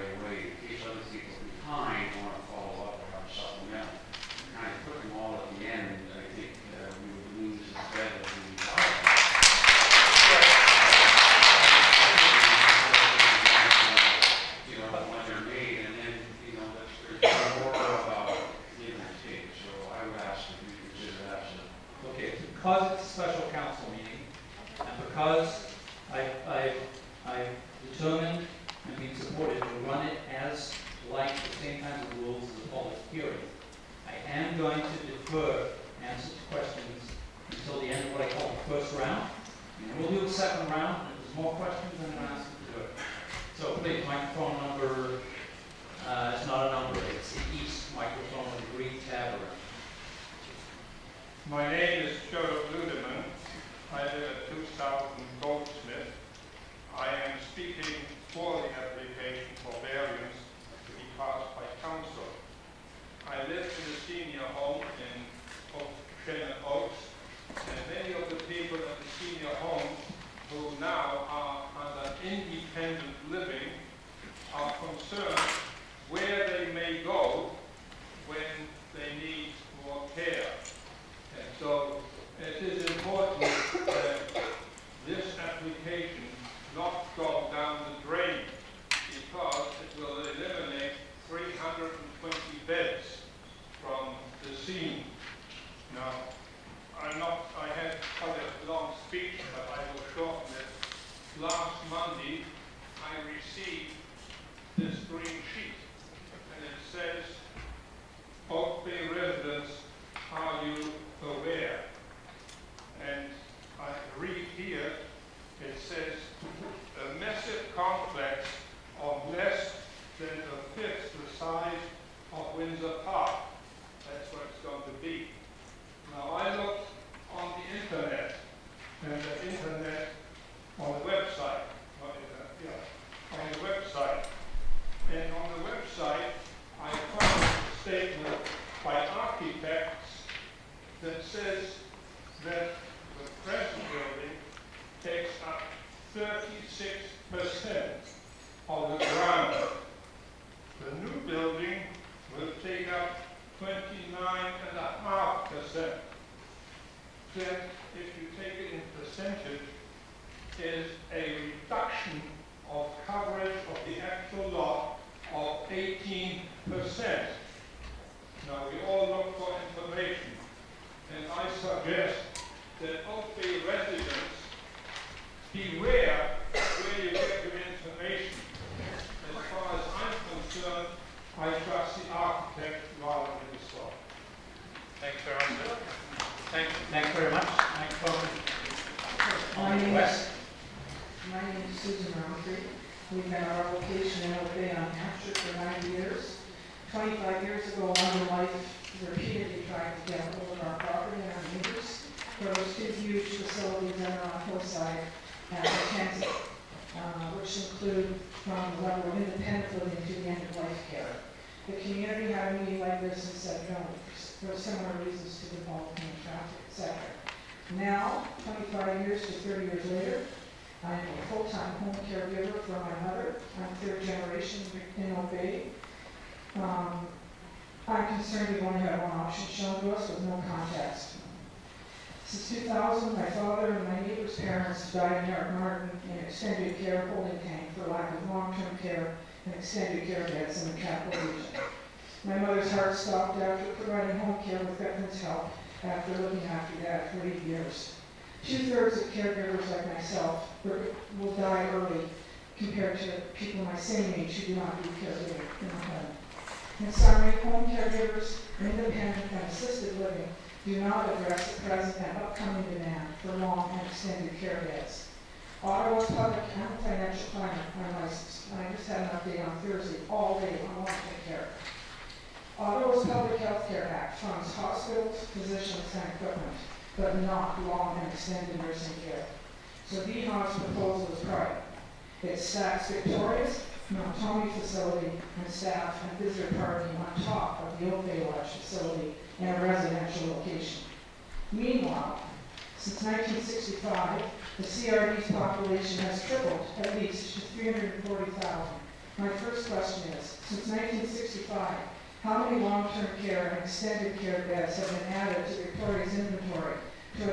in case other people behind want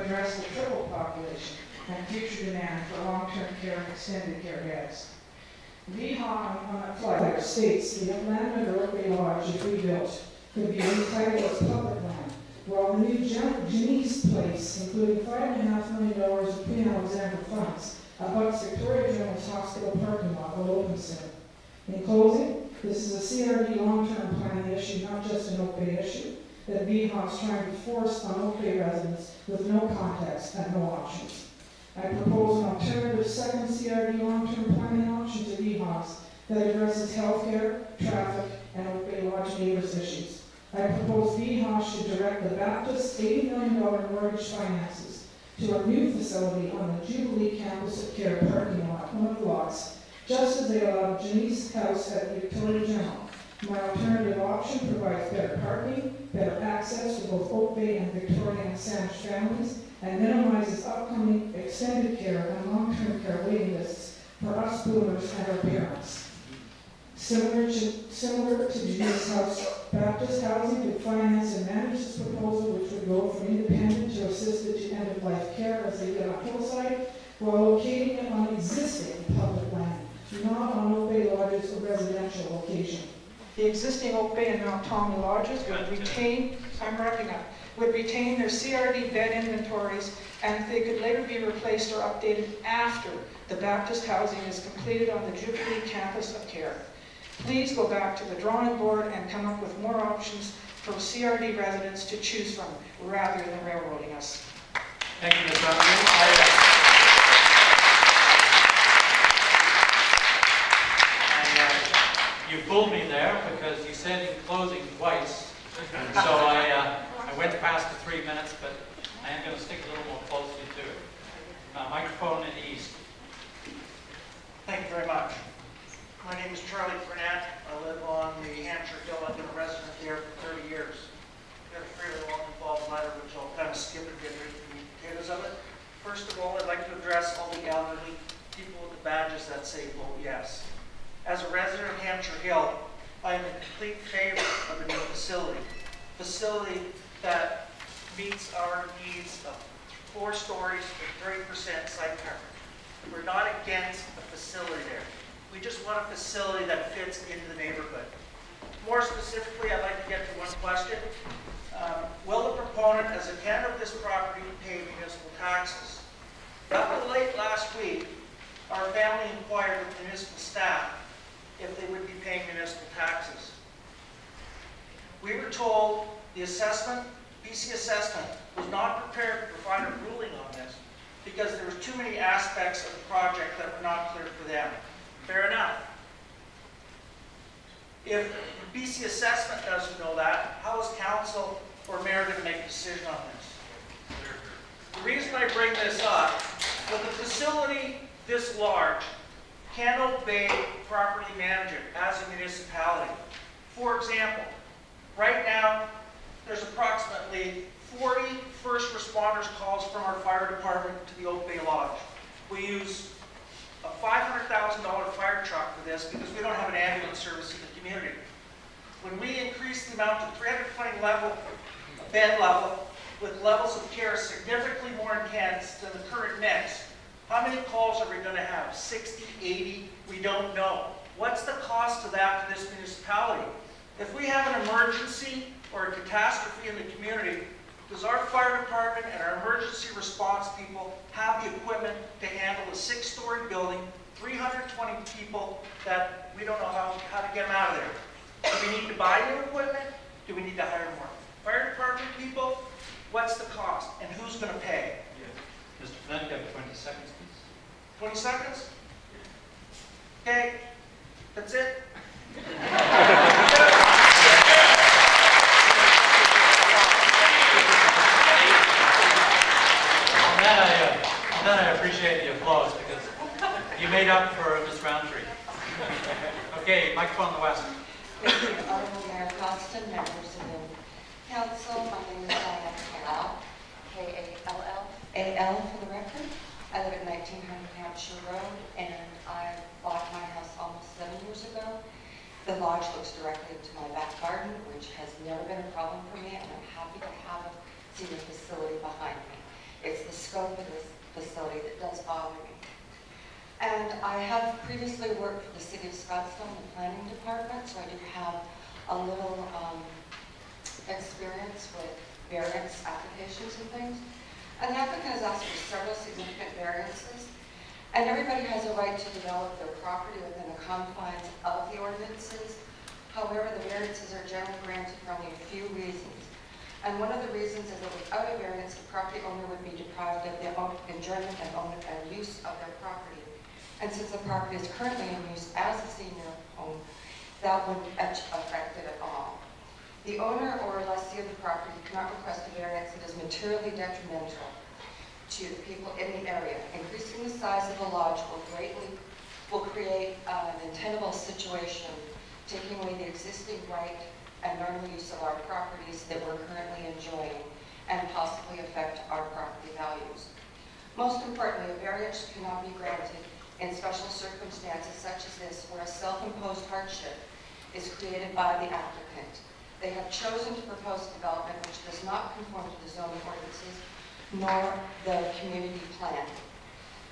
address the triple population and future demand for long-term care and extended care beds? VHA on a flyer states the under Oakley Lodge, if rebuilt, could be retitled as public land, while the new Jan- Jeneece Place, including five and a half million dollars of Queen Alexandra funds, abuts Victoria General's Hospital parking lot will open soon. In closing, this is a CRD long-term planning issue, not just an Bay issue, that VHA is trying to force on Oak Bay residents with no context and no options. I propose an alternative second CRD long-term planning option to VHA's that addresses healthcare, traffic, and Oak Bay Lodge neighbors' issues. I propose VHA should direct the Baptist eighty million dollar mortgage finances to a new facility on the Jubilee campus of care parking lot, one of the lots, just as they allowed Jeneece House at Victoria General. My alternative option provides better parking, better access for both Oak Bay and Victoria and families, and minimizes upcoming extended care and long-term care waiting lists for us boomers and our parents. Similar to, similar to Jeneece House, Baptist Housing could finance and manage this proposal, which would go from independent to assisted to end-of-life care as they get on hillside, while locating it on existing public land, not on Oak Bay Lodge's residential location. The existing Oak Bay and Mount Tolmie lodges would retain, I'm wrapping up, would retain their CRD bed inventories, and they could later be replaced or updated after the Baptist housing is completed on the Jubilee campus of care. Please go back to the drawing board and come up with more options for CRD residents to choose from, rather than railroading us. Thank you, Ms. Roundtree. I, uh, and, uh, You fooled me there because you said in closing twice. So I, uh, I went past the three minutes, but I am going to stick a little more closely to it. Uh, Microphone in the east. Thank you very much. My name is Charlie Burnett. I live on the Hampshire Hill. I've been a resident there for 30 years. I Got a fairly long involved letter, which I'll kind of skip and get rid of the potatoes of it. First of all, I'd like to address all the elderly people with the badges that say vote yes. As a resident of Hampshire Hill, I am in complete favor of a new facility. Facility that meets our needs of four stories with 30% site coverage. We're not against a facility there. We just want a facility that fits into the neighborhood. More specifically, I'd like to get to one question. Um, Will the proponent, as a tenant of this property, pay municipal taxes? Rather late last week, our family inquired with municipal staff if they would be paying municipal taxes. We were told the assessment, BC assessment, was not prepared to provide a ruling on this because there was too many aspects of the project that were not clear for them. Fair enough. If BC assessment doesn't know that, how is council or mayor going to make a decision on this? The reason I bring this up, with a facility this large, can Bay property manage it as a municipality? For example, right now, there's approximately 40 first responders calls from our fire department to the Oak Bay Lodge. We use a $500,000 fire truck for this because we don't have an ambulance service in the community. When we increase the amount to 320 level, bed level, with levels of care significantly more intense than the current mix, how many calls are we going to have? 60, 80? We don't know. What's the cost of that to this municipality? If we have an emergency or a catastrophe in the community, does our fire department and our emergency response people have the equipment to handle a six-story building, 320 people that we don't know how, how to get them out of there? Do we need to buy new equipment? Do we need to hire more? Fire department people, what's the cost and who's going to pay? Mr. Flynn, you have 20 seconds. 20 seconds? Okay, that's it? On that, I, uh, on that, I appreciate the applause because you made up for Ms. Roundtree. Okay, microphone in the west. Thank you, Honorable Mayor Causton, members of the council. My name is Diane Kall, K-A-L-L, A-L for the record. I live at 1900 Hampshire Road, and I bought my house almost seven years ago. The lodge looks directly into my back garden, which has never been a problem for me, and I'm happy to have a senior facility behind me. It's the scope of this facility that does bother me. And I have previously worked for the city of Scottsdale in the planning department, so I do have a little um, experience with variance applications and things. And the applicant has asked for several significant variances, and everybody has a right to develop their property within the confines of the ordinances. However, the variances are generally granted for only a few reasons. And one of the reasons is that without a variance, the property owner would be deprived of the enjoyment and own and use of their property. And since the property is currently in use as a senior home, that wouldn't affect it at all. The owner or lessee of the property cannot request a variance that is materially detrimental to the people in the area. Increasing the size of the lodge will greatly, will create uh, an untenable situation, taking away the existing right and normal use of our properties that we're currently enjoying and possibly affect our property values. Most importantly, a variance cannot be granted in special circumstances such as this where a self-imposed hardship is created by the applicant. They have chosen to propose development which does not conform to the zoning ordinances nor the community plan.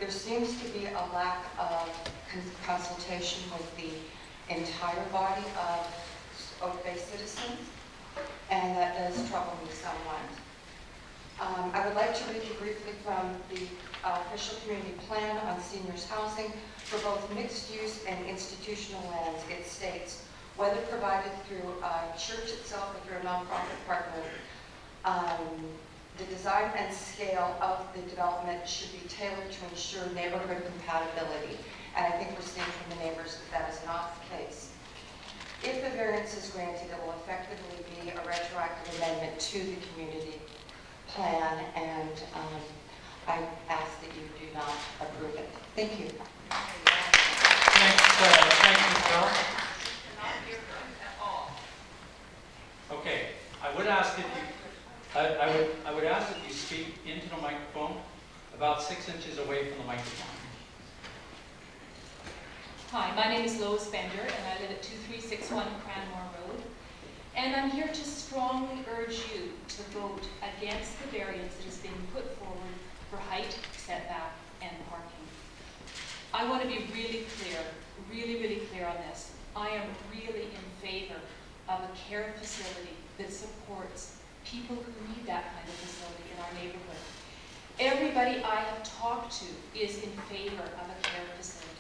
There seems to be a lack of consultation with the entire body of Oak Bay citizens, and that does trouble me somewhat. Um, I would like to read you briefly from the uh, official community plan on seniors housing for both mixed use and institutional lands. It states, whether provided through a church itself or through a nonprofit partner, um, the design and scale of the development should be tailored to ensure neighborhood compatibility. And I think we're seeing from the neighbors that that is not the case. If a variance is granted, it will effectively be a retroactive amendment to the community plan, and um, I ask that you do not approve it. Thank you. Thanks, uh, thank you, Carol. Okay, I would ask that you, I, I would, I would ask that you speak into the microphone about six inches away from the microphone. Hi, my name is Lois Bender, and I live at 2361 Cranmore Road. And I'm here to strongly urge you to vote against the variance that has been put forward for height, setback, and parking. I want to be really clear, really, really clear on this. I am really in favor of a care facility that supports people who need that kind of facility in our neighborhood. Everybody I have talked to is in favor of a care facility.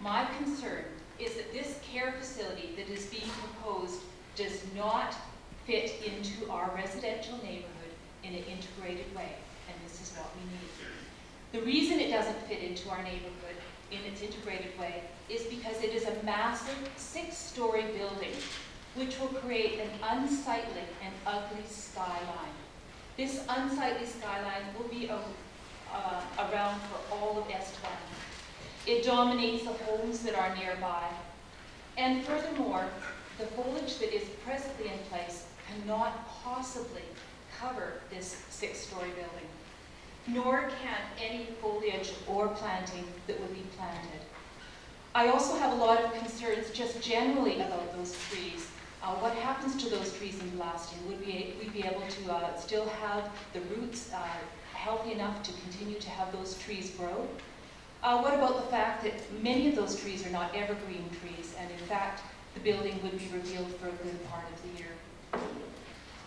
My concern is that this care facility that is being proposed does not fit into our residential neighborhood in an integrated way, and this is what we need. The reason it doesn't fit into our neighborhood in its integrated way is because it is a massive six-story building which will create an unsightly and ugly skyline. This unsightly skyline will be a- uh, around for all of Estevan. It dominates the homes that are nearby. And furthermore, the foliage that is presently in place cannot possibly cover this six-story building, nor can any foliage or planting that would be planted. I also have a lot of concerns just generally about those trees. Uh, what happens to those trees in the blasting? Would we, be able to uh, still have the roots uh, healthy enough to continue to have those trees grow? Uh, what about the fact that many of those trees are not evergreen trees, and in fact, the building would be revealed for a good part of the year?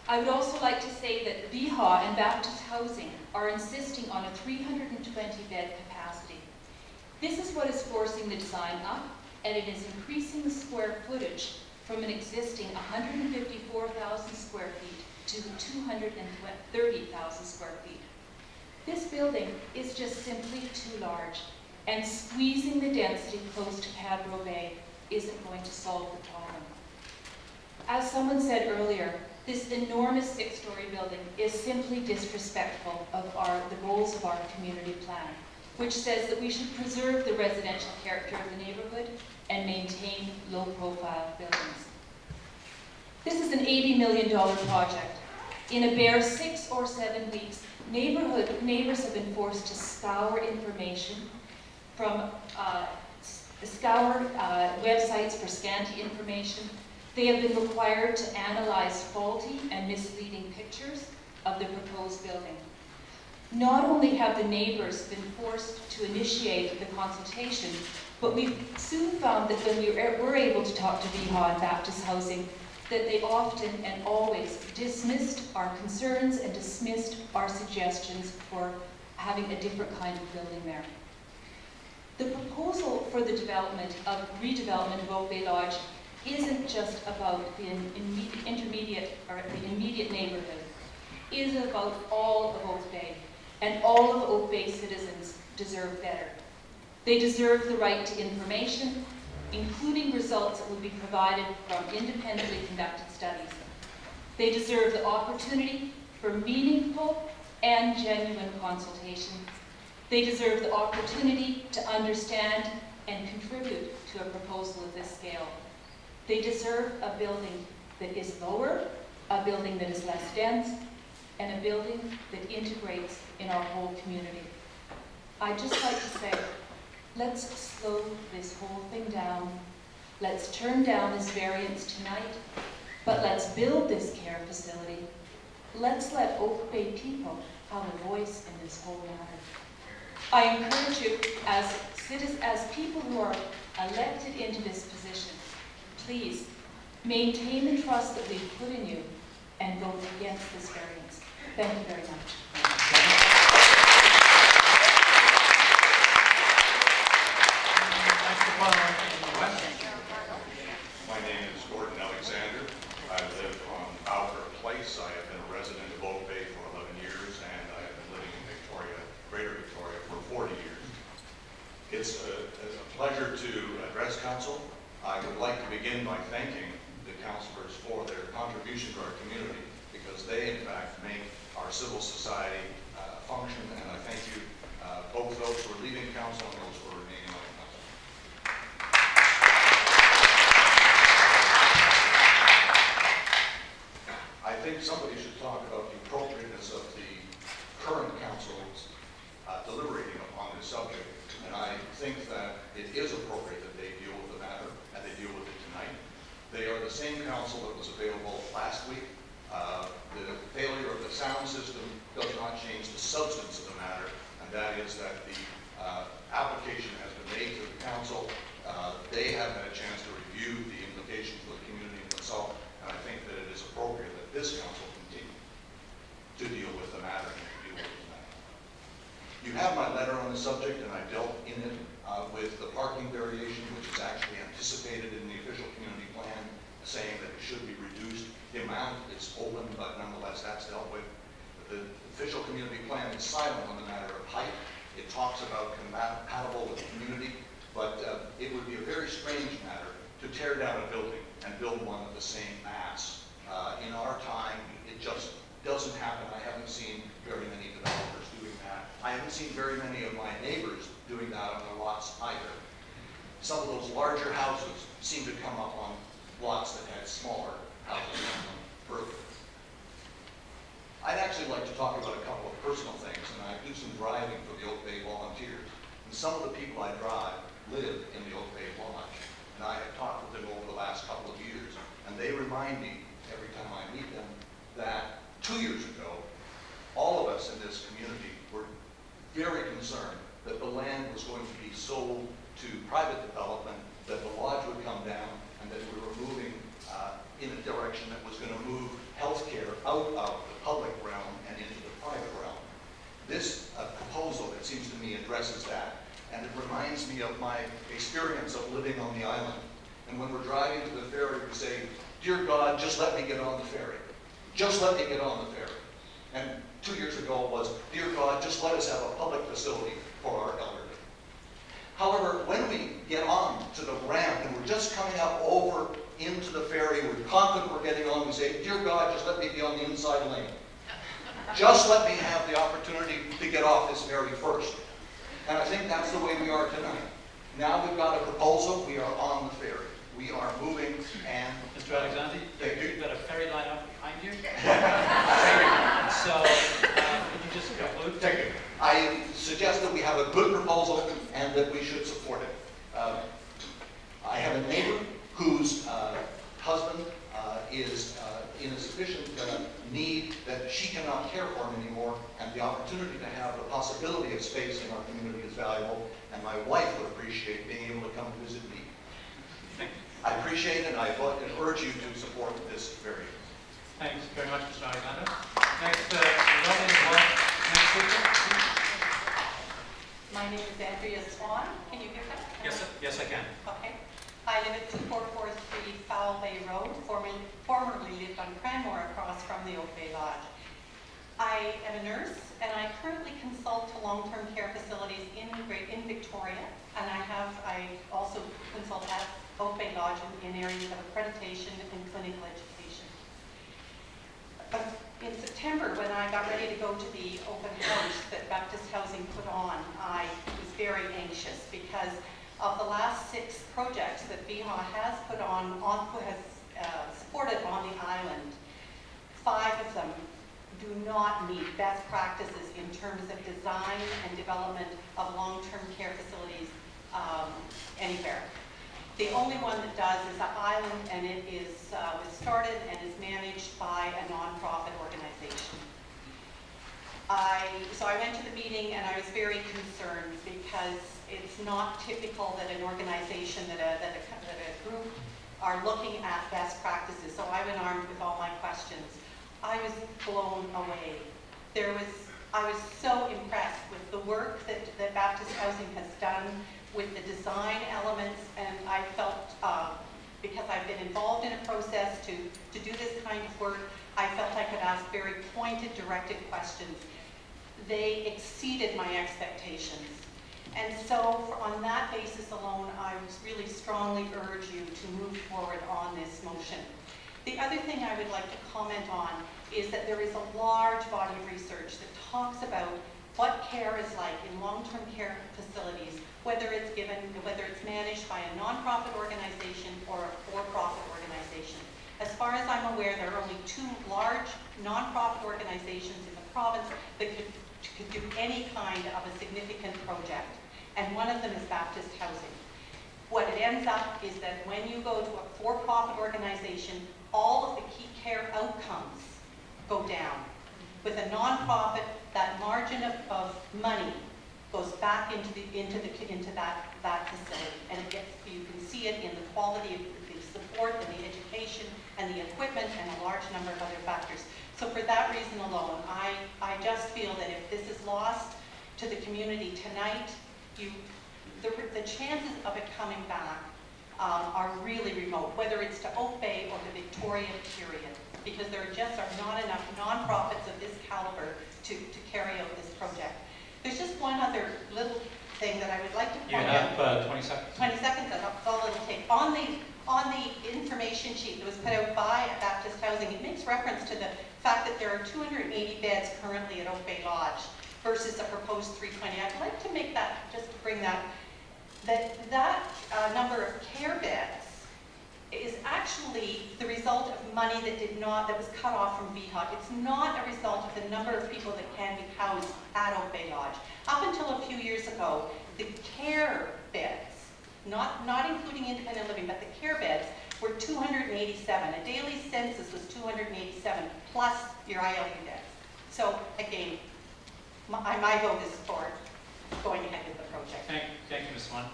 I would also like to say that VHA and Baptist Housing are insisting on a 320-bed capacity. This is what is forcing the design up, and it is increasing the square footage from an existing 154,000 square feet to 230,000 square feet. This building is just simply too large, and squeezing the density close to Cadboro Bay isn't going to solve the problem. As someone said earlier, this enormous six-story building is simply disrespectful of our, the goals of our community plan, which says that we should preserve the residential character of the neighborhood and maintain low-profile buildings. This is an $80 million project. In a bare six or seven weeks, neighborhood neighbors have been forced to scour information from uh, scoured uh, websites for scanty information. They have been required to analyze faulty and misleading pictures of the proposed building. Not only have the neighbors been forced to initiate the consultation, but we've soon found that when we were were able to talk to VHA and Baptist Housing, that they often and always dismissed our concerns and dismissed our suggestions for having a different kind of building there. The proposal for the development of redevelopment of Oak Bay Lodge isn't just about the intermediate or the immediate neighborhood. It is about all of Oak Bay, and all of Oak Bay citizens deserve better. They deserve the right to information, including results that will be provided from independently conducted studies. They deserve the opportunity for meaningful and genuine consultation. They deserve the opportunity to understand and contribute to a proposal of this scale. They deserve a building that is lower, a building that is less dense, and a building that integrates in our whole community. I'd just like to say, let's slow this whole thing down. Let's turn down this variance tonight, but let's build this care facility. Let's let Oak Bay people have a voice in this whole matter. I encourage you, as citizens, as people who are elected into this position, please maintain the trust that we've put in you and vote against this variance. Thank you very much. My name is Gordon Alexander. I live on Bowker Place. I have been a resident of Oak Bay for 11 years, and I have been living in Victoria, Greater Victoria, for 40 years. It's a it's a pleasure to address council. I would like to begin by thanking the councilors for their contribution to our community, because they, in fact, make our civil society uh, function, and I thank you, uh, both those who are leaving council and those who are remaining on council. I think somebody should talk about the appropriateness of the current council's uh, deliberating upon this subject. And I think that it is appropriate that they deal with the matter, and they deal with it tonight. They are the same council that was available last week. Uh, The failure of the sound system does not change the substance of the matter, and that is that the uh, application has been made to the council. Uh, They have had a chance to review the implications for the community itself, and I think that it is appropriate that this council continue to deal with the matter and deal with the matter. You have my letter on the subject, and I dealt in it uh, with the parking variation, which is actually anticipated in the official community plan, saying that it should be reduced. The amount is open, but nonetheless, that's dealt with. The official community plan is silent on the matter of height. It talks about compatible with the community, but uh, it would be a very strange matter to tear down a building and build one of the same mass. Uh, In our time, it just doesn't happen. I haven't seen very many developers doing that. I haven't seen very many of my neighbors doing that on their lots either. Some of those larger houses seem to come up on lots that had smaller houses on them further. I'd actually like to talk about a couple of personal things, and I do some driving for the Oak Bay Volunteers. And some of the people I drive live in the Oak Bay Lodge, and I have talked with them over the last couple of years, and they remind me every time I meet them that two years ago, all of us in this community were very concerned that the land was going to be sold to private development, that the lodge would come down, and that we were moving uh, in a direction that was going to move healthcare out of the public realm and into the private realm. This uh, proposal, it seems to me, addresses that, and it reminds me of my experience of living on the island. And when we're driving to the ferry, we say, "Dear God, just let me get on the ferry. Just let me get on the ferry." And two years ago was, "Dear God, just let us have a public facility for our elderly." However, when we get on to the ramp and we're just coming up over into the ferry, we're confident we're getting on, we say, Dear God, just let me be on the inside lane. Just let me have the opportunity to get off this ferry first. And I think that's the way we are tonight. Now we've got a proposal, we are on the ferry. We are moving and Mr. Alexander, Thank you. you've got a ferry line up behind you. So, uh, could you just conclude? Thank you. I suggest that we have a good proposal and that we should support it whose uh, husband uh, is uh, in a sufficient uh, need that she cannot care for him anymore, and the opportunity to have the possibility of space in our community is valuable, and my wife would appreciate being able to come visit me. I appreciate it, and I urge you to support this very. Thanks very much, Mr. Alexander. Next, uh, Robin, my name is Andrea Swan. Can you hear that? Yes, I, yes, I can. Okay. I live at 2443 Foul Bay Road, formerly, formerly lived on Cranmore across from the Oak Bay Lodge. I am a nurse and I currently consult to long-term care facilities in in Victoria. And I have, I also consult at Oak Bay Lodge in, in areas of accreditation and clinical education. But in September, when I got ready to go to the open house that Baptist Housing put on, I was very anxious because of the last six projects that VHA has put on, on has uh, supported on the island, five of them do not meet best practices in terms of design and development of long-term care facilities um, anywhere. The only one that does is the island, and it is uh, was started and is managed by a nonprofit organization. I, so I went to the meeting and I was very concerned because it's not typical that an organization, that a, that a, that a group are looking at best practices. So I went armed with all my questions. I was blown away. There was, I was so impressed with the work that, that Baptist Housing has done, with the design elements, and I felt, uh, because I've been involved in a process to, to do this kind of work, I felt I could ask very pointed, directed questions. They exceeded my expectations. And so on that basis alone, I really strongly urge you to move forward on this motion. The other thing I would like to comment on is that there is a large body of research that talks about what care is like in long-term care facilities, whether it's given, whether it's managed by a nonprofit organization or a for-profit organization. As far as I'm aware, there are only two large nonprofit organizations in the province that could, could do any kind of a significant project, and one of them is Baptist Housing. What it ends up is that when you go to a for-profit organization, all of the key care outcomes go down. With a nonprofit, that margin of, of money goes back into the into the into that that facility, and it gets you can see it in the quality of the support and the education and the equipment and a large number of other factors. So for that reason alone, I I just feel that if this is lost to the community tonight, you the, the chances of it coming back um, are really remote, whether it's to Oak Bay or the Victorian period, because there just are not enough nonprofits of this caliber to, to carry out this project. There's just one other little thing that I would like to You point out. have uh, 20 seconds. 20 seconds, that's all it'll take. On the, on the information sheet that was put out by Baptist Housing, it makes reference to the fact that there are 280 beds currently at Oak Bay Lodge versus the proposed 320. I'd like to make that, just to bring that, that that uh, number of care beds is actually the result of money that did not, that was cut off from VHOT. It's not a result of the number of people that can be housed at Oak Bay Lodge. Up until a few years ago, the care beds, not, not including independent living, but the care beds were 287. A daily census was 287 plus your ILU beds. So again, my, my vote is for going ahead with the project. Thank, thank you, Ms. Swan.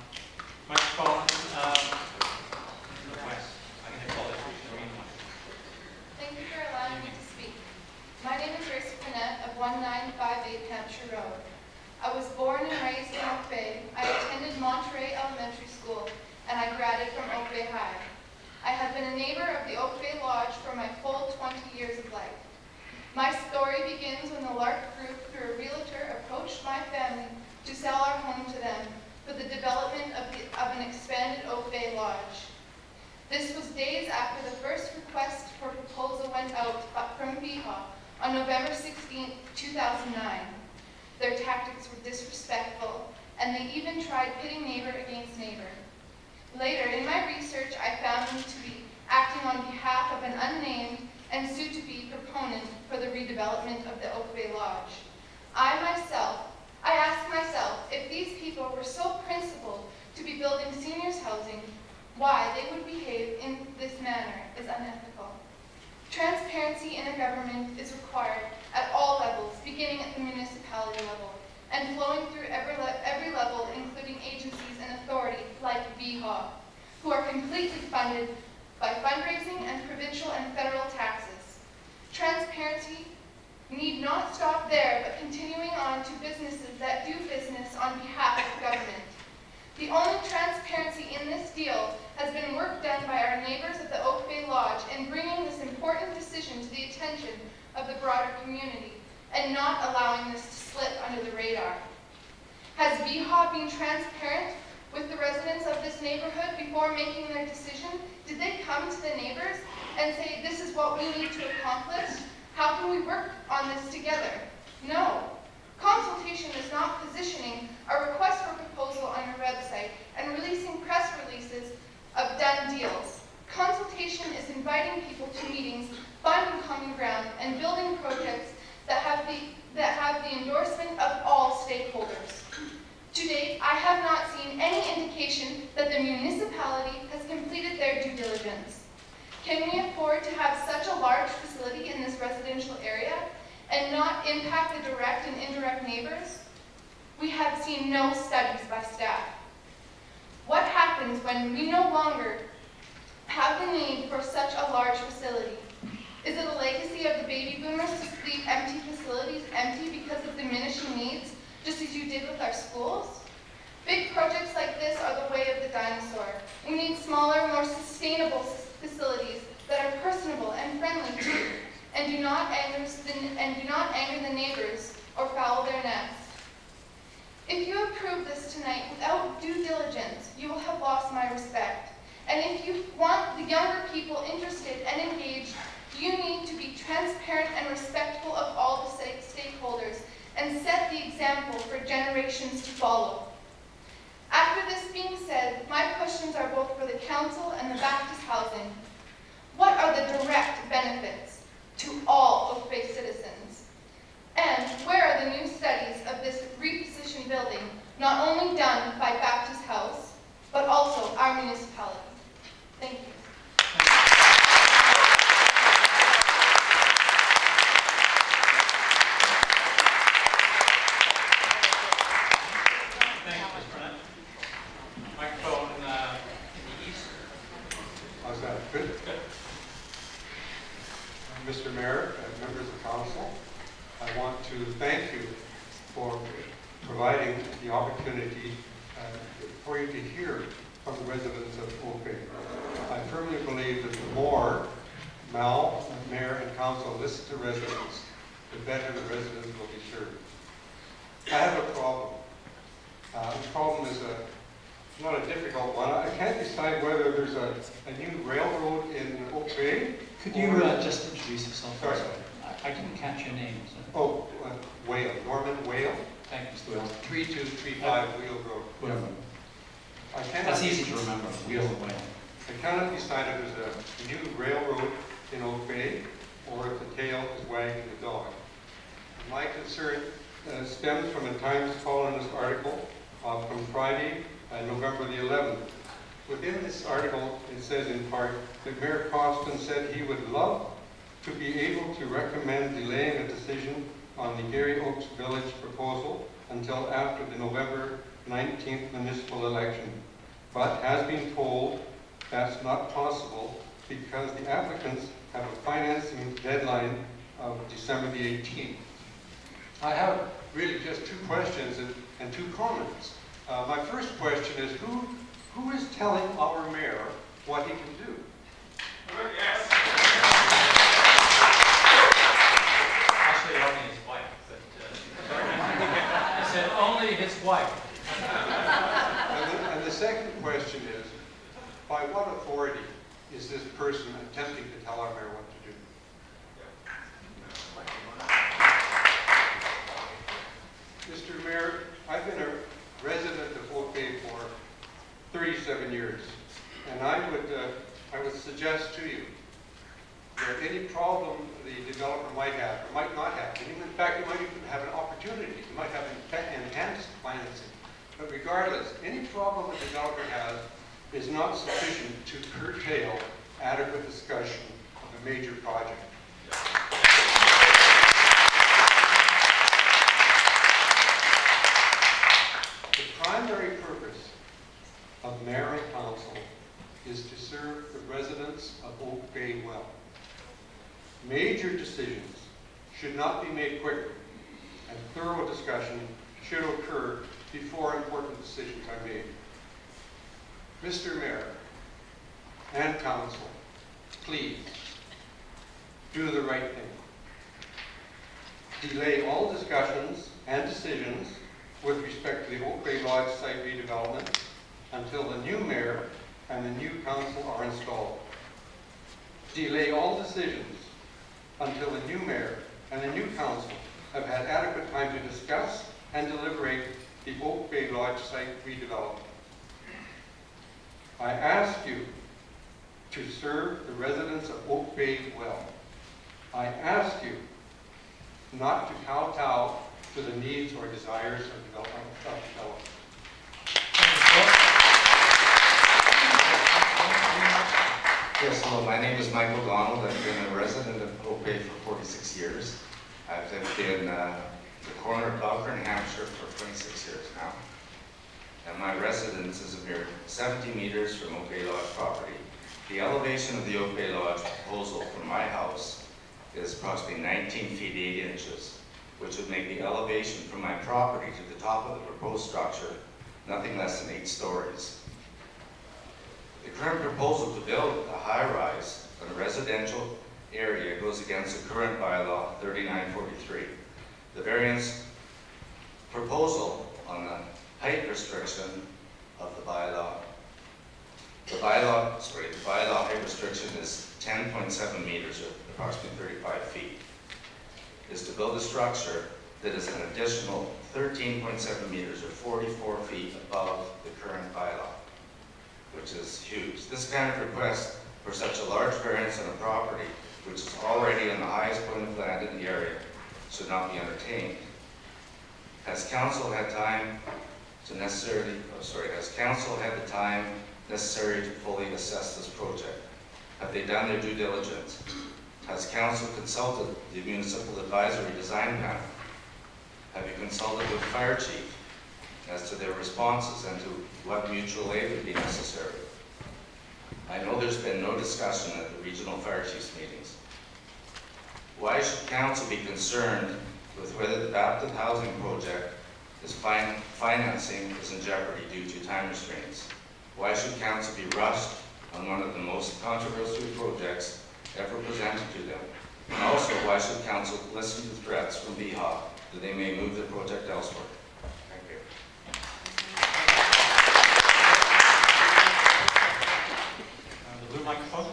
Microphone, um, request. I can call it Thank you for allowing me to speak. My name is Grace Panett of 1958 Hampshire Road. I was born and raised in Oak Bay. I attended Monterey Elementary School, and I graduated from Oak Bay High. I have been a neighbor of the Oak Bay Lodge for my full 20 years of life. My story begins when the Lark Group, through a realtor, approached my family to sell our home to them for the development of, the, of an expanded Oak Bay Lodge. This was days after the first request for proposal went out from VHA on November 16, 2009. Their tactics were disrespectful, and they even tried pitting neighbor against neighbor. Later, in my research, I found them to be acting on behalf of an unnamed and soon-to-be proponent for the redevelopment of the Oak Bay Lodge. I myself, I ask myself if these people were so principled to be building seniors housing why they would behave in this manner is unethical. Transparency in a government is required at all levels, beginning at the municipality level and flowing through every, le- every level, including agencies and authorities like VHA, who are completely funded by fundraising and provincial and federal taxes. Transparency need not stop there, but continuing on to businesses that do business on behalf of government. The only transparency in this deal has been work done by our neighbors at the Oak Bay Lodge in bringing this important decision to the attention of the broader community and not allowing this to slip under the radar. Has VHA been transparent with the residents of this neighborhood before making their decision? Did they come to the neighbors and say, this is what we need to accomplish? How can we work on this together? No. Consultation is not positioning a request for proposal on your website and releasing press releases of done deals. Consultation is inviting people to meetings, finding common ground, and building projects that have the, that have the endorsement of all stakeholders. To date, I have not seen any indication that the municipality has completed their due diligence. Can we afford to have such a large facility in this residential area and not impact the direct and indirect neighbors? We have seen no studies by staff. What happens when we no longer have the need for such a large facility? Is it a legacy of the baby boomers to leave empty facilities empty because of diminishing needs, just as you did with our schools? Big projects like this are the way of the dinosaur. We need smaller, more sustainable facilities that are personable and friendly too, and do not anger the, and do not anger the neighbors or foul their nests. If you approve this tonight without due diligence, you will have lost my respect. And if you want the younger people interested and engaged, you need to be transparent and respectful of all the stakeholders and set the example for generations to follow. After this being said, my questions are both for the council and the Baptist Housing. What are the direct benefits to all Oak Bay citizens? And where are the new studies of this repositioned building, not only done by Baptist House, but also our municipality? Thank you. Elevation from my property to the top of the proposed structure nothing less than eight stories. The current proposal to build a high-rise in a residential area goes against the current bylaw 3943. The variance proposal on the height restriction of the bylaw, the bylaw, sorry, the bylaw height restriction is 10.7 meters, or approximately 35 feet, is to build a structure that is an additional 13.7 meters, or 44 feet above the current bylaw which is huge. This kind of request for such a large variance on a property, which is already on the highest point of land in the area, should not be entertained. Has council had time to necessarily, oh, sorry, has council had the time necessary to fully assess this project? Have they done their due diligence? Has council consulted the municipal advisory design panel? Have you consulted with fire chief as to their responses and to what mutual aid would be necessary. I know there's been no discussion at the regional fire chiefs meetings. Why should council be concerned with whether the Baptist housing project is fin financing is in jeopardy due to time restraints? Why should council be rushed on one of the most controversial projects ever presented to them? And also, why should council listen to threats from BHA that they may move the project elsewhere? Thank you. Uh, The blue microphone?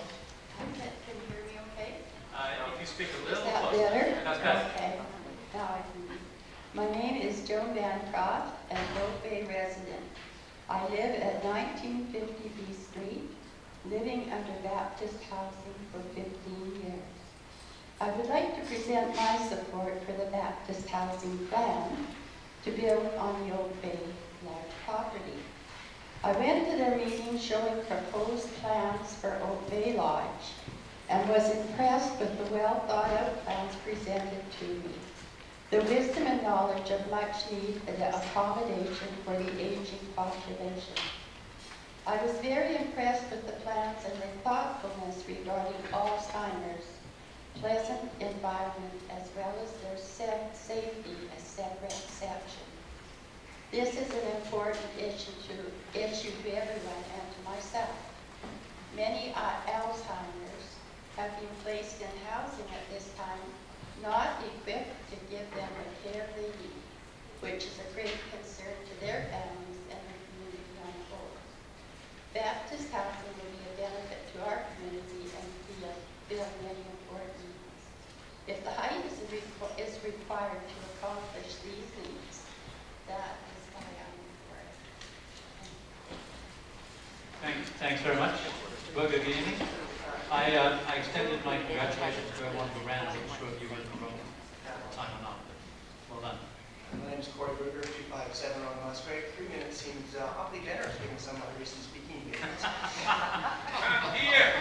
Can can you hear me okay? Uh, If you speak a Is little that closer. better? That's better. Okay. Now I can. My name is Joan Bancroft, and Oak Bay resident. I live at 1950 B Street, living under Baptist housing for 15 years. I would like to present my support for the Baptist housing plan to build on the Oak Bay Lodge property. I went to their meeting showing proposed plans for Oak Bay Lodge and was impressed with the well-thought-out plans presented to me. The wisdom and knowledge of much needed accommodation for the aging population. I was very impressed with the plans and the thoughtfulness regarding Alzheimer's, pleasant environment, as well as their safety as separate section. This is an important issue to, issue to everyone and to myself. Many Alzheimer's have been placed in housing at this time, not equipped to give them the care they need, which is a great concern to their families and the community on the whole. Baptist housing will be a benefit to our community and fill, fill many important needs. If the height is, is required to accomplish these needs, that is why I'm for it. Thanks, thanks very much. Good evening. I, uh, I extended my congratulations to everyone who ran. I'm sure you were in the room at the time or not, but well done. My name is Corey Berger, 257 on Musgrave. Three minutes seems uh, awfully generous given some of my recent speaking engagements. Here!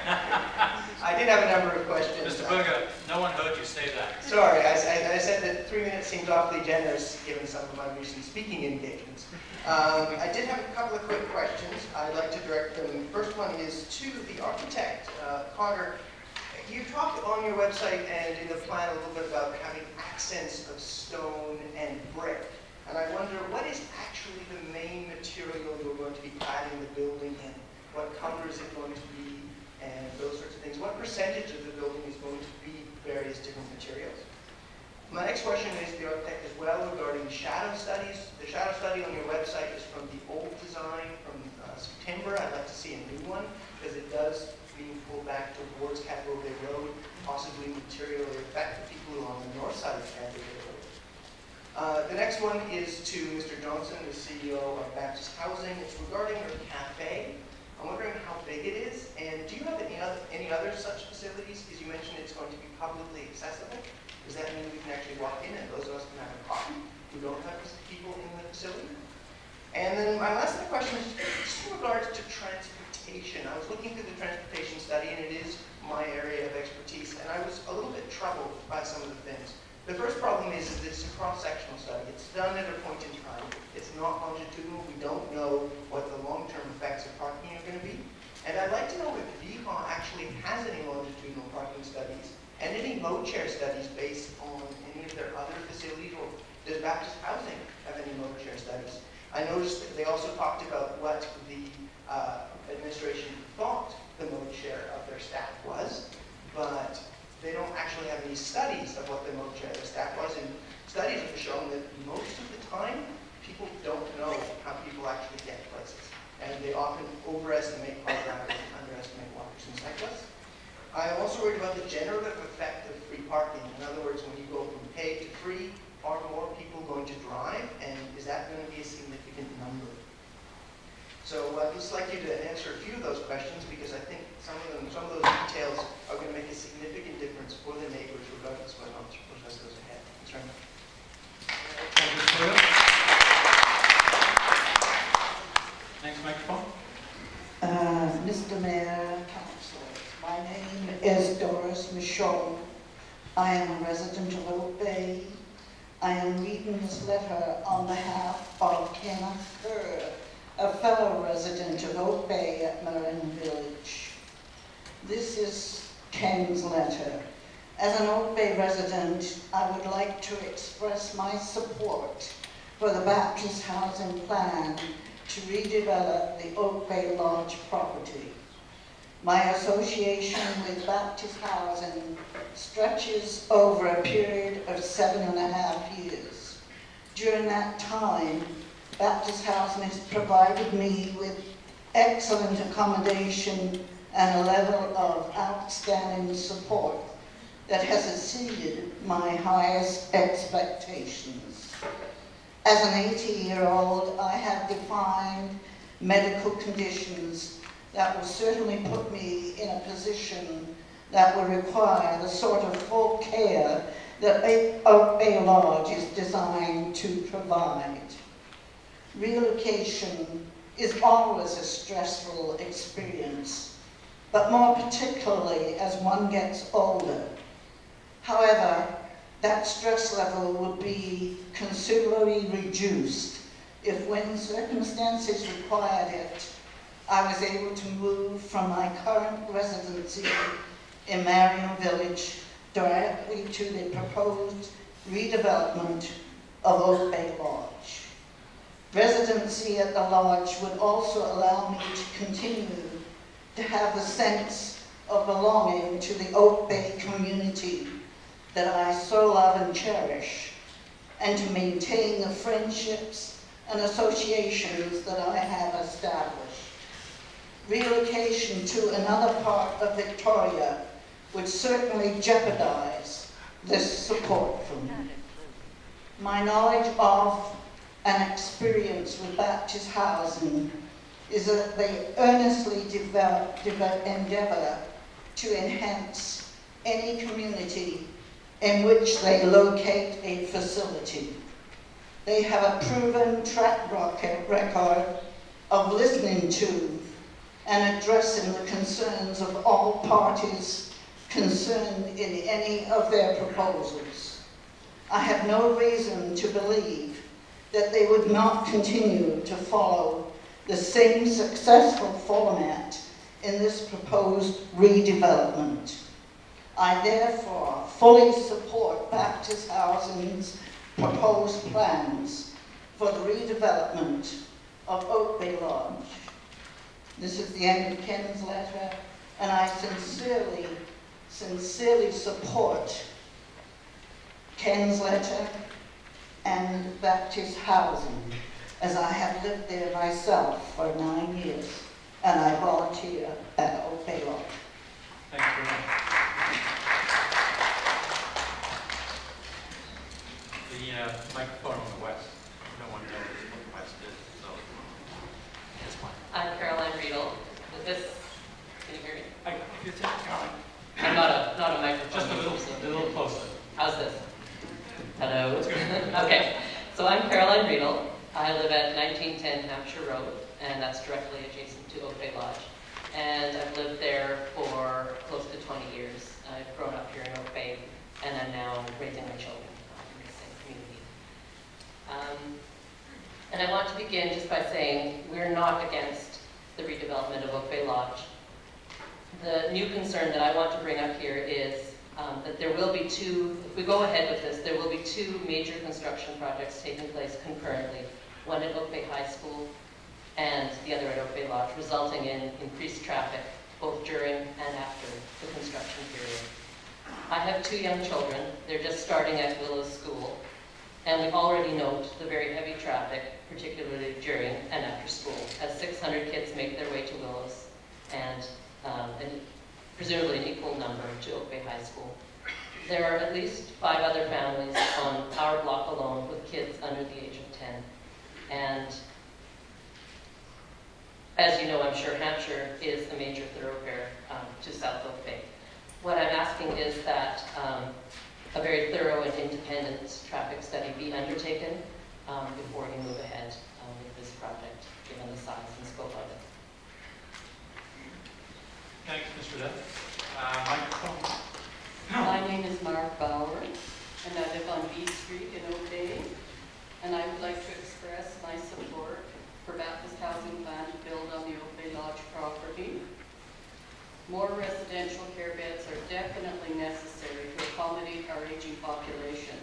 I did have a number of questions. Mr. Berger, no one heard you say that. Sorry, I, I- I said that three minutes seemed awfully generous, given some of my recent speaking engagements. Um, I did have a couple of quick questions. I'd like to direct them. First one is to the architect, uh, Carter. You talked on your website and in the plan a little bit about having accents of stone and brick. And I wonder, what is actually the main material you're going to be cladding the building in? What color is it going to be? And those sorts of things. What percentage of the building is going to be various different materials? My next question is to the architect as well regarding shadow studies. The shadow study on your website is from the old design from uh, September. I'd like to see a new one because it does back towards Cadboro Bay Road, possibly materially affect the people who are on the north side of Cadboro Bay Road. Uh, the next one is to Mr. Johnson, the CEO of Baptist Housing. It's regarding your cafe. I'm wondering how big it is, and do you have any other, any other such facilities? Because you mentioned it's going to be publicly accessible. Does that mean we can actually walk in and those of us can have a coffee who don't have people in the facility? And then my last question is just in regards to transportation. I was looking through the transportation study, and it is my area of expertise, and I was a little bit troubled by some of the things. The first problem is that it's a cross-sectional study. It's done at a point in time. It's not longitudinal. We don't know what the long-term effects of parking are going to be. And I'd like to know if BHA actually has any longitudinal parking studies and any mode share studies based on any of their other facilities, or does Baptist Housing have any mode share studies? I noticed that they also talked about what the uh, administration thought the mode share of their staff was, but they don't actually have any studies of what the mode share of their staff was, and studies have shown that most of the time, people don't know how people actually get places, and they often overestimate car drivers and underestimate walkers and cyclists. I'm also worried about the generative effect of free parking. In other words, when you go from paid to free, are more people going to drive? And is that going to be a significant number? So I'd just like you to answer a few of those questions because I think some of them, some of those details are going to make a significant difference for the neighbors regardless of what else process goes ahead. Thanks very much. Thank you, Mr. Berger. Next microphone. Uh, Mr. Mayor, councillors, my name is Doris Michaud. I am a resident of Oak Bay. I am reading this letter on behalf of Kenneth Kerr, a fellow resident of Oak Bay at Marion Village. This is Ken's letter. As an Oak Bay resident, I would like to express my support for the Baptist Housing Plan to redevelop the Oak Bay Lodge property. My association with Baptist Housing stretches over a period of seven and a half years. During that time, Baptist Housing has provided me with excellent accommodation and a level of outstanding support that has exceeded my highest expectations. As an 80-year-old, I have defined medical conditions that will certainly put me in a position that will require the sort of full care that a, Lodge is designed to provide. Relocation is always a stressful experience, but more particularly as one gets older. However, that stress level would be considerably reduced if when circumstances required it, I was able to move from my current residency in Marion Village directly to the proposed redevelopment of Oak Bay Lodge. Residency at the lodge would also allow me to continue to have a sense of belonging to the Oak Bay community that I so love and cherish, and to maintain the friendships and associations that I have established. Relocation to another part of Victoria would certainly jeopardize this support for me. My knowledge of and experience with Baptist housing is that they earnestly develop, develop, endeavor to enhance any community in which they locate a facility. They have a proven track record of listening to and addressing the concerns of all parties concerned in any of their proposals. I have no reason to believe that they would not continue to follow the same successful format in this proposed redevelopment. I therefore fully support Baptist Housing's proposed plans for the redevelopment of Oak Bay Lodge. This is the end of Ken's letter, and I sincerely, sincerely support Ken's letter and Baptist Housing, as I have lived there myself for nine years, and I volunteer at Oak Bay Lodge. Thank you very much. The uh, microphone on the west, no one knows what the west is, so that's fine. I'm Caroline Riedel. Is this, can you hear me? I, if you take Caroline. I'm not a, not a microphone. Just a little, a little closer. How's this? Hello? Okay, so I'm Caroline Riedel. I live at 1910 Hampshire Road, and that's directly adjacent to Oak Bay Lodge. And I've lived there for close to 20 years. I've grown up here in Oak Bay, and I'm now raising my children in the same community. Um, and I want to begin just by saying we're not against the redevelopment of Oak Bay Lodge. The new concern that I want to bring up here is um, that there will be two, if we go ahead with this, there will be two major construction projects taking place concurrently, one at Oak Bay High School and the other at Oak Bay Lodge, resulting in increased traffic both during and after the construction period. I have two young children. They're just starting at Willows School, and we already note the very heavy traffic, particularly during and after school, as 600 kids make their way to Willows, and, um, and presumably an equal number to Oak Bay High School. There are at least five other families on our block alone with kids under the age of 10. And as you know, I'm sure Hampshire is a major thoroughfare um, to South Oak Bay. What I'm asking is that um, a very thorough and independent traffic study be undertaken um, before we move ahead um, with this project, given the size and scope of it. Thanks, Mr. Uh, microphone. My name is Mark Bauer, and I live on B Street in Oak Bay. And I would like to express my support for Baptist Housing Plan to build on the Oak Bay Lodge property. More residential care beds are definitely necessary to accommodate our aging population.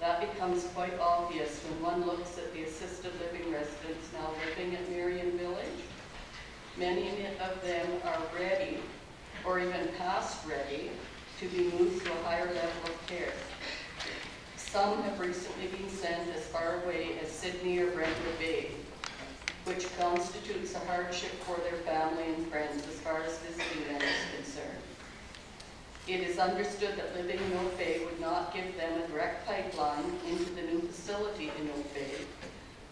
That becomes quite obvious when one looks at the assisted living residents now living at Marion Village. Many of them are ready, or even past ready, to be moved to a higher level of care. Some have recently been sent as far away as Sidney or Brentwood Bay, which constitutes a hardship for their family and friends as far as visiting them is concerned. It is understood that living in Oak Bay would not give them a direct pipeline into the new facility in Oak Bay,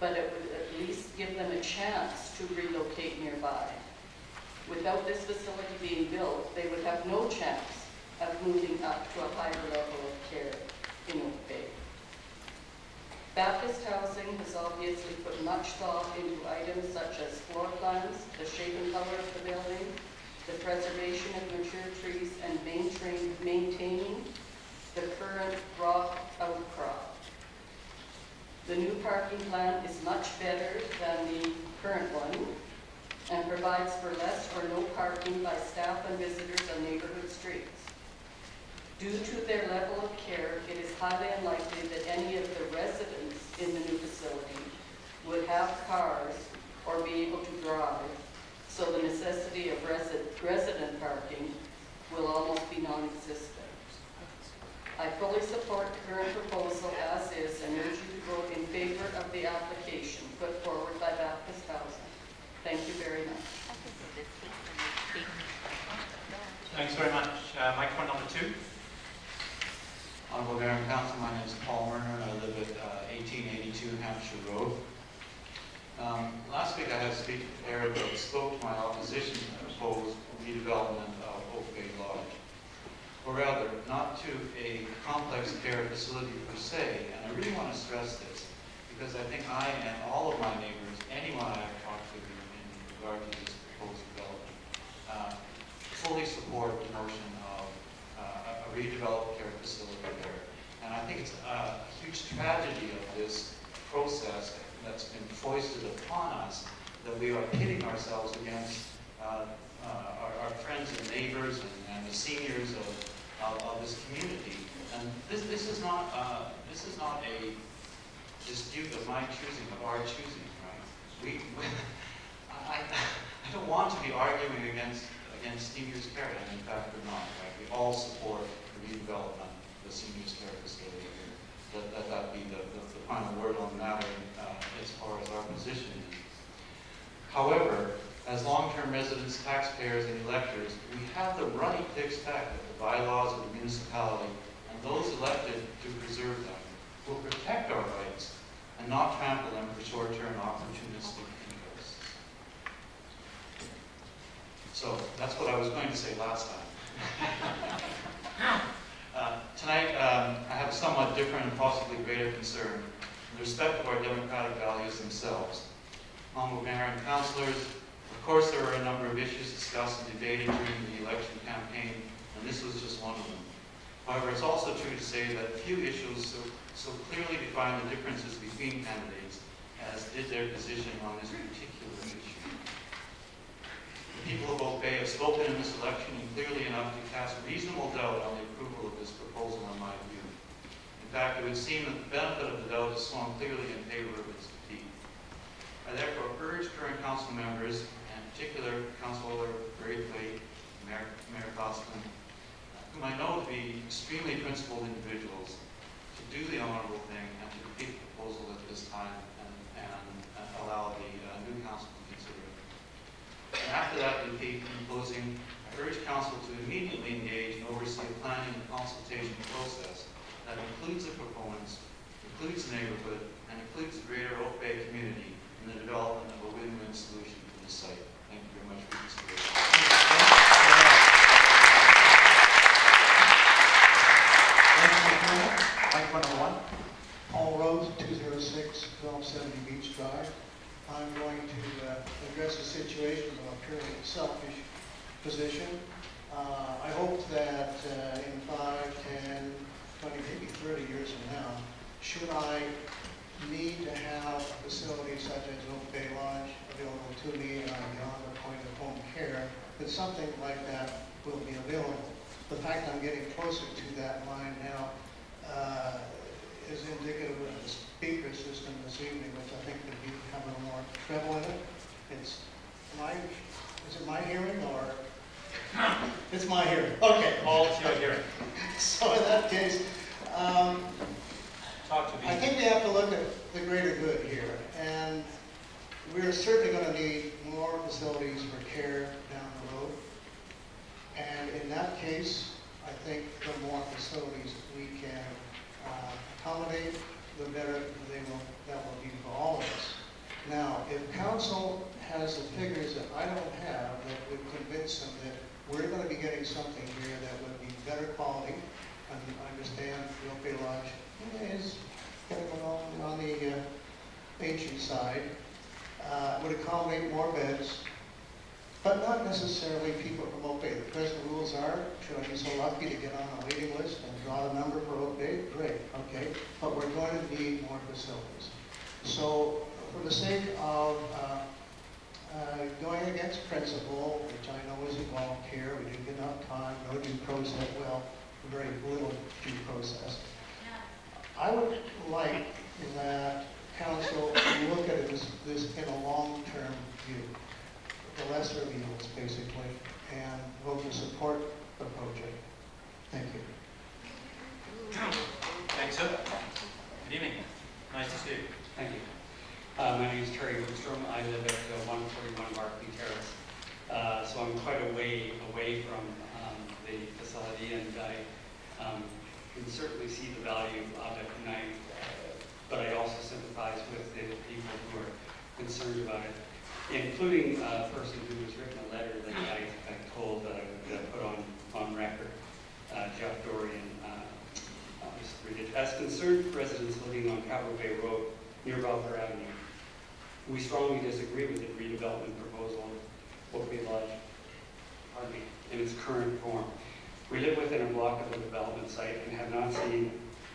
but it would at least give them a chance to relocate nearby. Without this facility being built, they would have no chance of moving up to a higher level of care in Oak Bay. Baptist Housing has obviously put much thought into items such as floor plans, the shape and color of the building, the preservation of mature trees, and maintain- maintaining the current rock outcrop. The new parking plan is much better than the current one and provides for less or no parking by staff and visitors on neighborhood streets. Due to their level of care, it is highly unlikely that any of the residents in the new facility would have cars or be able to drive, so the necessity of resi- resident parking will almost be non-existent. I fully support the current proposal as is and urge you to vote in favor of the application put forward by Baptist Housing. Thank you very much. Thanks very much. Uh, microphone number two. Honorable Mayor and Council, my name is Paul Werner, and I live at uh, 1882 Hampshire Road. Um, Last week I had a speaker, Eric, that spoke to my opposition to the proposed redevelopment of Oak Bay Lodge. Or rather, not to a complex care facility per se, and I really want to stress this, because I think I and all of my neighbors, anyone I've talked to in regard to this proposed development, uh, fully support the notion of a redeveloped care facility there. And I think it's a huge tragedy of this process that's been foisted upon us, that we are pitting ourselves against uh, uh, our, our friends and neighbors and, and the seniors of, of, of this community. And this, this is not, uh, this is not a dispute of my choosing, of our choosing, right? We, we I, I don't want to be arguing against, against seniors care, and in fact we're not, right? We all support the redevelopment of the seniors care facility. Let, let that be the, the, the final word on the matter uh, as far as our position is. However, as long-term residents, taxpayers, and electors, we have the right to expect that bylaws of the municipality and those elected to preserve them will protect our rights and not trample them for short-term opportunistic interests. So that's what I was going to say last time. uh, tonight, um, I have a somewhat different and possibly greater concern in respect of our democratic values themselves. Honorable Mayor and Councilors, of course there were a number of issues discussed and debated during the election campaign, and this was just one of them. However, it's also true to say that few issues so, so clearly define the differences between candidates as did their position on this particular issue. The people of Oak Bay have spoken in this election and clearly enough to cast reasonable doubt on the approval of this proposal in my view. In fact, it would seem that the benefit of the doubt is swung clearly in favor of its defeat. I therefore urge current council members, and in particular Councilor Braithwaite, Mayor, Mayor whom I know to be extremely principled individuals, to do the honorable thing and to defeat the proposal at this time and, and, allow the uh, new council to consider it. And after that defeat, in closing, I urge council to immediately engage and oversee a planning and consultation process that includes the proponents, includes the neighborhood, and includes the greater Oak Bay community in the development of a win-win solution for this site. Thank you very much for your consideration. Mike 101, Paul Rose, 206, 1270 Beach Drive. I'm going to uh, address the situation from a purely selfish position. Uh, I hope that uh, in 5, 10, 20, maybe 30 years from now, should I need to have a facility such as Oak Bay Lodge available to me and I'm beyond the point of home care, that something like that will be available. The fact I'm getting closer to that line now uh, is indicative of the speaker system this evening, which I think could be have a little more treble in it. It's my, is it my hearing or? It's my hearing. Okay. All to your hearing. So in that case, um, Talk to me. I think we have to look at the greater good here, and we're certainly going to need more facilities for care down the road. And in that case, I think the more facilities we can accommodate, the better they will, that will be for all of us. Now, if council has the figures that I don't have that would convince them that we're going to be getting something here that would be better quality, and I understand Bay Lodge is getting along on the uh, ancient side, uh, would accommodate more beds, but not necessarily people from Oak Bay. The present rules are, should I be so lucky to get on a waiting list and draw a number for Oak Bay? Great, okay, but we're going to need more facilities. So for the sake of uh, uh, going against principle, which I know is involved here, we didn't get enough time, no due process, well, very little due process. I would like that council look at this, this in a long-term view, the lesser of evils, basically, and vote to support the project. Thank you. Thanks, sir. Good evening. Nice to see you. Thank you. Uh, my name is Terry Woodstrom. I live at uh, 141 Barclay Terrace. Uh, so I'm quite a way away from um, the facility, and I um, can certainly see the value of it. And I, uh, but I also sympathize with the people who are concerned about it, including a person who has written a letter that I, I told that I would uh, put on on record, uh, Jeff Dorian. Uh. As concerned residents living on Cadboro Bay Road near Belfair Avenue, we strongly disagree with the redevelopment proposal of Oak Bay Lodge, pardon me, in its current form. We live within a block of the development site and have not seen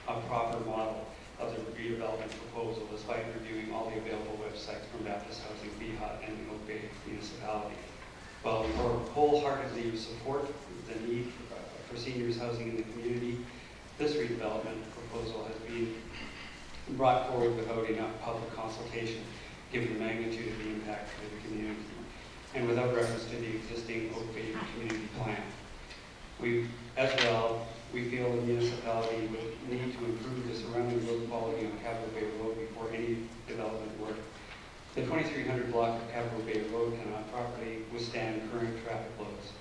a proper model of the redevelopment proposal is by reviewing all the available websites from Baptist Housing, BHUT, and the Oak Bay municipality. While we wholeheartedly support the need for seniors housing in the community, this redevelopment proposal has been brought forward without enough public consultation, given the magnitude of the impact to the community, and without reference to the existing Oak Bay community plan. We, as well, we feel the municipality would need to improve the surrounding road quality on Cadboro Bay Road before any development work. The 2300 block of Cadboro Bay Road cannot properly withstand current traffic loads.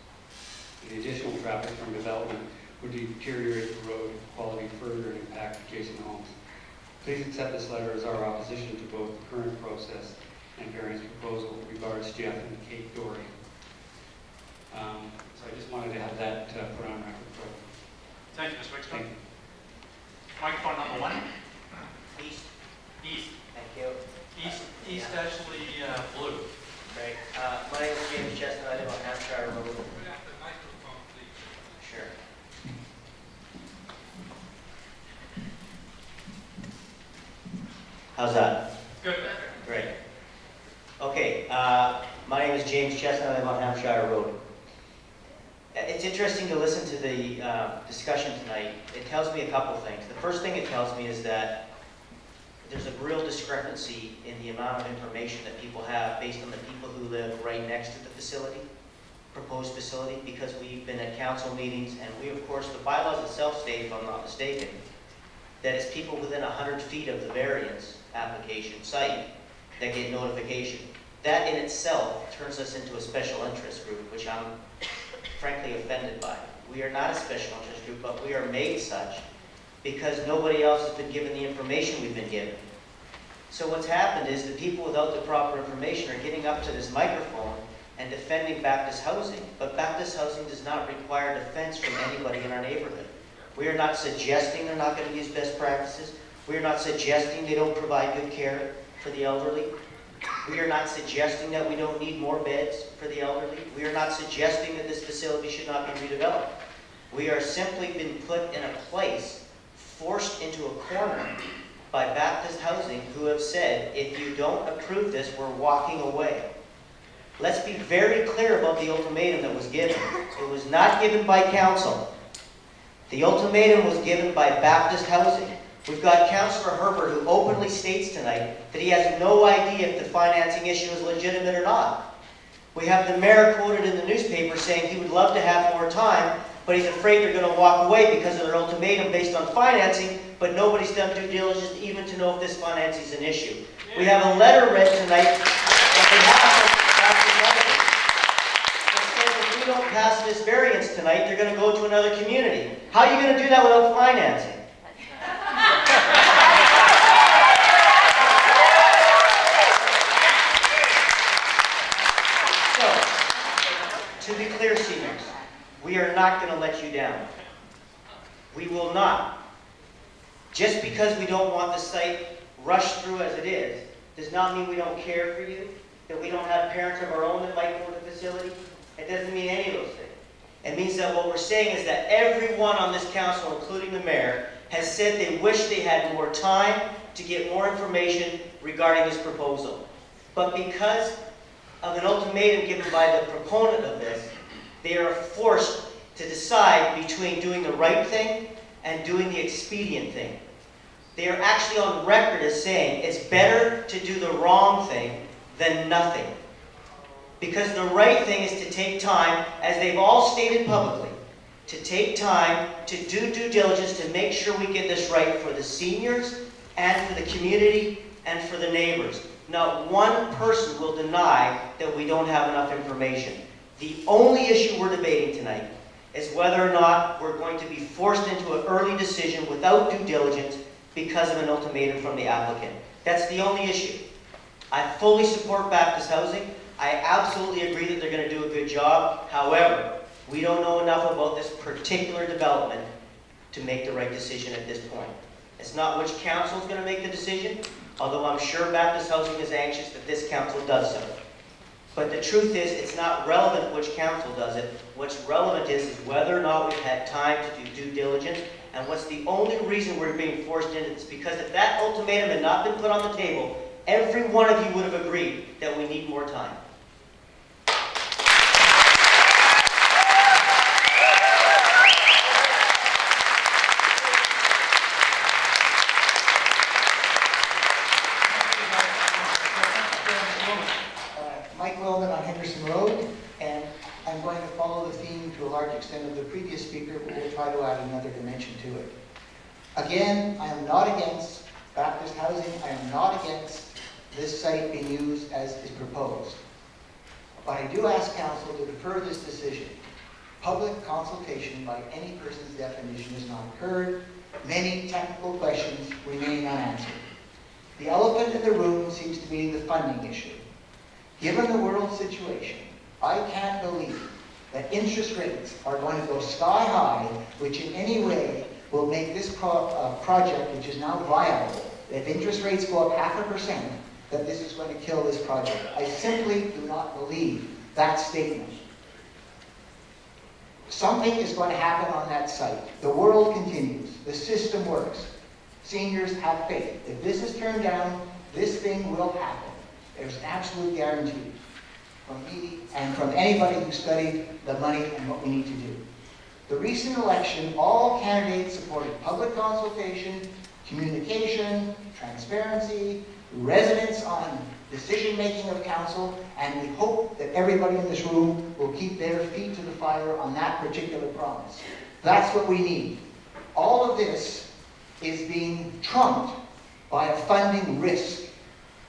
The additional traffic from development would deteriorate the road quality further and impact adjacent homes. Please accept this letter as our opposition to both the current process and variance proposal with regards to Jeff and Kate Dory. Um, so I just wanted to have that uh, put on record. For- Thank you, Mr. Wickstrom. Microphone number one. East. East. Thank you. East, east actually uh, blue. Great. Uh, my name is James Chestnut, I live on Hampshire Road. microphone, please. and Sure. How's that? Good. Great. Okay, uh, my name is James Chestnut, I live on Hampshire Road. It's interesting to listen to the uh, discussion tonight. It tells me a couple things. The first thing it tells me is that there's a real discrepancy in the amount of information that people have based on the people who live right next to the facility, proposed facility, because we've been at council meetings, and we, of course, the bylaws itself state, if I'm not mistaken, that it's people within 100 feet of the variance application site that get notification. That in itself turns us into a special interest group, which I'm frankly offended by. We are not a special interest group, but we are made such because nobody else has been given the information we've been given. So what's happened is the people without the proper information are getting up to this microphone and defending Baptist housing, but Baptist housing does not require defense from anybody in our neighborhood. We are not suggesting they're not going to use best practices. We are not suggesting they don't provide good care for the elderly. We are not suggesting that we don't need more beds for the elderly. We are not suggesting that this facility should not be redeveloped. We are simply been put in a place, forced into a corner by Baptist Housing, who have said, if you don't approve this, we're walking away. Let's be very clear about the ultimatum that was given. It was not given by council. The ultimatum was given by Baptist Housing. We've got Councillor Herbert who openly states tonight that he has no idea if the financing issue is legitimate or not. We have the mayor quoted in the newspaper saying he would love to have more time, but he's afraid they're going to walk away because of their ultimatum based on financing, but nobody's done due diligence even to know if this financing is an issue. We have a letter read tonight that says if we don't pass this variance tonight, they're going to go to another community. How are you going to do that without financing? So, to be clear, seniors, we are not going to let you down. We will not. Just because we don't want the site rushed through as it is, does not mean we don't care for you, that we don't have parents of our own that might go to the facility. It doesn't mean any of those things. It means that what we're saying is that everyone on this council, including the mayor, has said they wish they had more time to get more information regarding this proposal. But because of an ultimatum given by the proponent of this, they are forced to decide between doing the right thing and doing the expedient thing. They are actually on record as saying it's better to do the wrong thing than nothing. Because the right thing is to take time, as they've all stated publicly, to take time to do due diligence to make sure we get this right for the seniors and for the community and for the neighbors. Not one person will deny that we don't have enough information. The only issue we're debating tonight is whether or not we're going to be forced into an early decision without due diligence because of an ultimatum from the applicant. That's the only issue. I fully support Baptist Housing. I absolutely agree that they're going to do a good job. However, we don't know enough about this particular development to make the right decision at this point. It's not which council is going to make the decision, although I'm sure Baptist Housing is anxious that this council does so. But the truth is, it's not relevant which council does it. What's relevant is, is whether or not we've had time to do due diligence. And what's the only reason we're being forced into this? Because if that ultimatum had not been put on the table, every one of you would have agreed that we need more time. Uh, Mike Weldon on Henderson Road, and I'm going to follow the theme to a large extent of the previous speaker, but we'll try to add another dimension to it. Again, I am not against Baptist housing, I am not against this site being used as is proposed. But I do ask council to defer this decision. Public consultation by any person's definition has not occurred. Many technical questions remain unanswered. The elephant in the room seems to be the funding issue. Given the world situation, I can't believe that interest rates are going to go sky high, which in any way will make this pro uh, project, which is now viable, if interest rates go up half a percent, that this is going to kill this project. I simply do not believe that statement. Something is going to happen on that site. The world continues. The system works. Seniors have faith. If this is turned down, this thing will happen. There's absolute guarantee from me and from anybody who studied the money and what we need to do. The recent election, all candidates supported public consultation, communication, transparency, residents on decision-making of council, and we hope that everybody in this room will keep their feet to the fire on that particular promise. That's what we need. All of this is being trumped by a funding risk.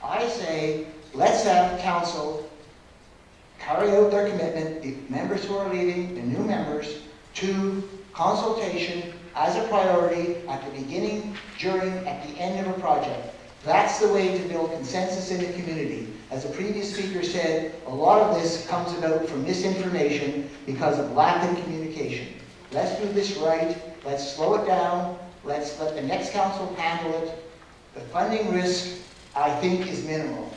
I say, let's have council carry out their commitment, the members who are leaving, the new members, to consultation as a priority at the beginning, during, at the end of a project. That's the way to build consensus in the community. As the previous speaker said, a lot of this comes about from misinformation because of lack of communication. Let's do this right. Let's slow it down. Let's let the next council handle it. The funding risk, I think, is minimal.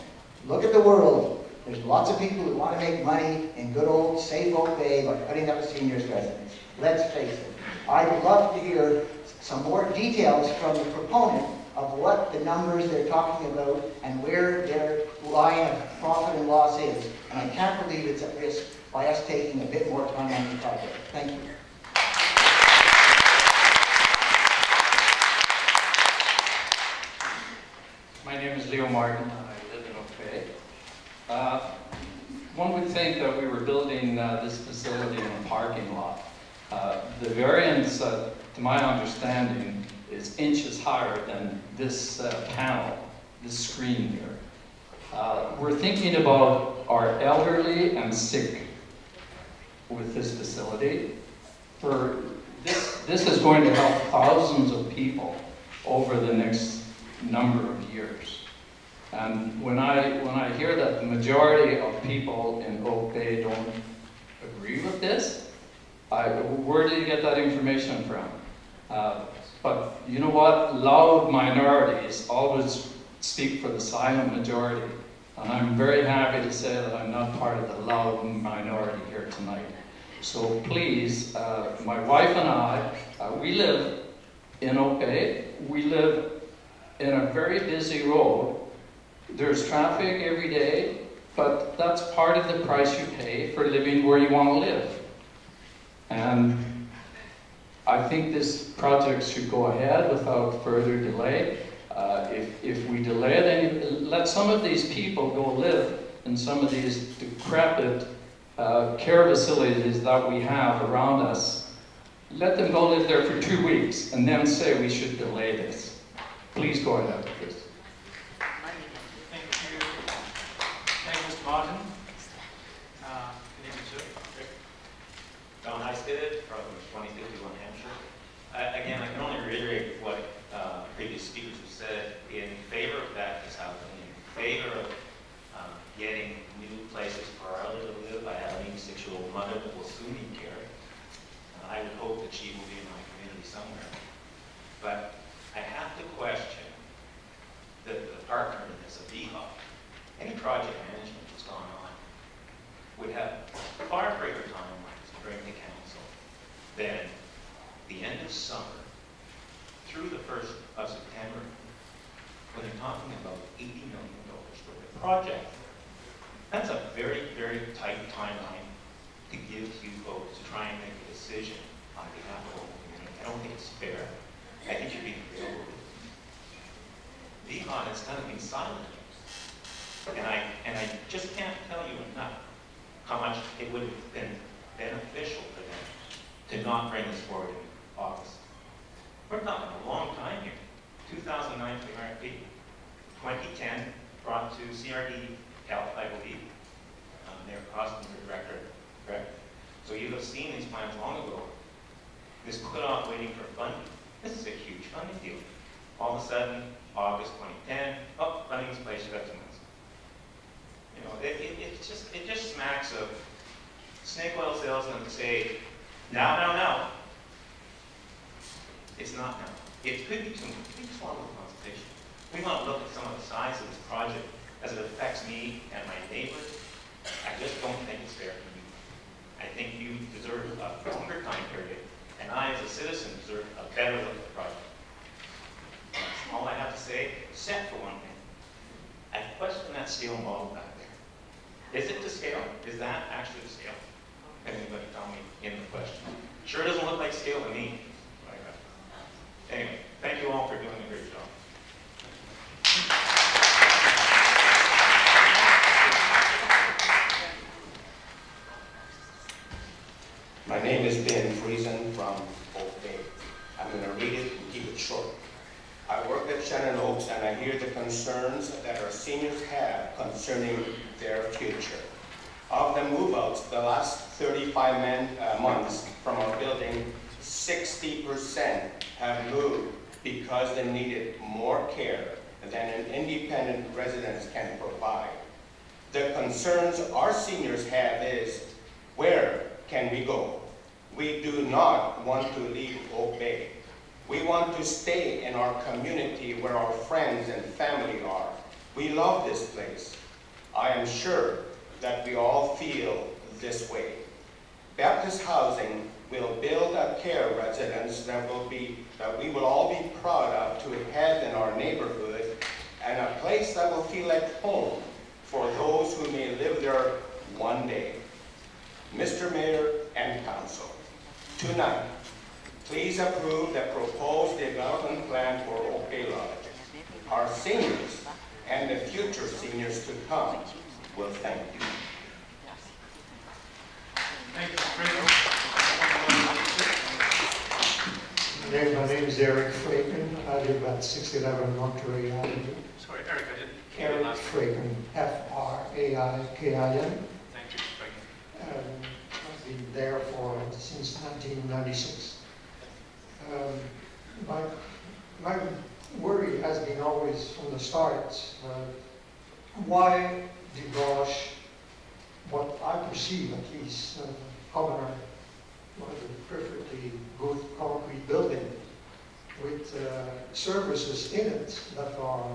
Look at the world. There's lots of people who want to make money in good old safe Oak Bay by putting up a seniors residence. Let's face it. I'd love to hear some more details from the proponent of what the numbers they're talking about and where their line of profit and loss is. And I can't believe it's at risk by us taking a bit more time on the project. Thank you. My name is Leo Martin, and I live in Oak Bay. Uh, one would think that we were building uh, this facility in a parking lot. Uh, the variance, uh, to my understanding, is inches higher than this uh, panel, this screen here. Uh, we're thinking about our elderly and sick with this facility. For this, this is going to help thousands of people over the next number of years. And when I, when I hear that the majority of people in Oak Bay don't agree with this, I, where do you get that information from? Uh, but you know what? Loud minorities always speak for the silent majority. And I'm very happy to say that I'm not part of the loud minority here tonight. So please, uh, my wife and I, uh, we live in Oak Bay. We live in a very busy road. There's traffic every day, but that's part of the price you pay for living where you want to live. And I think this project should go ahead without further delay. Uh, if, if we delay it, any, let some of these people go live in some of these decrepit uh, care facilities that we have around us. Let them go live there for two weeks and then say we should delay this. Please go ahead with this. Thank you. Thank you, Mr. Martin. Uh, Heisted from 2051 Hampshire. Again, I can only reiterate what uh, previous speakers have said in favor of Baptist housing, in favor of um, getting new places for our elderly to live. I have an 86-year-old mother that will soon need care. Uh, I would hope that she will be in my community somewhere. But I have to question the, the partner in this, a VHOP. Any project management would have far greater to bring to council than the end of summer through the first of September, when they're talking about eighty million dollars for the project. That's a very, very tight timeline to give to you folks to try and make a decision on behalf of the community. I don't think it's fair. I think you're being real. VIHA has kind of been silent. And I, and I just can't tell you enough how much it would have been beneficial for them to not bring this forward in August. We're talking a long time here. 2009 for the RFP, 2010 brought to CRD Health, I believe. Um, their cost and director, correct? So you have seen these plans long ago. This put off waiting for funding. This is a huge funding deal. All of a sudden, August 2010, oh, funding's placed for excellence. Know, it, it, it just it just smacks of snake oil salesmen say, no, no, no. It's not now. It could be too much. We just want consultation. We want to look at some of the size of this project as it affects me and my neighbors. I just don't think it's fair for you. I think you deserve a longer time period, and I, as a citizen, deserve a better look at the project. That's all I have to say, except for one thing. I question that steel model back. Is it to scale? Is that actually to scale? Anybody tell me in the question? Sure it doesn't look like scale to me. Anyway, thank you all for doing a great job. My name is Ben Friesen from Oak Bay. I'm going to read it and keep it short. I work at Shannon Oaks and I hear the concerns that our seniors have concerning their future. Of the move-outs, the last 35 man, uh, months from our building, 60% have moved because they needed more care than an independent residence can provide. The concerns our seniors have is, where can we go? We do not want to leave Oak Bay. We want to stay in our community where our friends and family are. We love this place. I am sure that we all feel this way. Baptist Housing will build a care residence that will be that we will all be proud of to have in our neighborhood and a place that will feel like home for those who may live there one day. Mr. Mayor and Council, tonight, please approve the proposed development plan for Oak Lodge. Our seniors and the future seniors to come will thank you. Thank you, Name, my name is Eric Fraikin. I live at 611 Monterey Avenue. Sorry, Eric, I didn't Eric the last Fraikin, F-R-A-I-K-I-N. Thank you, Frank. Um, I've been there for, since 1996. Um, my, my worry has been always from the start, uh, why demolish what I perceive at least, uh, Covenant was a perfectly good concrete building with uh, services in it that are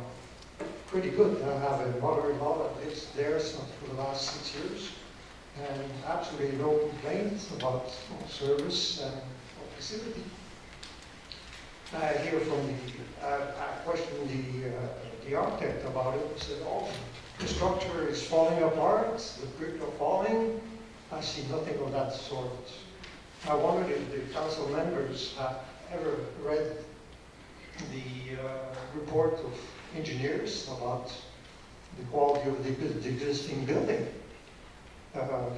pretty good. I have a mother-in-law that lives there for the last six years, and absolutely no complaints about service and facility. I hear from the, I, I questioned the, uh, the architect about it, he said, oh, the structure is falling apart, the brick are falling. I see nothing of that sort. I wondered if the council members have ever read the uh, report of engineers about the quality of the, the existing building. Uh,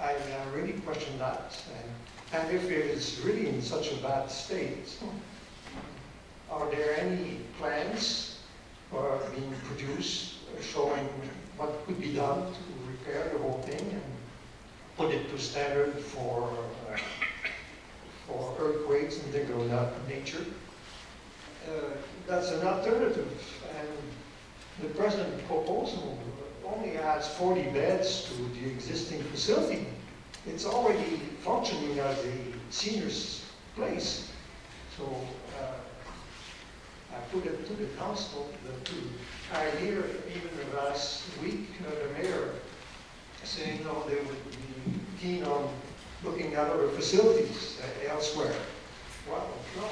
I, I really question that. And, and if it is really in such a bad state, are there any plans uh, being produced showing what could be done to repair the whole thing and put it to standard for uh, for earthquakes and things of that nature. Uh, that's an alternative, and the present proposal only adds 40 beds to the existing facility. It's already functioning as a seniors place. So uh, I put it to the council, the, to, I hear even the last week, uh, the mayor saying, no, they would be keen on looking at other facilities uh, elsewhere. Well, no.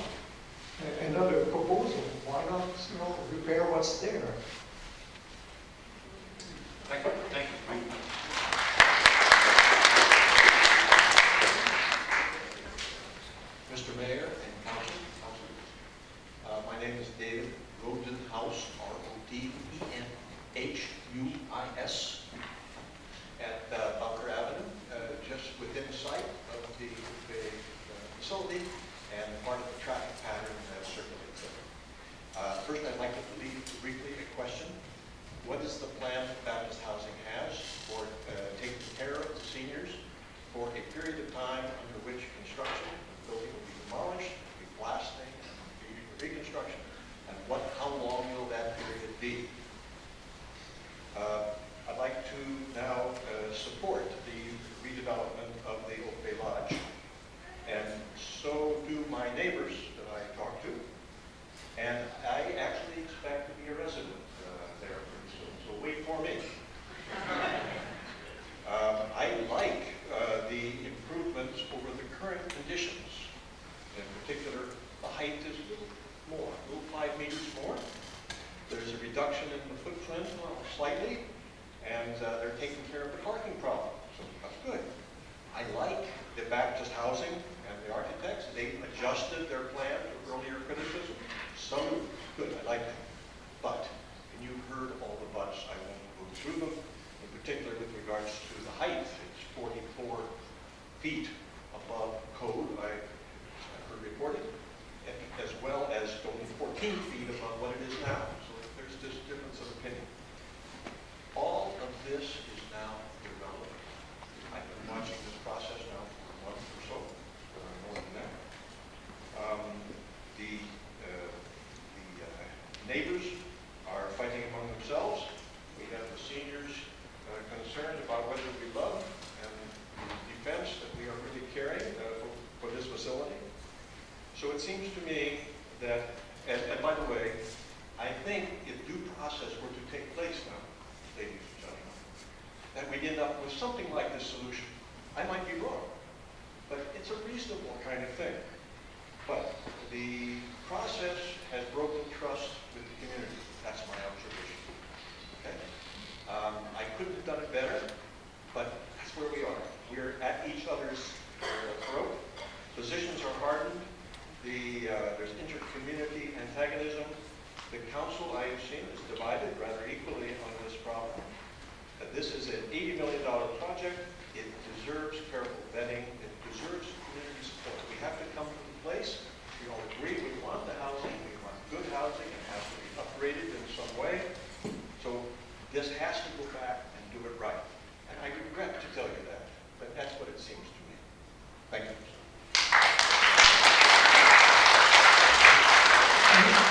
Another proposal, why not, you know, repair what's there? Thank you, thank you. Mr. Mayor and council, councilors, uh, my name is David Rodenhuis, R-O-D-E-N-H-U-I-S, at uh, Bowker Avenue, uh, just within sight of the, the uh, facility and part of the traffic pattern that circulates there. Uh, First, I'd like to leave briefly a question. What is the plan that Baptist Housing has for uh, taking care of the seniors for a period of time under which construction, the building will be demolished, will be blasting, reconstruction, and what, how long will that period be? Uh, I'd like to now uh, support the redevelopment of the Oak Bay Lodge, and so do my neighbors that I talk to, and I actually expect to be a resident uh, there pretty soon, so wait for me. Um, I like uh, the improvements over the current conditions. In particular, the height is a little more, little five meters more. There's a reduction in the footprint, slightly, and uh, they're taking care of the parking problem, so that's good. I like the Baptist Housing and the architects, they adjusted their plan to earlier criticism. Some, good, I like that. But, and you heard all the buts, I won't go through them, in particular with regards to the height. It's 44 feet above code, I I heard reported, as well as only 14 feet above what it is now. So there's this difference of opinion. All of this is now irrelevant. I've been watching this process now for a month or so, or more than that. Um, The, uh, the uh, neighbors are fighting among themselves. We have the seniors uh, concerned about whether we love and the defense that we are really carrying uh, for for this facility. So it seems to me that, and, and by the way, I think if due process were to take place now, ladies and gentlemen, that we'd end up with something like this solution. I might be wrong, but it's a reasonable kind of thing. But the process has broken trust with the community. That's my observation. Okay? Um, I couldn't have done it better, but that's where we are. We're at each other's throat. Positions are hardened. The, uh, there's inter-community antagonism. The council, I have seen, is divided rather equally on this problem. Uh, This is an $80 million project. It deserves careful vetting. It deserves community support. We have to come to the place. We all agree we want the housing. We want good housing. It has to be upgraded in some way. So this has to go back and do it right. And I regret to tell you that, but that's what it seems to me. Thank you.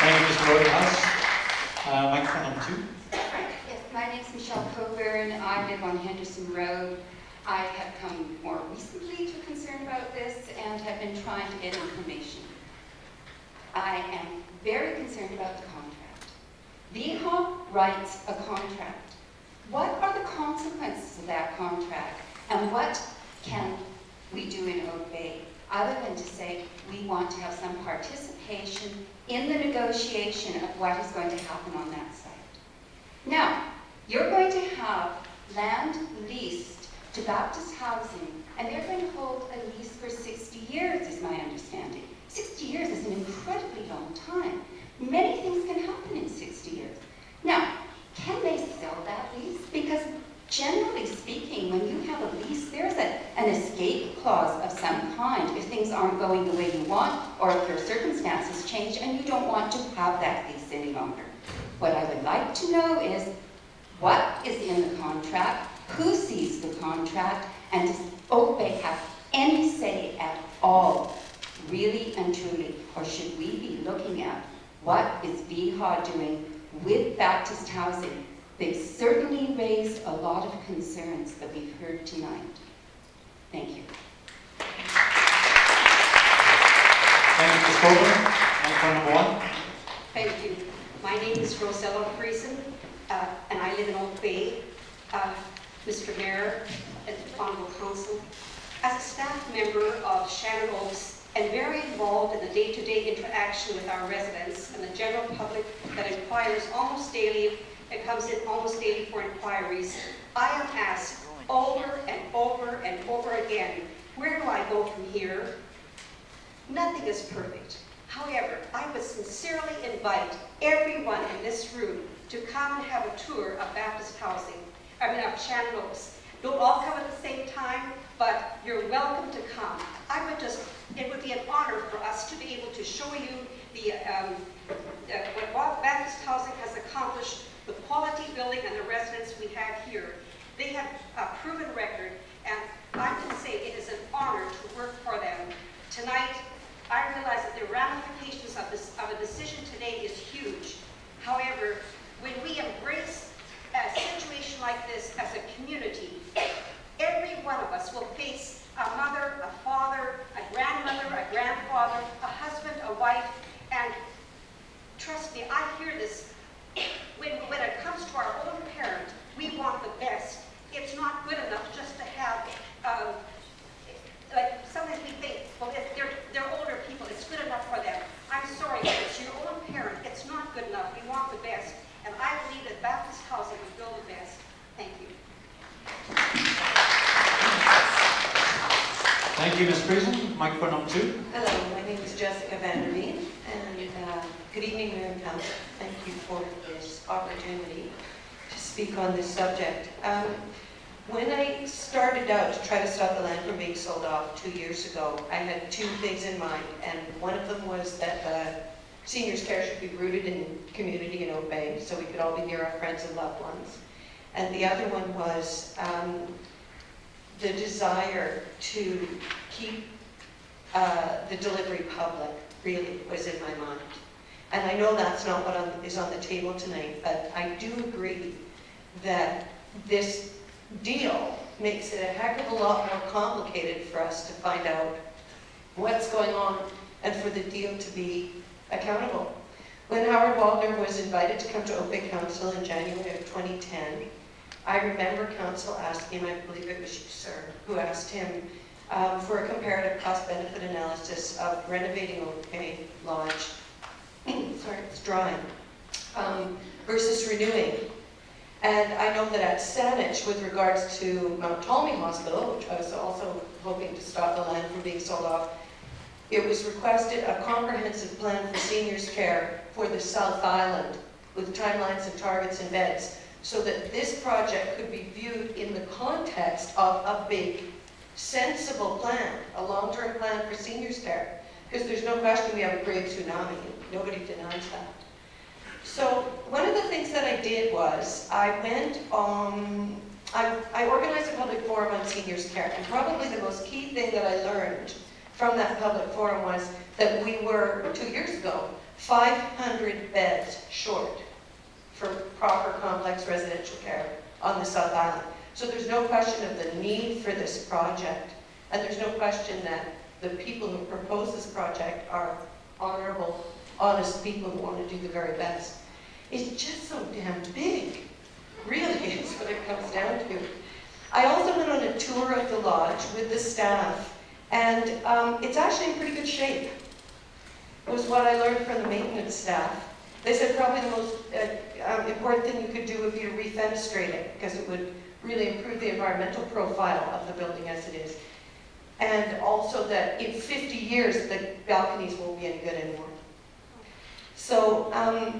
Thank you, Mr. Rodenhuis. Uh, microphone number two. Yes, my name is Michelle Coburn. I live on Henderson Road. I have come more recently to concern about this and have been trying to get information. I am very concerned about the contract. VHOP writes a contract. What are the consequences of that contract? And what can we do in Oak Bay other than to say we want to have some participation in the negotiation of what is going to happen on that site? Now, you're going to have land leased to Baptist Housing, and they're going to hold a lease for 60 years, is my understanding. 60 years is an incredibly long time. Many things can happen in 60 years. Now, can they sell that lease? Because generally speaking, when you have a lease, there's a, an escape clause of some kind if things aren't going the way you want, or if your circumstances change and you don't want to have that lease any longer. What I would like to know is what is in the contract, who sees the contract, and does Bay have any say at all, really and truly? Or should we be looking at what is VHA doing with Baptist Housing? They've certainly raised a lot of concerns that we've heard tonight. Thank you. Thank you, Ms. Coburn. Microphone number one. Thank you. My name is Rosella Friesen, uh, and I live in Oak Bay. Uh, Mr. Mayor, and Honorable Council. As a staff member of Shannon Oaks and very involved in the day-to-day interaction with our residents and the general public that inquires almost daily and comes in almost daily for inquiries, I am asked over and over and over again, where do I go from here? Nothing is perfect. However, I would sincerely invite everyone in this room to come and have a tour of Baptist housing, I mean of Shannon Oaks. Don't all come at the same time, but you're welcome to come. I would just, it would be an honor for us to be able to show you the, um, uh, what Baptist housing has accomplished, the quality building and the residents we have here. They have a proven record, and I can say it is an honor to work for them. Tonight, I realize that the ramifications of, this, of a decision today is huge. However, when we embrace a situation like this as a community, every one of us will face a mother, a father, a grandmother, a grandfather, a husband, a wife, and trust me, I hear this. When, when it comes to our own parent, we want the best. It's not good enough just to have um, like sometimes we think, well, if they're, they're older people, it's good enough for them. I'm sorry, but it's your own parent. It's not good enough. We want the best. And I believe that Baptist Housing will build the best. Thank you. Thank you, Ms. Friesen. Microphone number two. Hello, my name is Jessica Vanderveen, and uh, good evening, Mayor and Council. Thank you for this opportunity to speak on this subject. Um, when I started out to try to stop the land from being sold off two years ago, I had two things in mind, and one of them was that the seniors care should be rooted in community and Bay, so we could all be near our friends and loved ones. And the other one was um, the desire to keep uh, the delivery public really was in my mind. And I know that's not what on, is on the table tonight, but I do agree that this deal makes it a heck of a lot more complicated for us to find out what's going on and for the deal to be accountable. When Howard Waldner was invited to come to Bay Council in January of 2010, I remember council asking, I believe it was you, sir, who asked him um, for a comparative cost-benefit analysis of renovating Bay Lodge, sorry, it's drying, um, versus renewing. And I know that at Saanich, with regards to Mount Tolmie Hospital, which I was also hoping to stop the land from being sold off, it was requested a comprehensive plan for seniors care for the South Island with timelines and targets and beds so that this project could be viewed in the context of a big, sensible plan, a long-term plan for seniors care. Because there's no question we have a great tsunami. Nobody denies that. So one of the things that I did was I went on, I, I organized a public forum on seniors care, and probably the most key thing that I learned from that public forum was that we were, two years ago, 500 beds short for proper complex residential care on the South Island. So there's no question of the need for this project, and there's no question that the people who propose this project are honorable, honest people who want to do the very best. It's just so damn big. Really, is what it comes down to. I also went on a tour of the lodge with the staff, and um, it's actually in pretty good shape. Was what I learned from the maintenance staff. They said probably the most uh, um, important thing you could do would be to refenestrate it, because it would really improve the environmental profile of the building as it is. And also that in 50 years, the balconies won't be any good anymore. So um,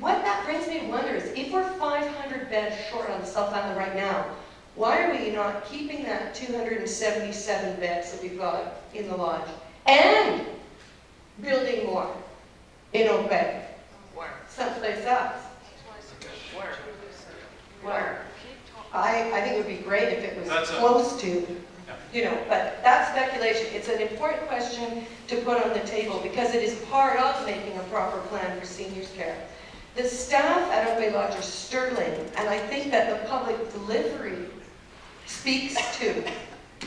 what that brings me to wonder is, if we're 500 beds short on the South Island right now, why are we not keeping that 277 beds that we've got in the lodge and building more in Oak Bay? Someplace else. Where? Where? I, I think it would be great if it was close to, you know, but that's speculation. It's an important question to put on the table because it is part of making a proper plan for seniors care. The staff at Oak Lodge are sterling, and I think that the public delivery speaks to,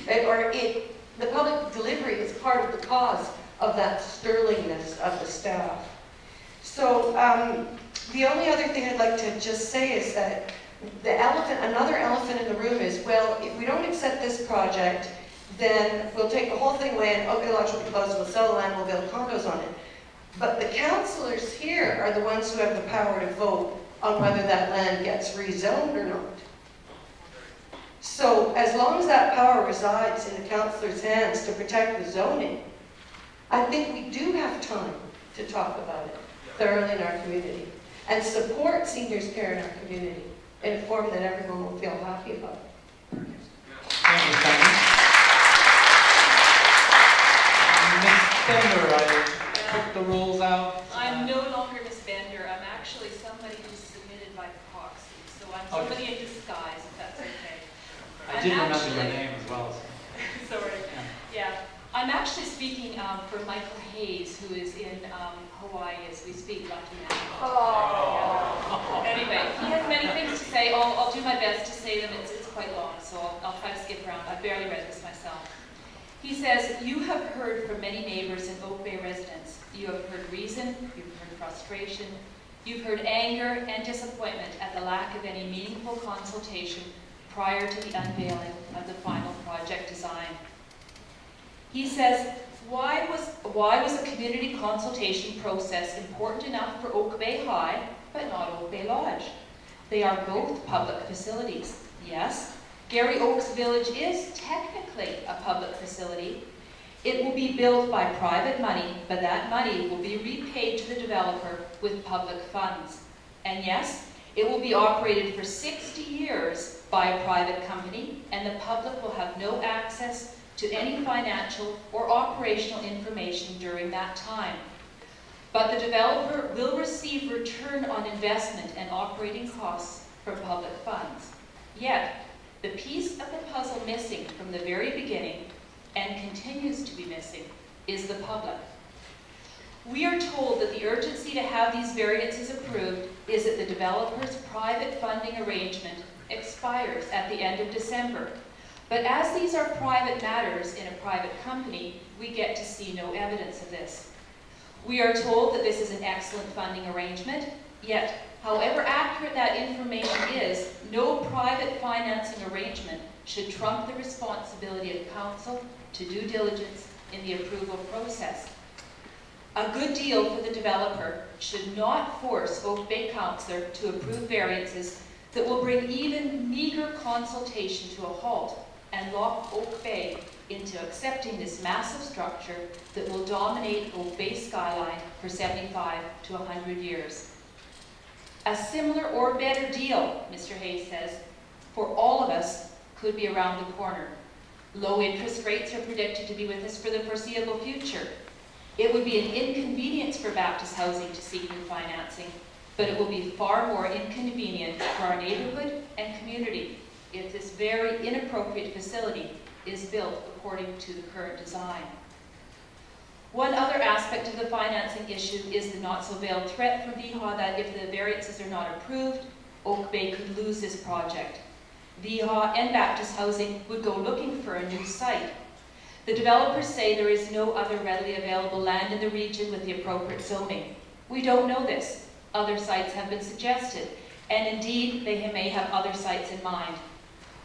eh, or it, the public delivery is part of the cause of that sterlingness of the staff. So um, The only other thing I'd like to just say is that the elephant, another elephant in the room is, well, if we don't accept this project, then we'll take the whole thing away and Oak Bay Lodge will be closed, we'll sell the land, we'll build condos on it. But the councillors here are the ones who have the power to vote on whether that land gets rezoned or not. So as long as that power resides in the councillors' hands to protect the zoning, I think we do have time to talk about it thoroughly in our community and support seniors care in our community in a form that everyone will feel happy about. Thank you, Sandy. Ms. Bender, I took the rules out. I'm no longer Miss Bender. I'm actually somebody who's submitted by proxy. So I'm Okay. somebody in disguise, if that's okay. I I'm did remember your name as well. so- Sorry. Yeah. I'm actually speaking um, for Michael Hayes, who is in um, Hawaii as we speak, lucky man. Oh. Yeah. Anyway, he has many things to say. I'll, I'll do my best to say them. It's, it's quite long, so I'll, I'll try to skip around. I've barely read this myself. He says, you have heard from many neighbors and Oak Bay residents. You have heard reason, you've heard frustration, you've heard anger and disappointment at the lack of any meaningful consultation prior to the unveiling of the final project design. He says, why was, why was a community consultation process important enough for Oak Bay High, but not Oak Bay Lodge? They are both public facilities, yes. Garry Oaks Village is technically a public facility. It will be built by private money, but that money will be repaid to the developer with public funds. And yes, it will be operated for 60 years by a private company, and the public will have no access to any financial or operational information during that time. But the developer will receive return on investment and operating costs from public funds. Yet, the piece of the puzzle missing from the very beginning, and continues to be missing, is the public. We are told that the urgency to have these variances approved is that the developer's private funding arrangement expires at the end of December. But as these are private matters in a private company, we get to see no evidence of this. We are told that this is an excellent funding arrangement, yet, however accurate that information is, no private financing arrangement should trump the responsibility of council to due diligence in the approval process. A good deal for the developer should not force Oak Bay Councillor to approve variances that will bring even meager consultation to a halt and lock Oak Bay into accepting this massive structure that will dominate Oak Bay skyline for 75 to 100 years. A similar or better deal, Mr. Hayes says, for all of us could be around the corner. Low interest rates are predicted to be with us for the foreseeable future. It would be an inconvenience for Baptist Housing to seek new financing, but it will be far more inconvenient for our neighborhood and community if this very inappropriate facility is built according to the current design. One other aspect of the financing issue is the not-so-veiled threat from VHA that if the variances are not approved, Oak Bay could lose this project. VHA and Baptist Housing would go looking for a new site. The developers say there is no other readily available land in the region with the appropriate zoning. We don't know this. Other sites have been suggested, and indeed, they may have other sites in mind.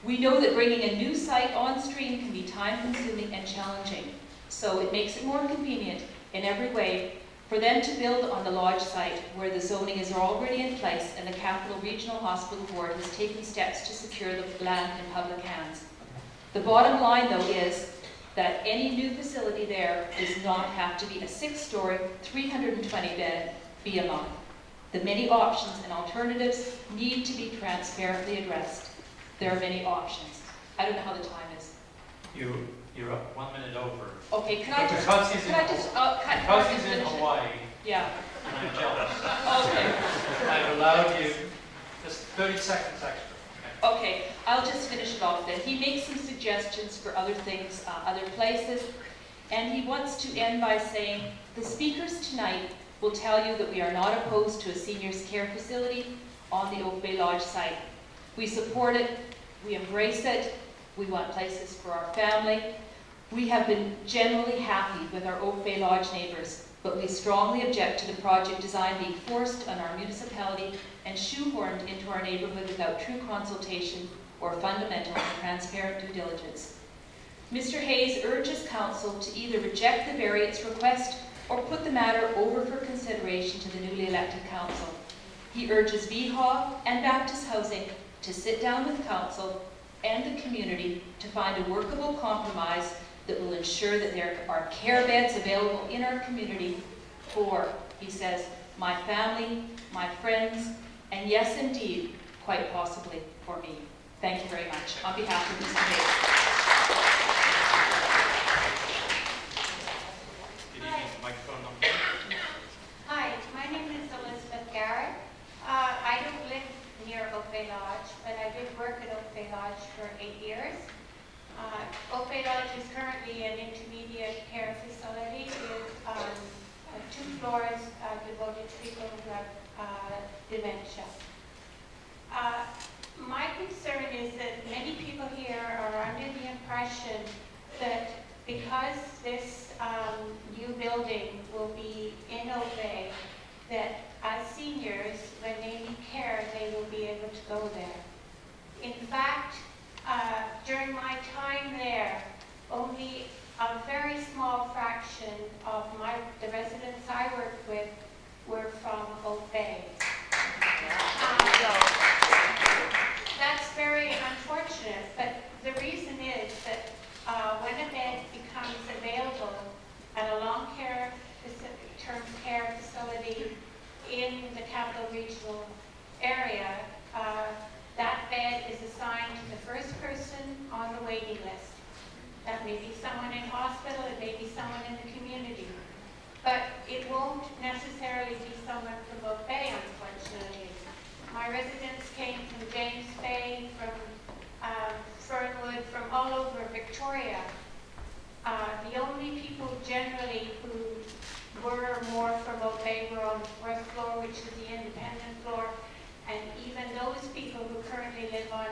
We know that bringing a new site on stream can be time-consuming and challenging, so it makes it more convenient in every way for them to build on the lodge site where the zoning is already in place and the Capital Regional Hospital Board has taken steps to secure the land in public hands. The bottom line, though, is that any new facility there does not have to be a six-story, 320-bed BMI. The many options and alternatives need to be transparently addressed. There are many options. I don't know how the time is. You, you're up one minute over. Okay, can I just, because he's can in I just, uh, can Because he's in? Hawaii, Yeah. and I'm jealous. Okay. I've allowed you just 30 seconds extra. Okay, I'll just finish it off then. He makes some suggestions for other things, uh, other places, and he wants to end by saying, the speakers tonight will tell you that we are not opposed to a seniors care facility on the Oak Bay Lodge site. We support it, we embrace it, we want places for our family. We have been generally happy with our Oak Bay Lodge neighbors, but we strongly object to the project design being forced on our municipality and shoehorned into our neighborhood without true consultation or fundamental and transparent due diligence. Mr. Hayes urges council to either reject the variance request or put the matter over for consideration to the newly elected council. He urges VHAW and Baptist Housing to sit down with council and the community to find a workable compromise that will ensure that there are care beds available in our community for, he says, my family, my friends, and yes, indeed, quite possibly for me. Thank you very much. On behalf of Mr. Hayes. Good evening, microphone number. Hi, my name is Elizabeth Garrett. Uh, I don't live Bay Lodge, but I did work at Oak Bay Lodge for eight years. Uh, Bay Lodge is currently an intermediate care facility with um, uh, two floors uh, devoted to people who have uh, dementia. Uh, my concern is that many people here are under the impression that because this um, new building will be in Oak Bay, that as seniors, when they need care, they will be able to go there. In fact, uh, during my time there, only a very small fraction of my, the residents I worked with were from Oak Bay. Um, that's very unfortunate, but the reason is that uh, when a bed becomes available at a long care, term care facility in the capital regional area, uh, that bed is assigned to the first person on the waiting list. That may be someone in hospital, it may be someone in the community. But it won't necessarily be someone from Oak Bay, unfortunately. My residents came from James Bay, from um, Fernwood, from all over Victoria. Uh, the only people generally who were more from Oak Bay were on the fourth floor, which is the independent floor. And even those people who currently live on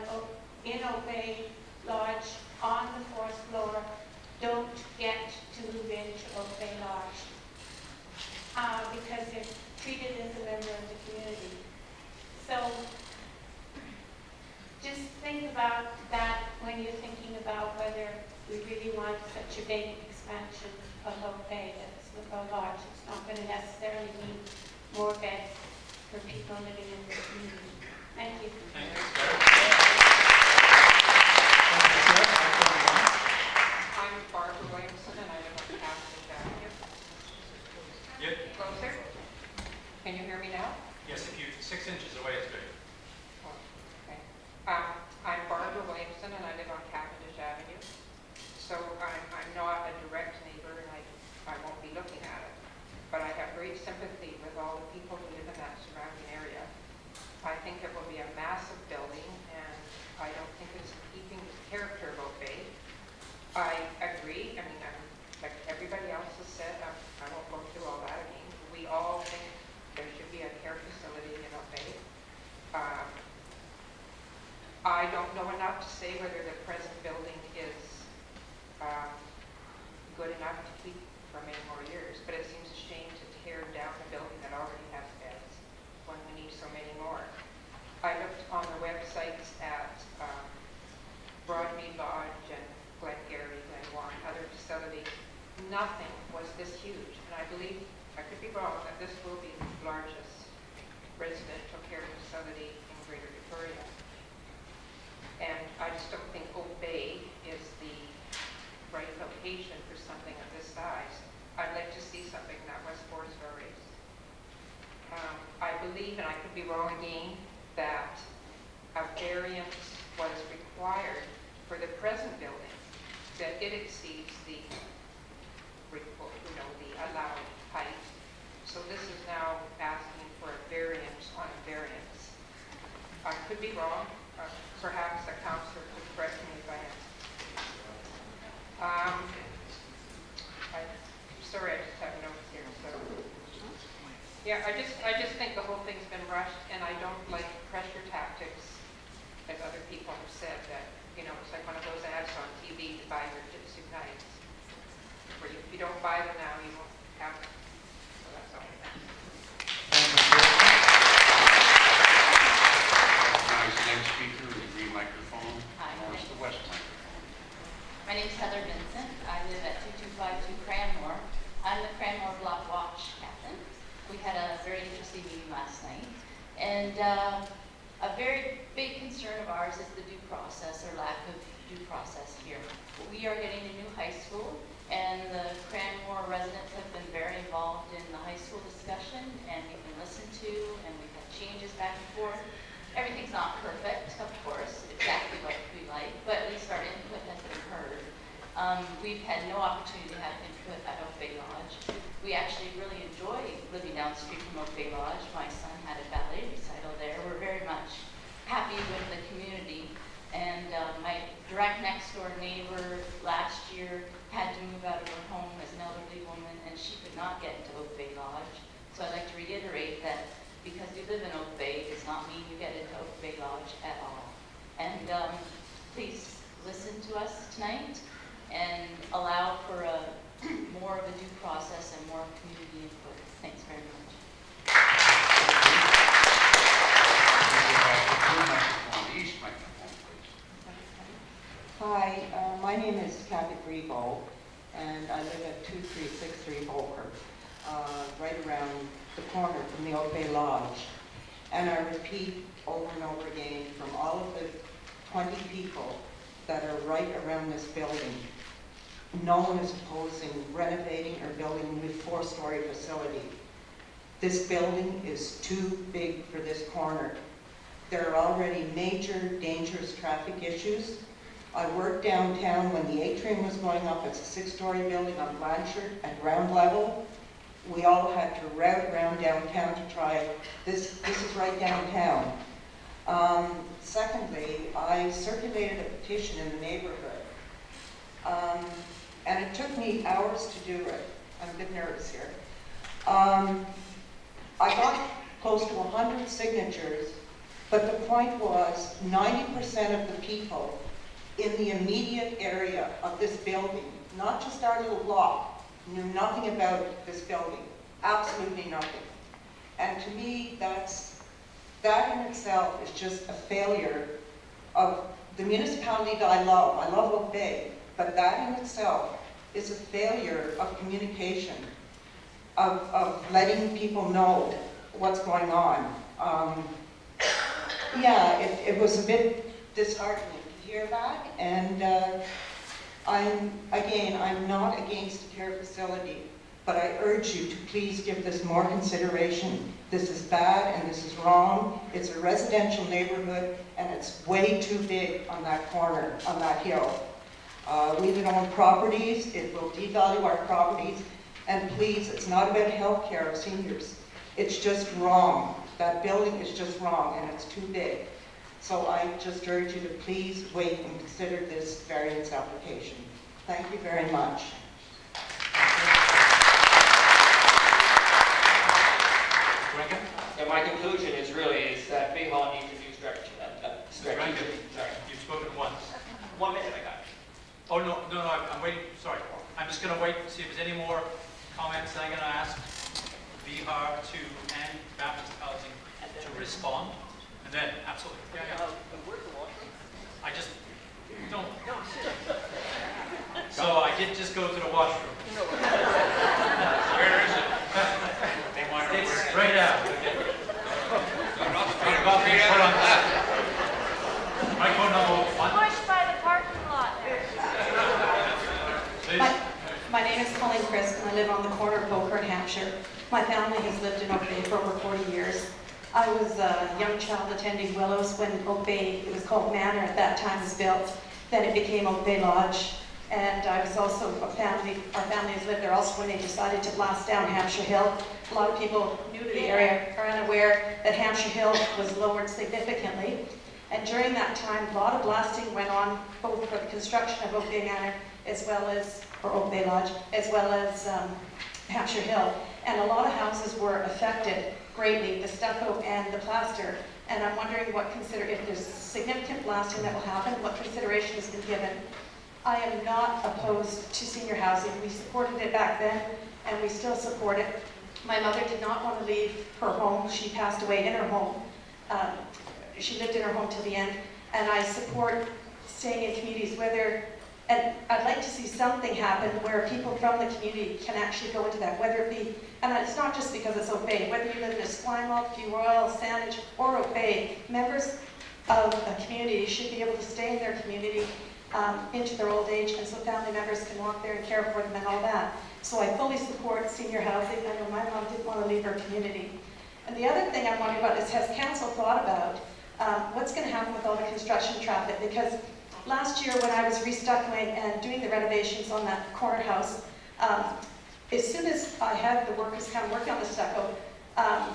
in Oak Bay Lodge on the fourth floor don't get to move into Oak Bay Lodge uh, because they're treated as a member of the community. So just think about that when you're thinking about whether we really want such a big expansion of Oak Bay with a lodge. It's not going to necessarily mean more beds for people living in the community. Thank you. I'm Barbara Williamson and I live on Cassidy Avenue. Yep. Closer? Can you hear me now? Yes, if you, six inches away is good. Okay. Um, I'm Barbara Williamson and I live on Cavendish Avenue. So I'm, I'm not a direct neighbor and I, won't be looking at it. But I have great sympathy with all the people who live in that surrounding area. I think it will be a massive building and I don't think it's keeping the character of Oak Bay. I agree, I mean, I'm, like everybody else has said, I'm, I won't go through all that again. We all think there should be a care facility in Oak Bay. Um, I don't know enough to say whether the present building is um, good enough to keep for many more years, but it seems a shame to tear down a building that already has beds when we need so many more. I looked on the websites at um, Broadmead Lodge and Glengarry, Glenwarren, other facilities. Nothing was this huge, and I believe, I could be wrong, that this will be the largest residential care facility in Greater Victoria. And I just don't think Oak Bay is the right location for something of this size. I'd like to see something that was stories. Um, I believe, and I could be wrong again, that a variance was required for the present building, that it exceeds the, re- you know, the allowed height. So this is now asking for a variance on a variance. I could be wrong, uh, perhaps a counselor could correct me if I am. Um, sorry, I just have notes here, so. Yeah, I just, I just think the whole thing's been rushed, and I don't like pressure tactics, as other people have said, that, you know, it's like one of those ads on TV to buy your Ginsu knives, where if you don't buy them now, you won't have them. So that's all. Is the green microphone, Hi, my name is name- Heather Vincent. I live at 2252 Cranmore. I'm the Cranmore Block Watch Captain. We had a very interesting meeting last night. And uh, a very big concern of ours is the due process or lack of due process here. We are getting a new high school and the Cranmore residents have been very involved in the high school discussion, and we've been listened to, and we've had changes back and forth. Everything's not perfect, of course, exactly what we like, but at least our input has been heard. Um, we've had no opportunity to have input at Oak Bay Lodge. We actually really enjoy living down the street from Oak Bay Lodge. My son had a ballet recital there. We're very much happy with the community. And uh, my direct next door neighbor last year had to move out of her home as an elderly woman, and she could not get into Oak Bay Lodge. So I'd like to reiterate that because you live in Oak Bay does not mean you get into Oak Bay Lodge at all. And um, please listen to us tonight and allow for a more of a due process and more community input. Thanks very much. East microphone, please. Hi, uh, my name is Kathy Grebo, and I live at 2363 Holker, uh, right around the corner from the Oak Lodge. And I repeat over and over again from all of the 20 people that are right around this building, no one is opposing renovating or building a new four-story facility. This building is too big for this corner. There are already major dangerous traffic issues. I worked downtown when the atrium was going up. It's a six-story building on Blanchard at ground level. We all had to route around downtown to try, this, this is right downtown. Um, secondly, I circulated a petition in the neighborhood. Um, and it took me hours to do it. I'm a bit nervous here. Um, I got close to 100 signatures, but the point was 90% of the people in the immediate area of this building, not just our little block, knew nothing about this building, absolutely nothing. And to me, that's, that in itself is just a failure of the municipality that I love. I love Oak Bay, but that in itself is a failure of communication, of, of letting people know what's going on. Um, yeah, it, it was a bit disheartening and uh, I'm, again, I'm not against a care facility, but I urge you to please give this more consideration. This is bad and this is wrong. It's a residential neighborhood, and it's way too big on that corner, on that hill. Uh, we don't own properties, it will devalue our properties, and please, it's not about health care of seniors. It's just wrong. That building is just wrong, and it's too big. So I just urge you to please wait and consider this variance application. Thank you very much. Yeah, my conclusion is really is that Bayhall needs a new stretch, uh, uh, stretch. Rankin, Sorry. you've spoken once. One minute, I got. Oh, no, no, no, I'm I'm waiting, sorry. I'm just going to wait and see if there's any more comments. I'm going to ask VIHA to and Baptist Housing to respond. And then, absolutely, yeah, yeah. I just, don't. So I did just go to the washroom. No. Where is it? They It's right out. What about being put on that? Microphone number one. Pushed by the parking lot there. Please. My name is Colleen Crisp, and I live on the corner of Bowker, Hampshire. My family has lived in Oak Bay for over 40 years. I was a young child attending Willows when Oak Bay, it was called Manor at that time, was built. Then it became Oak Bay Lodge. And I was also a family, our family has lived there also when they decided to blast down Hampshire Hill. A lot of people new to the area are unaware that Hampshire Hill was lowered significantly. And during that time, a lot of blasting went on, both for the construction of Oak Bay Manor as well as, or Oak Bay Lodge, as well as um, Hampshire Hill. And a lot of houses were affected greatly, the stucco and the plaster. And I'm wondering what consider, if there's significant blasting that will happen, what consideration has been given. I am not opposed to senior housing. We supported it back then, and we still support it. My mother did not want to leave her home. She passed away in her home. Um, she lived in her home till the end, and I support staying in communities where there And I'd like to see something happen where people from the community can actually go into that, whether it be, and it's not just because it's Oak whether you live in Esquimalt, View Royal, Saanich, or Oak members of a community should be able to stay in their community um, into their old age, and so family members can walk there and care for them and all that. So I fully support senior housing. I know my mom didn't want to leave her community. And the other thing I'm wondering about is, has council thought about um, what's going to happen with all the construction traffic? Because last year when I was restucking and doing the renovations on that corner house, um, as soon as I had the workers come working on the stucco, um,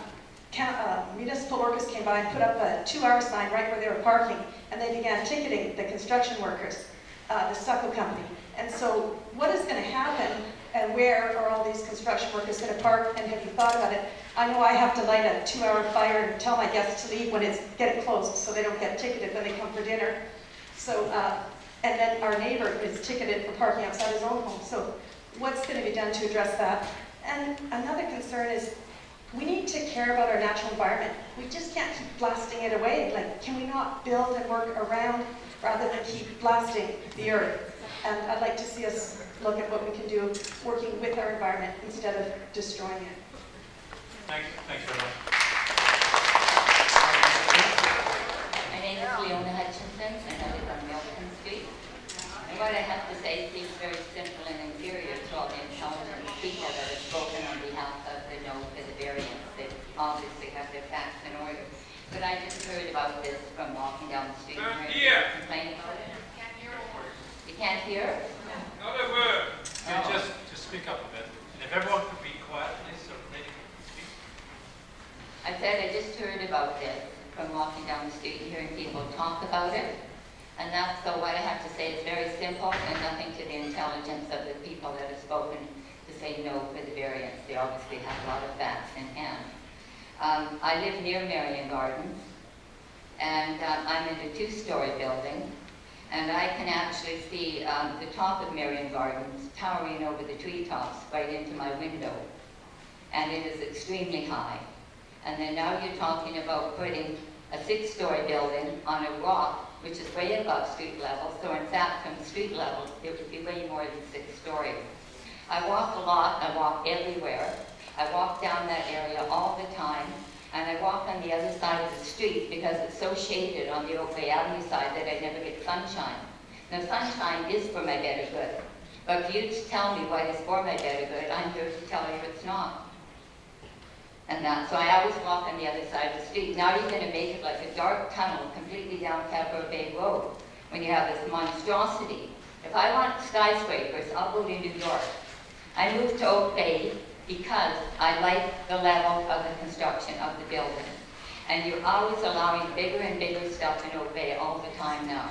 uh, municipal workers came by and put up a two-hour sign right where they were parking, and they began ticketing the construction workers, uh, the stucco company. And so what is going to happen, and where are all these construction workers going to park, and have you thought about it? I know I have to light a two-hour fire and tell my guests to leave when it's getting close so they don't get ticketed when they come for dinner. So, uh, and then our neighbor is ticketed for parking outside his own home. So what's going to be done to address that? And another concern is we need to care about our natural environment. We just can't keep blasting it away. Like, can we not build and work around rather than keep blasting the earth? And I'd like to see us look at what we can do working with our environment instead of destroying it. Thanks, thanks very much. My name is Leona Hutchinson, and I live on Milton Street. And what I have to say seems very simple and inferior to all the intelligent people that have spoken on behalf of the no for the variance. They obviously have their facts in order. But I just heard about this from walking down the street. Not and here. Complaining about it. You can't hear? Not a word. Yeah, just, just speak up a bit. And if everyone could be quiet, please, so lady can speak. I said I just heard about this from walking down the street and hearing people talk about it. And that's so what I have to say is very simple and nothing to the intelligence of the people that have spoken to say no for the variance. They obviously have a lot of facts in hand. Um, I live near Marion Gardens, and um, I'm in a two-story building, and I can actually see um, the top of Marion Gardens towering over the treetops right into my window. And it is extremely high. And then now you're talking about putting a six-story building on a rock, which is way above street level. So in fact, from street level, it would be way more than six stories. I walk a lot, I walk everywhere. I walk down that area all the time, and I walk on the other side of the street because it's so shaded on the Oakley Avenue side that I never get sunshine. Now, sunshine is for my better good, but for you tell me what is for my better good, I'm here to tell you it's not and that. So I always walk on the other side of the street. Now you're going to make it like a dark tunnel completely down Cadboro Bay Road when you have this monstrosity. If I want skyscrapers, I'll go to New York. I moved to Oak Bay because I like the level of the construction of the building. And you're always allowing bigger and bigger stuff in Oak Bay all the time now.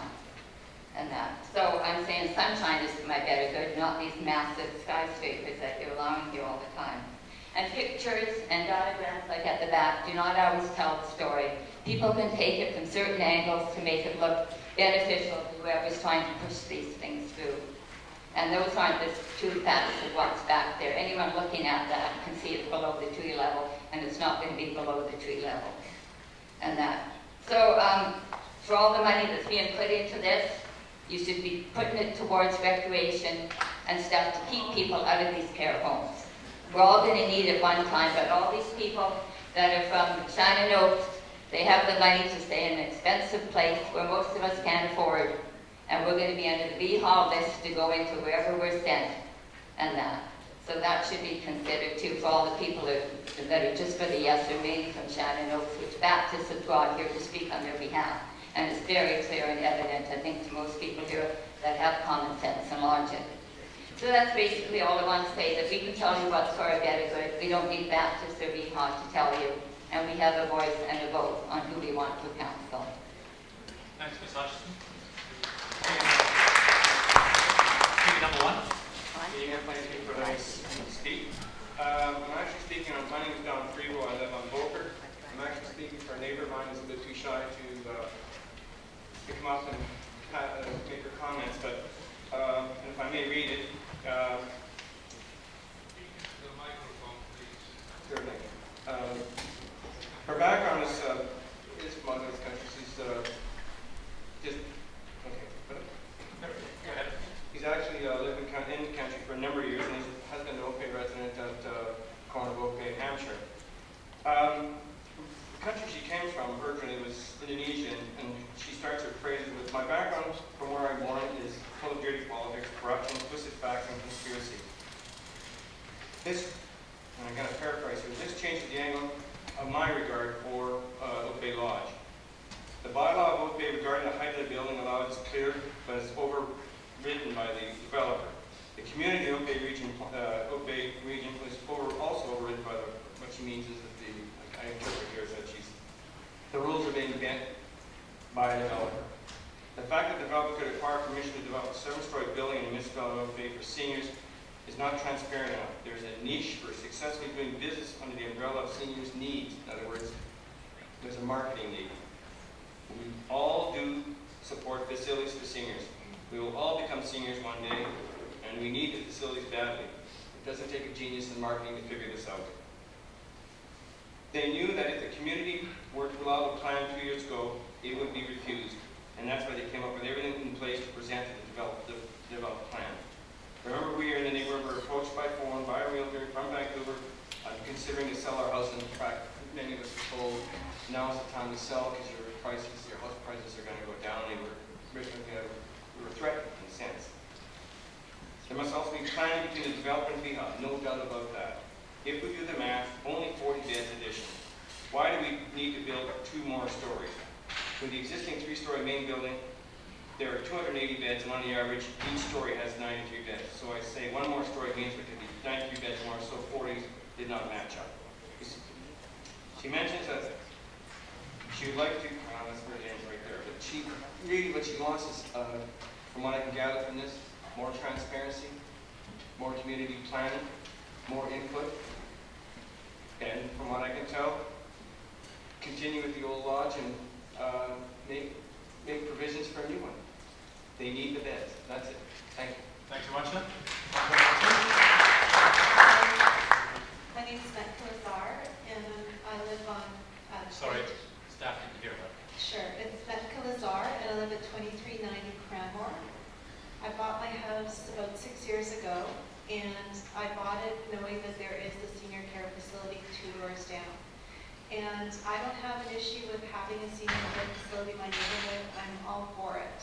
And that. So I'm saying sunshine is my better good, not these massive skyscrapers that you're allowing here all the time. And pictures and diagrams like at the back do not always tell the story. People can take it from certain angles to make it look beneficial to whoever's trying to push these things through. And those aren't the true facts of what's back there. Anyone looking at that can see it's below the tree level, and it's not going to be below the tree level. And that. So um, for all the money that's being put into this, you should be putting it towards recreation and stuff to keep people out of these care homes. We're all going to need it one time, but all these people that are from Shannon Oaks, they have the money to stay in an expensive place where most of us can't afford, and we're going to be under the B Hall list to go into wherever we're sent, and that. So that should be considered too for all the people that, that are just for the yes or me from Shannon Oaks, which Baptists have brought here to speak on their behalf. And it's very clear and evident, I think, to most people here that have common sense and logic. So that's basically all I want to say, that we can tell you what's for our better good. We don't need Baptists or VIHA to tell you. And we have a voice and a vote on who we want to counsel. Thanks, Ms. Hutchison. Speaker number one. Being here, planning for nice speak. Um, I'm actually speaking on, my name is Don Freebo, I live on Beaufort. I'm actually speaking for a neighbor of mine who's a bit too shy to, uh, to come up and uh, make her comments, but uh, and if I may read it, um, um, her background is uh, is Muslim country. She's uh, just okay. Go ahead. He's actually uh, living in, the country for a number of years, and he's has been an Ope resident at uh, Corner Ope, Hampshire. Um, country she came from, originally was Indonesian, and she starts her phrase with, my background from where I'm born is full of dirty politics, corruption, twisted facts, and conspiracy. This, and I'm going to paraphrase here, this changes the angle of my regard for uh, Oak Bay Lodge. The bylaw of Oak Bay regarding the height of the building allowed is clear, but it's overridden by the developer. The community of Oak Bay region, uh, Oak Bay region was over, also overridden by the, what she means is that. I interpret here is that she's, the rules are being bent by a developer. The fact that the developer could acquire permission to develop a seven-story building in of Oak Bay for seniors is not transparent enough. There's a niche for successfully doing business under the umbrella of seniors' needs. In other words, there's a marketing need. We all do support facilities for seniors. We will all become seniors one day, and we need the facilities badly. It doesn't take a genius in marketing to figure this out. They knew that if the community were to allow the plan two years ago, it would be refused. And that's why they came up with everything in place to present the developed, the developed plan. Remember, we are in the neighborhood, were approached by phone by a realtor from Vancouver, uh, considering to sell our house. In fact, many of us were told, now's the time to sell because your prices, your house prices are going to go down. They were, we were threatened in a sense. There must also be planning between the developer and VIHA, no doubt about that. If we do the math, only 40 beds addition. Why do we need to build two more stories? With the existing three-story main building, there are 280 beds, and on the average, each story has 93 beds. So I say one more story means we could be 93 beds more, so 40 did not match up. She mentions that she would like to, uh, that's where it ends right there, but she, really what she wants is, uh, from what I can gather from this, more transparency, more community planning, more input, and from what I can tell, continue with the old lodge and uh, make, make provisions for a new one. They need the beds. That's it. Thank you. Thanks so much, then. My name is Matt Lazar, and I live on... Uh, Sorry, staff didn't hear that. Sure, it's Metka Lazar, and I live at 2390 Cranmore. I bought my house about six years ago, and I bought it knowing that there is a senior care facility two doors down. And I don't have an issue with having a senior care facility in my neighborhood. I'm all for it.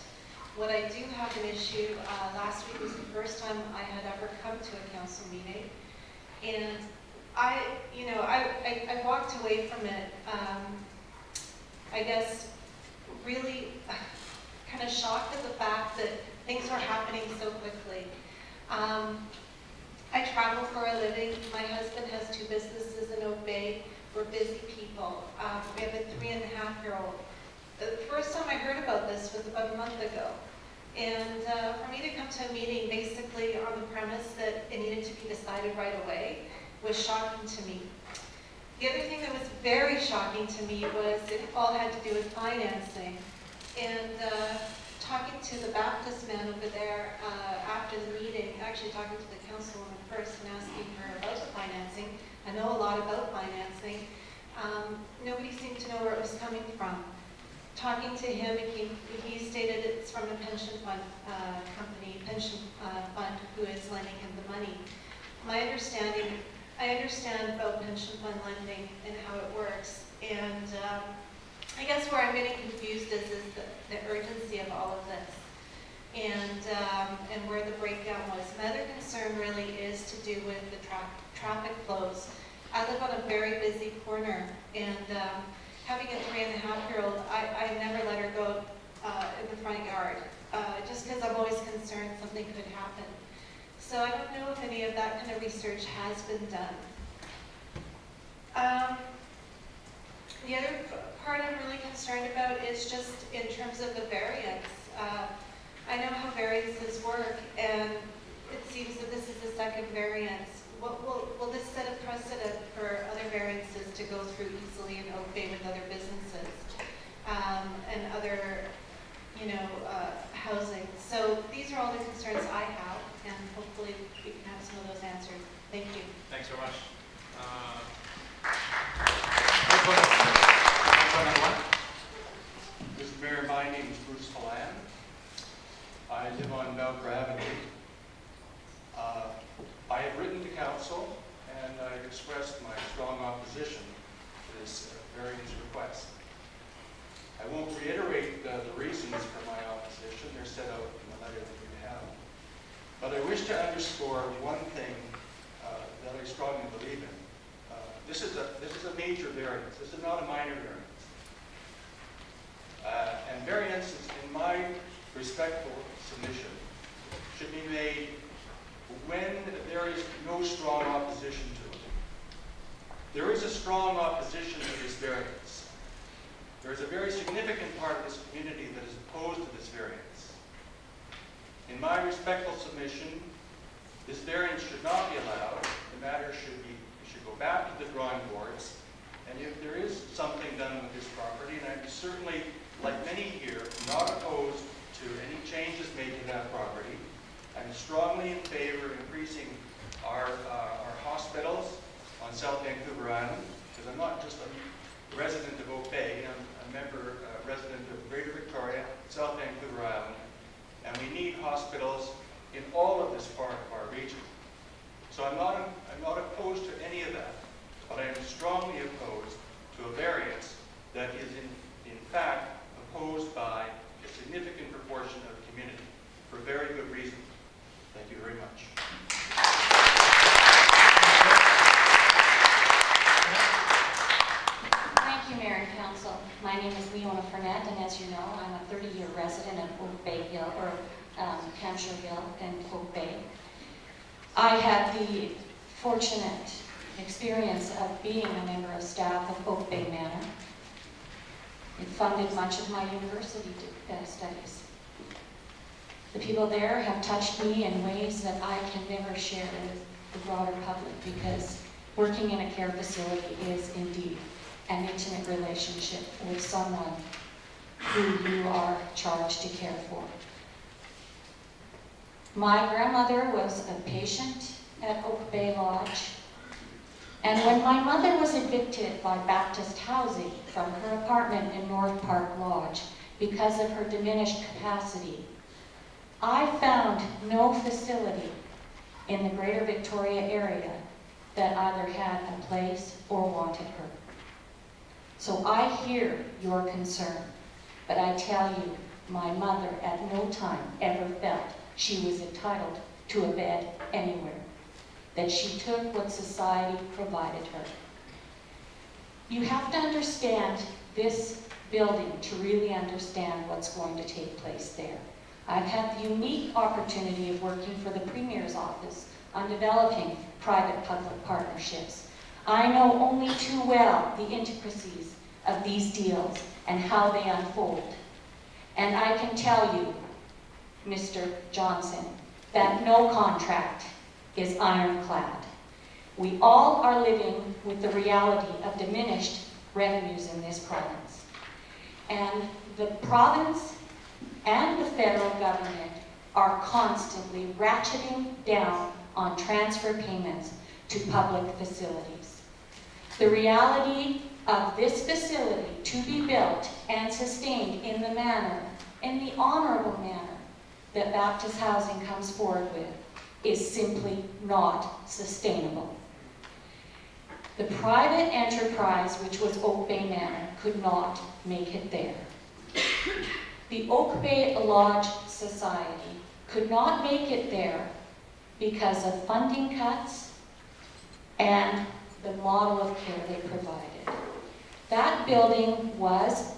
What I do have an issue, uh, last week was the first time I had ever come to a council meeting. And I, you know, I, I, I walked away from it, um, I guess, really kind of shocked at the fact that things are happening so quickly. Um, I travel for a living. My husband has two businesses in Oak Bay. We're busy people. Um, we have a three and a half year old. The first time I heard about this was about a month ago. And uh, for me to come to a meeting basically on the premise that it needed to be decided right away was shocking to me. The other thing that was very shocking to me was it all had to do with financing. And uh, talking to the Baptist man over there uh, after the meeting, actually talking to the councilwoman first and asking her about the financing. I know a lot about financing. Um, nobody seemed to know where it was coming from. Talking to him, he, he stated it's from a pension fund uh, company, pension uh, fund, who is lending him the money. My understanding, I understand about pension fund lending and how it works, and um, I guess where I'm getting confused is, is the, the urgency of all of this and, um, and where the breakdown was. Another concern really is to do with the tra traffic flows. I live on a very busy corner, and um, having a three and a half year old, I, I never let her go uh, in the front yard, uh, just because I'm always concerned something could happen. So I don't know if any of that kind of research has been done. Um, the other part I'm really concerned about is just in terms of the variance. Uh, I know how variances work, and it seems that this is the second variance. What will, will this set a precedent for other variances to go through easily in Oak Bay with other businesses um, and other, you know, uh, housing? So these are all the concerns I have, and hopefully we can have some of those answered. Thank you. Thanks so much. Uh, Mr. Mayor, my name is Bruce Phelan. I live on Belgrave Avenue. Uh, I have written to council and I've expressed my strong opposition to this uh, variance request. I won't reiterate uh, the reasons for my opposition They're set out in the letter that you have. But I wish to underscore one thing uh, that I strongly believe in. Uh, This is a, this is a major variance. This is not a minor variance. Uh, And is, in my respectful submission, should be made when there is no strong opposition to it. There is a strong opposition to this variance. There is a very significant part of this community that is opposed to this variance. In my respectful submission, this variance should not be allowed. The matter should be, should go back to the drawing boards. And if there is something done with this property, and I'm certainly, like many here, not opposed to any changes made to that property, I'm strongly in favor of increasing our, uh, our hospitals on South Vancouver Island, because I'm not just a resident of Oak Bay, I'm a member, uh, resident of Greater Victoria, South Vancouver Island, and we need hospitals in all of this part of our region. So I'm not, I'm not opposed to any of that, but I am strongly opposed to a variance that is in, in fact opposed by significant proportion of the community for very good reason. Thank you very much. Thank you, Mayor and Council. My name is Leona Fournette, and as you know, I'm a 30-year resident of Oak Bay Hill, or um, Hampshire Hill and Oak Bay. I had the fortunate experience of being a member of staff of Oak Bay Manor. It funded much of my university uh, studies. The people there have touched me in ways that I can never share with the broader public because working in a care facility is indeed an intimate relationship with someone who you are charged to care for. My grandmother was a patient at Oak Bay Lodge, and when my mother was evicted by Baptist Housing from her apartment in North Park Lodge because of her diminished capacity, I found no facility in the greater Victoria area that either had a place or wanted her. So I hear your concern, but I tell you, my mother at no time ever felt she was entitled to a bed anywhere, that she took what society provided her. You have to understand this building to really understand what's going to take place there. I've had the unique opportunity of working for the Premier's office on developing private-public partnerships. I know only too well the intricacies of these deals and how they unfold. And I can tell you, Mr. Johnson, that no contract is ironclad. We all are living with the reality of diminished revenues in this province. And the province and the federal government are constantly ratcheting down on transfer payments to public facilities. The reality of this facility to be built and sustained in the manner, in the honorable manner that Baptist Housing comes forward with is simply not sustainable. The private enterprise, which was Oak Bay Manor, could not make it there. The Oak Bay Lodge Society could not make it there because of funding cuts and the model of care they provided. That building was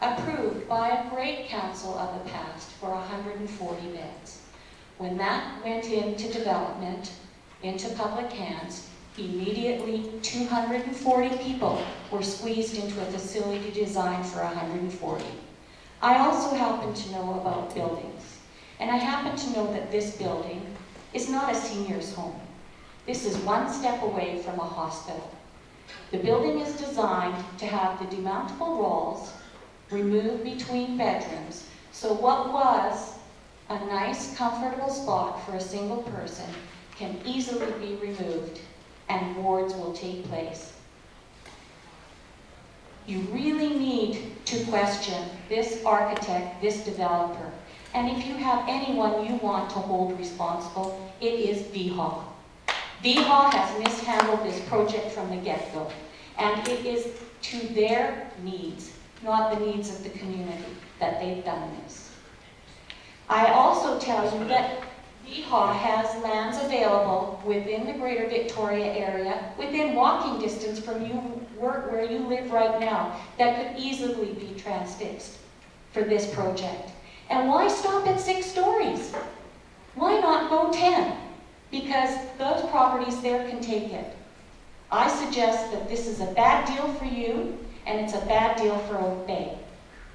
approved by a great council of the past for 140 beds. When that went into development, into public hands, immediately 240 people were squeezed into a facility designed for 140. I also happen to know about buildings, and I happen to know that this building is not a senior's home. This is one step away from a hospital. The building is designed to have the demountable walls removed between bedrooms, so what was a nice, comfortable spot for a single person can easily be removed and wards will take place. You really need to question this architect, this developer. And if you have anyone you want to hold responsible, it is VIHA. VIHA has mishandled this project from the get-go. And it is to their needs, not the needs of the community, that they've done this. I also tell you that VIHA has lands available within the greater Victoria area, within walking distance from you, where you live right now, that could easily be transfixed for this project. And why stop at six stories? Why not go 10? Because those properties there can take it. I suggest that this is a bad deal for you, and it's a bad deal for Oak Bay.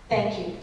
Thank you.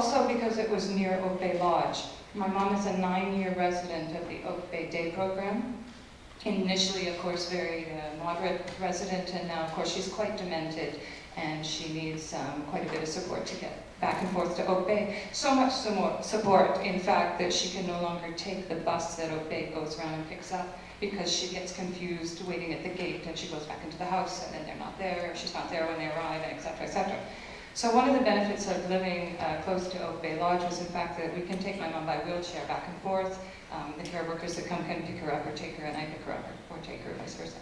also because it was near Oak Bay Lodge. My mom is a nine-year resident of the Oak Bay Day Program. Initially, of course, very uh, moderate resident, and now, of course, she's quite demented, and she needs um, quite a bit of support to get back and forth to Oak Bay. So much support, in fact, that she can no longer take the bus that Oak Bay goes around and picks up because she gets confused waiting at the gate and she goes back into the house and then they're not there, she's not there when they arrive, et cetera, et cetera. So one of the benefits of living uh, close to Oak Bay Lodge was in fact that we can take my mom by wheelchair back and forth. Um, the care workers that come can pick her up or take her and I pick her up or, take her, vice versa.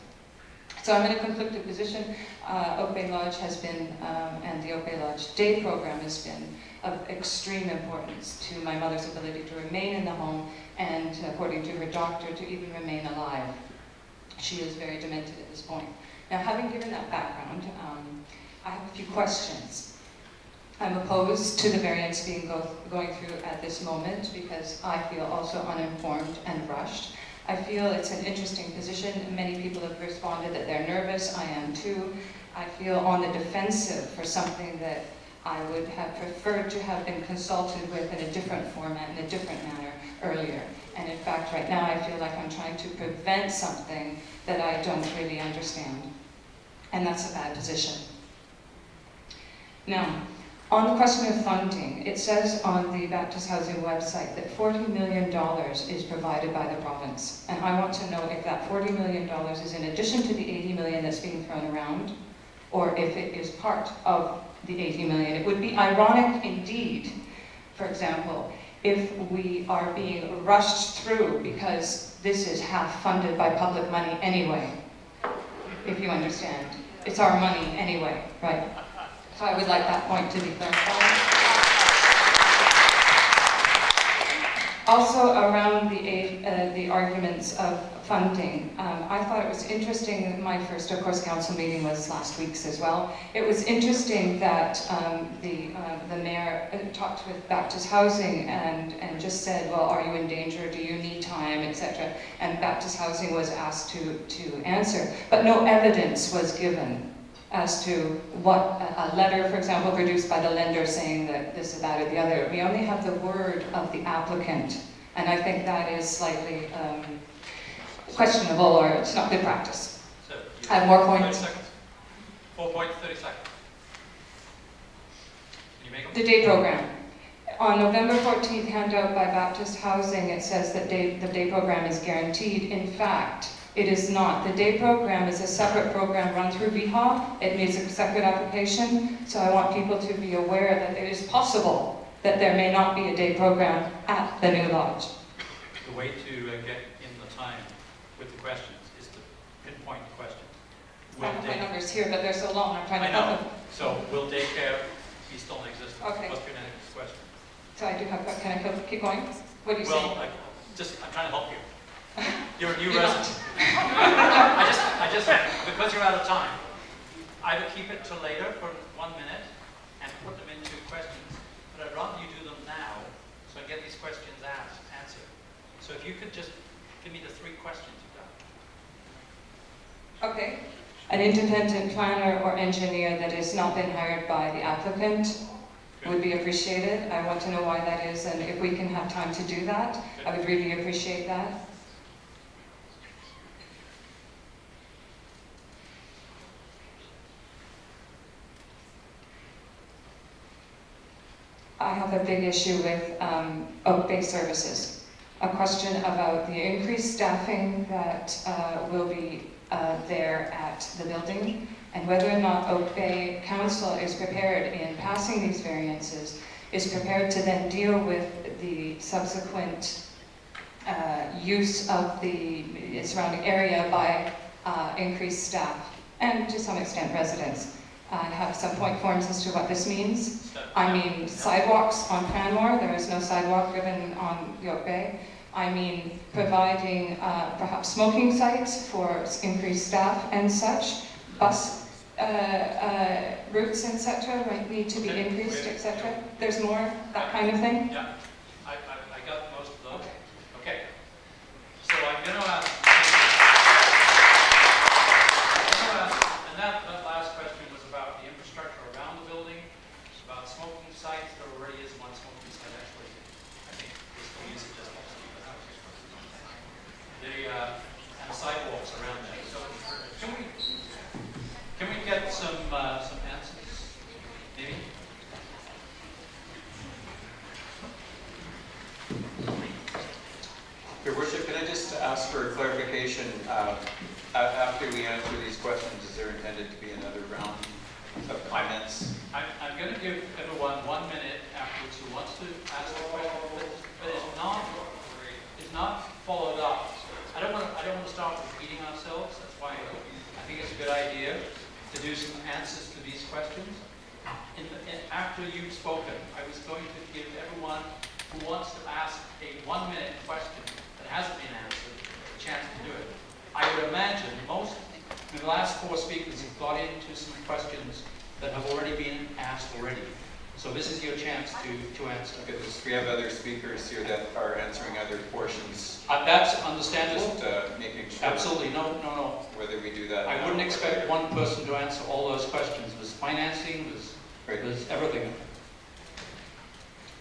So I'm in a conflicted position. Uh, Oak Bay Lodge has been, um, and the Oak Bay Lodge Day program has been of extreme importance to my mother's ability to remain in the home and, according to her doctor, to even remain alive. She is very demented at this point. Now, having given that background, um, I have a few questions. I'm opposed to the variants being go going through at this moment because I feel also uninformed and rushed. I feel it's an interesting position. Many people have responded that they're nervous. I am too. I feel on the defensive for something that I would have preferred to have been consulted with in a different format, in a different manner earlier. And in fact, right now, I feel like I'm trying to prevent something that I don't really understand. And that's a bad position. Now, on the question of funding, it says on the Baptist Housing website that $40 million is provided by the province. And I want to know if that $40 million is in addition to the 80 million that's being thrown around, or if it is part of the 80 million. It would be ironic indeed, for example, if we are being rushed through because this is half funded by public money anyway, if you understand. It's our money anyway, right? So I would like that point to be clarified. Also around the, uh, the arguments of funding, um, I thought it was interesting, my first, of course, council meeting was last week's as well. It was interesting that um, the, uh, the mayor uh, talked with Baptist Housing and, and just said, well, are you in danger, do you need time, etc. And Baptist Housing was asked to, to answer, but no evidence was given as to what a letter, for example, produced by the lender saying that this, that, or the other. We only have the word of the applicant, and I think that is slightly um, questionable, or it's not good practice. So, I have more points. 30 seconds. Four points, 30 seconds. Can you make? The day program. On November 14th, handout by Baptist Housing, it says that day, the day program is guaranteed. In fact, it is not. The day program is a separate program run through VIHA. It needs a separate application, so I want people to be aware that it is possible that there may not be a day program at the new lodge. The way to uh, get in the time with the questions is to pinpoint the question. I have my numbers here, but they're so long, I'm trying I to know. them. So will daycare be still in existence? Okay. What's your next question? So I do have, can I keep- keep going? What do you say? Well, I, just, I'm trying to help you. You're a new You're resident. I just, I just, because you're out of time, I either keep it till later for one minute and put them into questions, but I'd rather you do them now, so I get these questions asked, answered. So if you could just give me the three questions you've got. Okay. An independent planner or engineer that has not been hired by the applicant would be appreciated. I want to know why that is, and if we can have time to do that, I would really appreciate that. I have a big issue with um, Oak Bay Services. A question about the increased staffing that uh, will be uh, there at the building and whether or not Oak Bay Council is prepared in passing these variances, is prepared to then deal with the subsequent uh, use of the surrounding area by uh, increased staff and to some extent residents. I have some point forms as to what this means. I mean sidewalks on Cranmore, there is no sidewalk given on Oak Bay. I mean providing uh, perhaps smoking sites for increased staff and such. Bus uh, uh, routes, etc., might need to be increased, etc. There's more, that kind of thing. Yeah, I, I, I got most of those. Okay. So I'm gonna ask. I'm gonna ask, and that, that last question was about the infrastructure around the building, about smoking sites, there already is one smoking site actually. I think this will use it just helps keep it out. The, uh, and sidewalks around there. So can we, can we get some, uh, some answers? Maybe? Your worship, can I just ask for clarification? Um, a- After we answer these questions, is there intended to be another round of comments? I'm, I'm going to give everyone one minute afterwards who wants to ask a question, but, but is not, is not followed up. I don't want to, I don't want to start repeating ourselves, that's why I think it's a good idea to do some answers to these questions. In the, in, after you've spoken, I was going to give everyone who wants to ask a one-minute question that hasn't been answered a chance to do it. I would imagine most, the last four speakers have got into some questions that have already been asked already. So this is your chance to, to answer. Because we have other speakers here that are answering other portions. Uh, that's understandable. Just uh, making sure. Absolutely, no, no, no. Whether we do that. I now wouldn't or expect later. one person to answer all those questions. Was financing, there's, there's everything.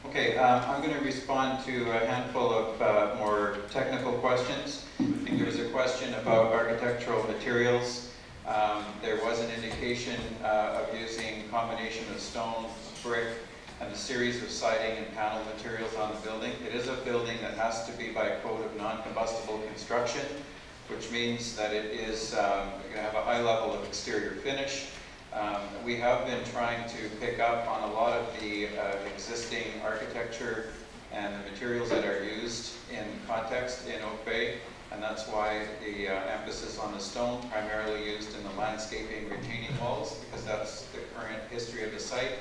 Okay, um, I'm going to respond to a handful of uh, more technical questions. I think there was a question about architectural materials. Um, there was an indication uh, of using combination of stone, brick, and a series of siding and panel materials on the building. It is a building that has to be by code of non-combustible construction, which means that it is um, going to have a high level of exterior finish. Um, we have been trying to pick up on a lot of the uh, existing architecture and the materials that are used in context in Oak Bay, and that's why the uh, emphasis on the stone primarily used in the landscaping retaining walls, because that's the current history of the site,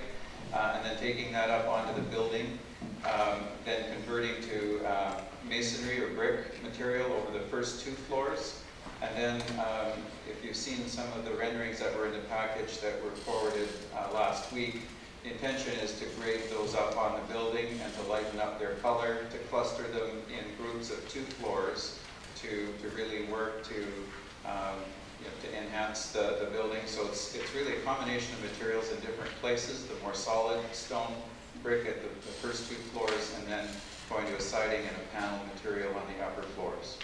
uh, and then taking that up onto the building, um, then converting to uh, masonry or brick material over the first two floors, and then, um, if you've seen some of the renderings that were in the package that were forwarded uh, last week, the intention is to grade those up on the building and to lighten up their color, to cluster them in groups of two floors, to, to really work to, um, you know, to enhance the, the building. So it's, it's really a combination of materials in different places, the more solid stone brick at the, the first two floors, and then going to a siding and a panel material on the upper floors.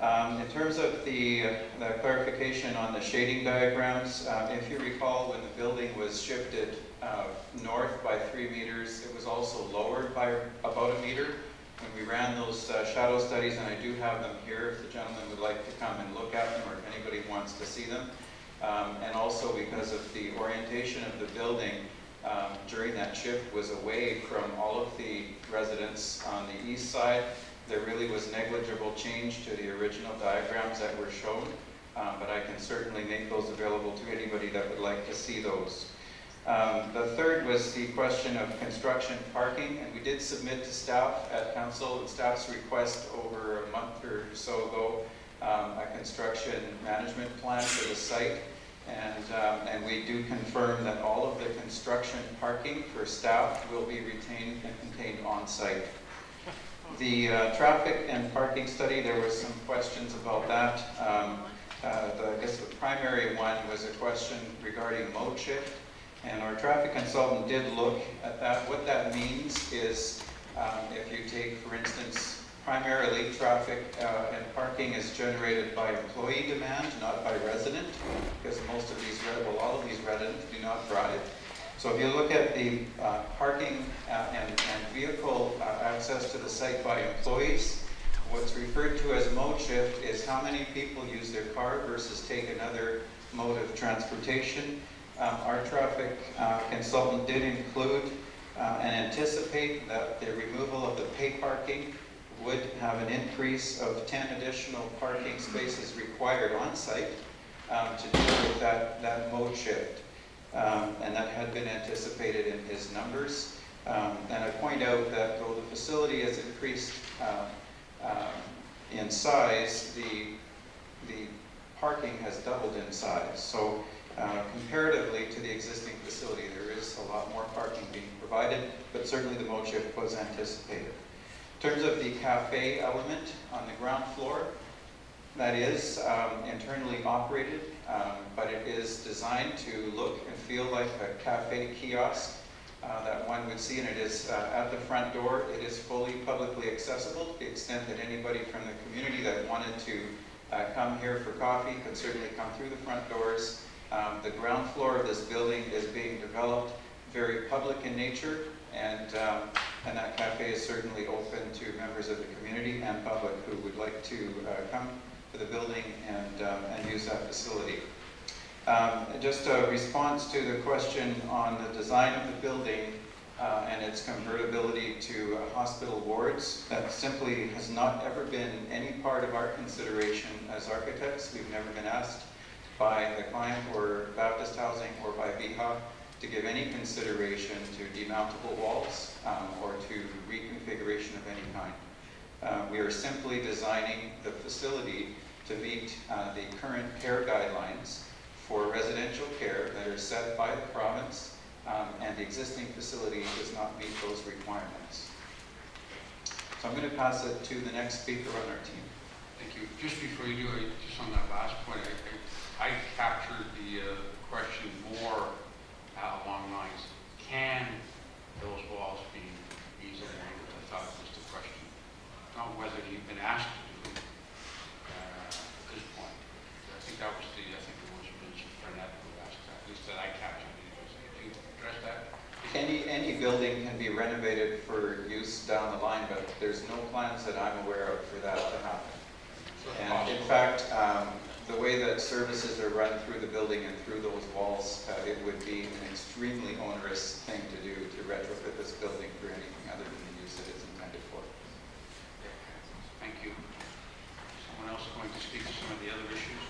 Um, in terms of the, the, clarification on the shading diagrams, uh, if you recall when the building was shifted uh, north by three meters, it was also lowered by about a meter. When we ran those uh, shadow studies, and I do have them here if the gentleman would like to come and look at them or if anybody wants to see them. Um, and also because of the orientation of the building um, during that shift was away from all of the residents on the east side there really was negligible change to the original diagrams that were shown, um, but I can certainly make those available to anybody that would like to see those. Um, the third was the question of construction parking, and we did submit to staff at council at staff's request over a month or so ago um, a construction management plan for the site. And, um, and we do confirm that all of the construction parking for staff will be retained and contained on site. The uh, traffic and parking study, there was some questions about that. Um, uh, the, I guess the primary one was a question regarding mode shift. And our traffic consultant did look at that. What that means is um, if you take, for instance, primarily traffic uh, and parking is generated by employee demand, not by resident, because most of these, well, all of these residents do not drive. So if you look at the uh, parking uh, and, and, vehicle uh, access to the site by employees, what's referred to as mode shift is how many people use their car versus take another mode of transportation. Um, our traffic uh, consultant did include uh, and anticipate that the removal of the pay parking would have an increase of 10 additional parking spaces required on site um, to deal with that, that mode shift um, and that had been anticipated in his numbers. Um, and I point out that though the facility has increased uh, uh, in size, the, the parking has doubled in size. So uh, comparatively to the existing facility, there is a lot more parking being provided, but certainly the mode shift was anticipated. In terms of the cafe element on the ground floor, that is um, internally operated, um, but it is designed to look and feel like a cafe kiosk uh, that one would see, and it is uh, at the front door. It is fully publicly accessible to the extent that anybody from the community that wanted to uh, come here for coffee could certainly come through the front doors. Um, the ground floor of this building is being developed very public in nature, and, um, and that cafe is certainly open to members of the community and public who would like to uh, come to the building and, um, and use that facility. Um, just a response to the question on the design of the building, uh, and its convertibility to uh, hospital wards. That simply has not ever been any part of our consideration as architects. We've never been asked by the client or Baptist Housing or by BHA to give any consideration to demountable walls um, or to reconfiguration of any kind. Uh, we are simply designing the facility to meet uh, the current care guidelines for residential care that are set by the province, um, and the existing facility does not meet those requirements. So I'm going to pass it to the next speaker on our team. Thank you. Just before you do, I- just on that last point, I, I I captured the uh, question more uh, along lines, can those walls be easily angled? I thought was the question, not whether you've been asked to do it uh, at this point. I think that was the, I think it was Mr. Burnett who asked that, at least that I captured. Did you address that? Any, any building can be renovated for use down the line, but there's no plans that I'm aware of for that to happen. And in fact, um, the way that services are run through the building and through those walls, uh, it would be an extremely onerous thing to do to retrofit this building for anything other than the use that it's intended for. Thank you. Someone else going to speak to some of the other issues?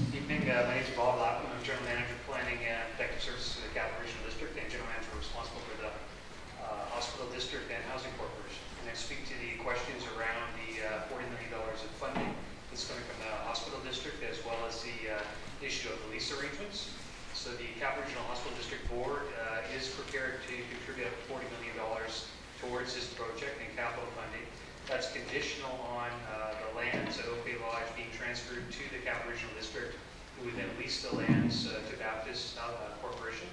Good Evening, uh, my name is Bob Lapham. I'm General Manager of Planning and Protective Services for the Capital Regional District and General Manager responsible for the uh, Hospital District and Housing Corporation. And I speak to the questions around the uh, $40 million of funding that's coming from the hospital district as well as the uh, issue of the lease arrangements. So the Capital Regional Hospital District Board uh, is prepared to contribute up to $40 million towards this project and capital funding. That's conditional on uh, the lands at Oak Bay Lodge being transferred to the Capital Regional District, who would then lease the lands uh, to Baptist Corporation.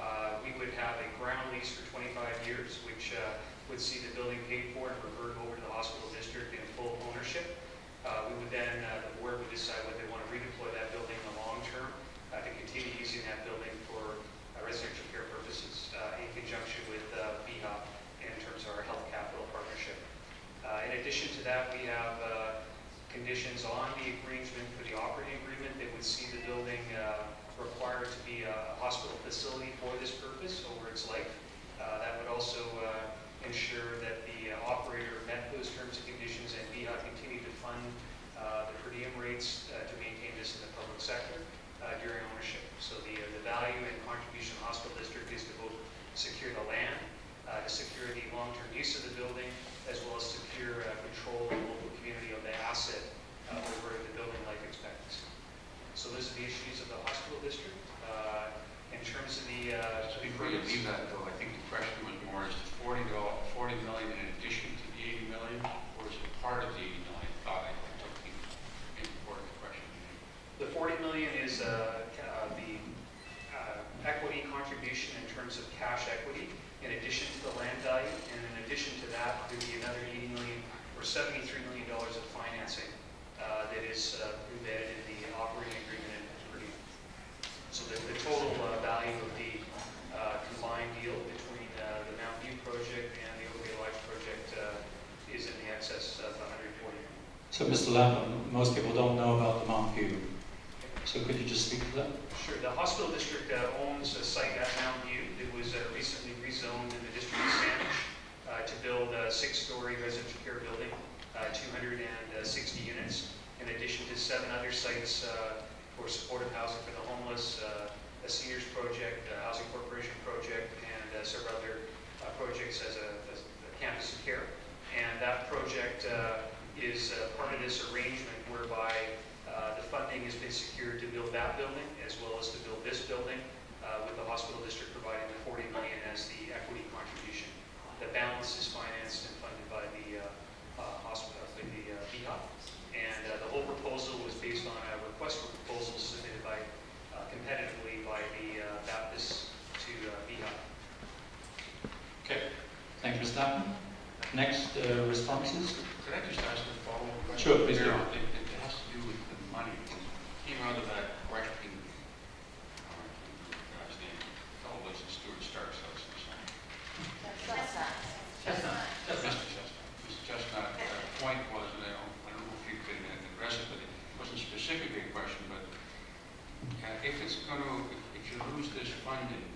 Uh, we would have a ground lease for 25 years, which uh, would see the building paid for and revert over to the hospital district in full ownership. Uh, we would then, the board would decide whether they want to redeploy that building in the long term uh, to continue using that building for uh, residential care purposes uh, in conjunction with uh, in terms of our health capital partnership. Uh, in addition to that, we have uh, conditions on the arrangement for the operating agreement that would see the building uh, required to be a hospital facility for this purpose over its life. That would also ensure that the operator met those terms and conditions and BHA continued to fund the per diem rates to maintain this in the public sector uh, during ownership. So the, uh, the value and contribution of the hospital district is to both secure the land, uh, to secure the long-term use of the building, as well as secure uh, control of the local community of the asset over the building life expectancy. So those are the issues of the hospital district. Uh, in terms of the... Uh, So before you leave that though, I think the question was more, is the 40, doll- 40 million in addition to the 80 million, or is it part of the 80 million? I thought I took the important question. The 40 million is uh, uh, the uh, equity contribution in terms of cash equity in addition to the land value. And in addition to that, there'd be another 80 million or 73 million dollars of financing uh, that is uh, embedded in the operating agreement and per diem. So the the total uh, value of the combined deal between the Mount View project and the Oak Bay Lodge project is in the excess of 140 million. So, Mr. Lapham, most people don't know about the Mount View. So could you just speak to that? Sure. The hospital district uh, owns a site at Mount View that was uh, recently rezoned in the district of Saanich uh, to build a six-story residential care building, uh, 260 units, in addition to seven other sites uh, for supportive housing for the homeless, uh, a seniors project, a housing corporation project, and several other projects as a, as a campus of care. And that project is part of this arrangement whereby the funding has been secured to build that building as well as to build this building, uh, with the hospital district providing the 40 million as the equity contribution. The balance is financed and funded by the uh, uh, hospital, by the uh, And uh, the whole proposal was based on a request for proposals submitted by, uh, competitively by the uh, Baptist to uh, BHA. Okay. Thank you, Mr. Lapham. Next, uh, responses? Could I just ask a follow-up question? Sure, please do. There, It, it has to do with the money. It of that question, uh, guy's name, fellow lives in Stewart Stark's house or something. Chestnut. Mr. Chestnut. Mr. Chestnut, uh, the point was, and I don't, I don't know if you can uh, address it, but it wasn't specifically a question, but uh, if it's going to, if you lose this funding,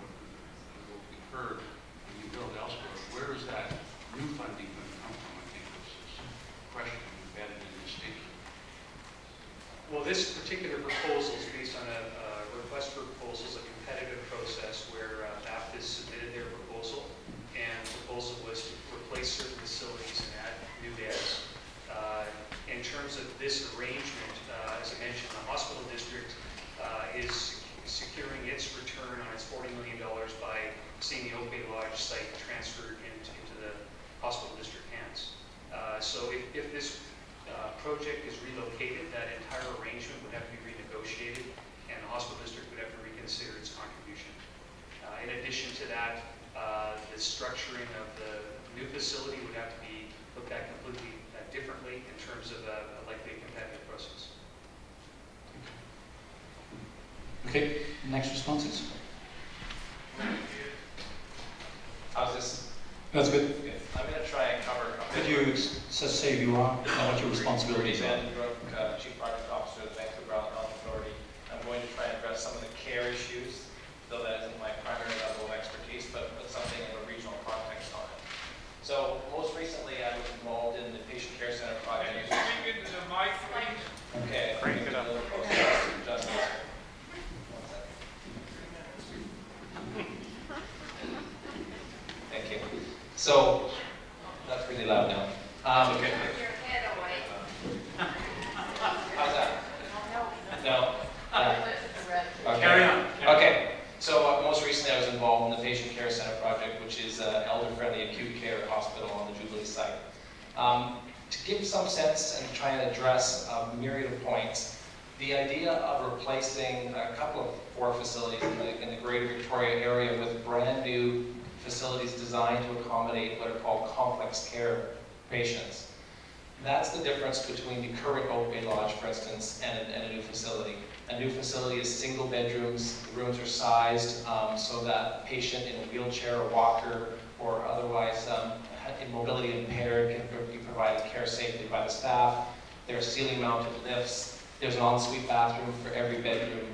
the heard, when you build elsewhere, where is that new funding going to come from? I think was this question embedded in the statement. Well, this particular proposal is based on a request for proposals, a competitive process where uh, Baptist submitted their proposal, and the proposal was to replace certain facilities and add new beds. Uh, In terms of this arrangement, uh, as I mentioned, the hospital district uh, is securing its return on its $40 million by seeing the Oak Bay Lodge site transferred into into the hospital district hands. Uh, So if if this uh, project is relocated, that entire arrangement would have to be renegotiated, and the hospital district would have to reconsider its contribution. Uh, In addition to that, uh, the structuring of the new facility would have to be looked at completely uh, differently in terms of a a likely competitive process. Okay, next responses? How's this? That's good. I'm going to try and cover. a Could bit- you s- just say who you are and what your responsibilities are? Ben Brook, uh, Chief Project Officer of the Vancouver Island Health Authority. I'm going to try and address some of the care issues, though that isn't my primary level of expertise, but put something in a regional context on it. So most recently, I was involved in the patient care center project. Speak into the mic, please. Okay. Crank it up. A little closer, just- just- Thank you. So, that's really loud now. Um, Your head away. How's that? No? Yeah. Okay. Carry on. Okay, so uh, most recently I was involved in the Patient Care Center project, which is uh, elder-friendly acute care hospital on the Jubilee site. Um, to give some sense and try and address a myriad of points, the idea of replacing a couple of four facilities in the, in the greater Victoria area with brand new facilities designed to accommodate what are called complex care patients. That's the difference between the current Oak Bay Lodge, for instance, and, and a new facility. A new facility is single bedrooms, the rooms are sized um, so that a patient in a wheelchair or walker or otherwise um, mobility impaired can be provided care safely by the staff. There are ceiling mounted lifts. There's an ensuite bathroom for every bedroom.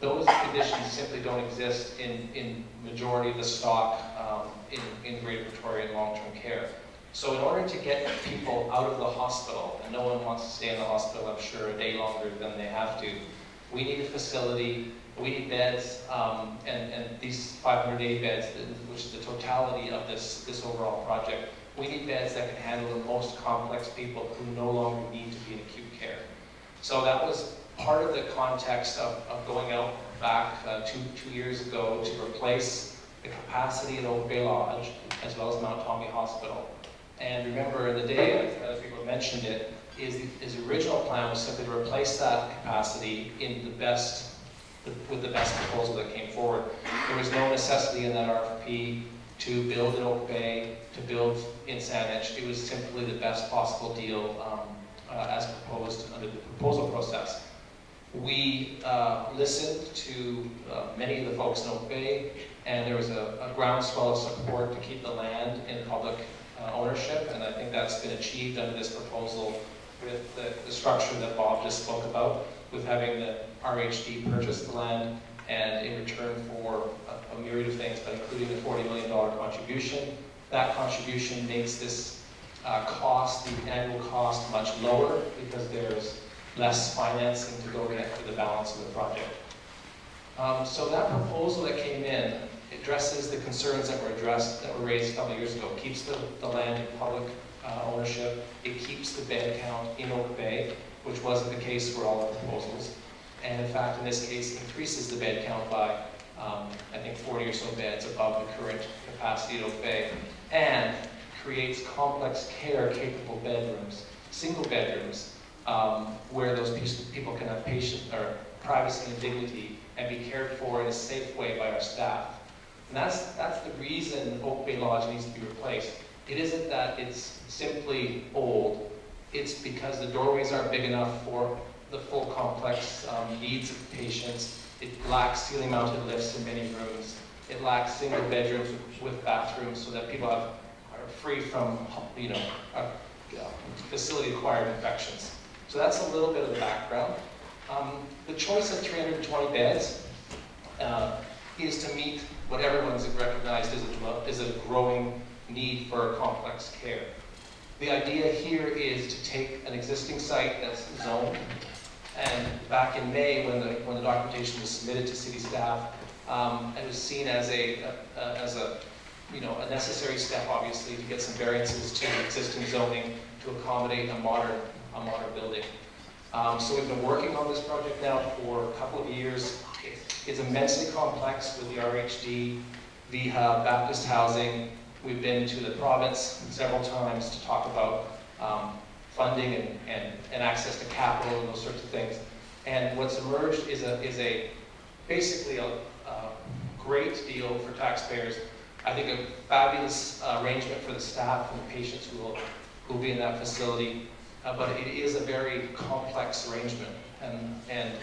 Those conditions simply don't exist in, in majority of the stock um, in, in Greater Victoria in long-term care. So in order to get people out of the hospital, and no one wants to stay in the hospital, I'm sure, a day longer than they have to, we need a facility, we need beds, um, and, and these 580 beds, which is the totality of this, this overall project, we need beds that can handle the most complex people who no longer need to be in acute care. So that was part of the context of, of going out back uh, two, two years ago to replace the capacity at Oak Bay Lodge as well as Mount Tolmie Hospital. And remember, the day, as people mentioned it, is his original plan was simply to replace that capacity in the best, with the best proposal that came forward. There was no necessity in that RFP to build in Oak Bay, to build in Saanich. It was simply the best possible deal um, uh, as proposed under the proposal process. We uh, listened to uh, many of the folks in Oak Bay, and there was a, a groundswell of support to keep the land in public uh, ownership, and I think that's been achieved under this proposal with the, the structure that Bob just spoke about, with having the RHD purchase the land, and in return for a, a myriad of things, but including the $40 million contribution. That contribution makes this uh, cost, the annual cost, much lower because there's less financing to go get for the balance of the project. Um, so that proposal that came in addresses the concerns that were addressed, that were raised a couple years ago. Keeps the, the land in public uh, ownership. It keeps the bed count in Oak Bay, which wasn't the case for all the proposals. And in fact, in this case, increases the bed count by, um, I think, 40 or so beds above the current capacity at Oak Bay. And creates complex care capable bedrooms, single bedrooms, um, where those people can have patient or privacy and dignity and be cared for in a safe way by our staff. And that's, that's the reason Oak Bay Lodge needs to be replaced. It isn't that it's simply old, it's because the doorways aren't big enough for the full complex um, needs of patients. It lacks ceiling mounted lifts in many rooms. It lacks single bedrooms with bathrooms so that people have, are free from, you know, uh, facility acquired infections. So that's a little bit of the background. Um, the choice of 320 beds uh, is to meet what everyone's recognized is a, is a growing need for complex care. The idea here is to take an existing site that's zoned, and back in May, when the, when the documentation was submitted to city staff, um, it was seen as a, a, a, as a, you know, a necessary step, obviously, to get some variances to existing zoning to accommodate a modern, modern building. Um, so we've been working on this project now for a couple of years. It's immensely complex with the RHD, VIHA, Baptist Housing. We've been to the province several times to talk about um, funding and, and, and access to capital and those sorts of things. And what's emerged is a, is a basically a, a great deal for taxpayers. I think a fabulous uh, arrangement for the staff and the patients who will, who will be in that facility. Uh, but it is a very complex arrangement. And, and,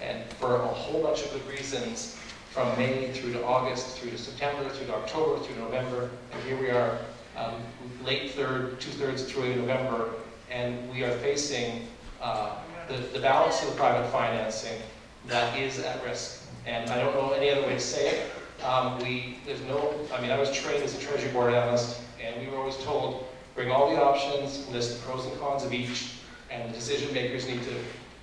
and for a whole bunch of good reasons, from May through to August, through to September, through to October, through November, and here we are, um, late third, two-thirds through November, and we are facing uh, the, the balance of the private financing that is at risk. And I don't know any other way to say it. Um, we, there's no, I mean, I was trained as a Treasury Board analyst, and we were always told, bring all the options, list the pros and cons of each, and the decision makers need to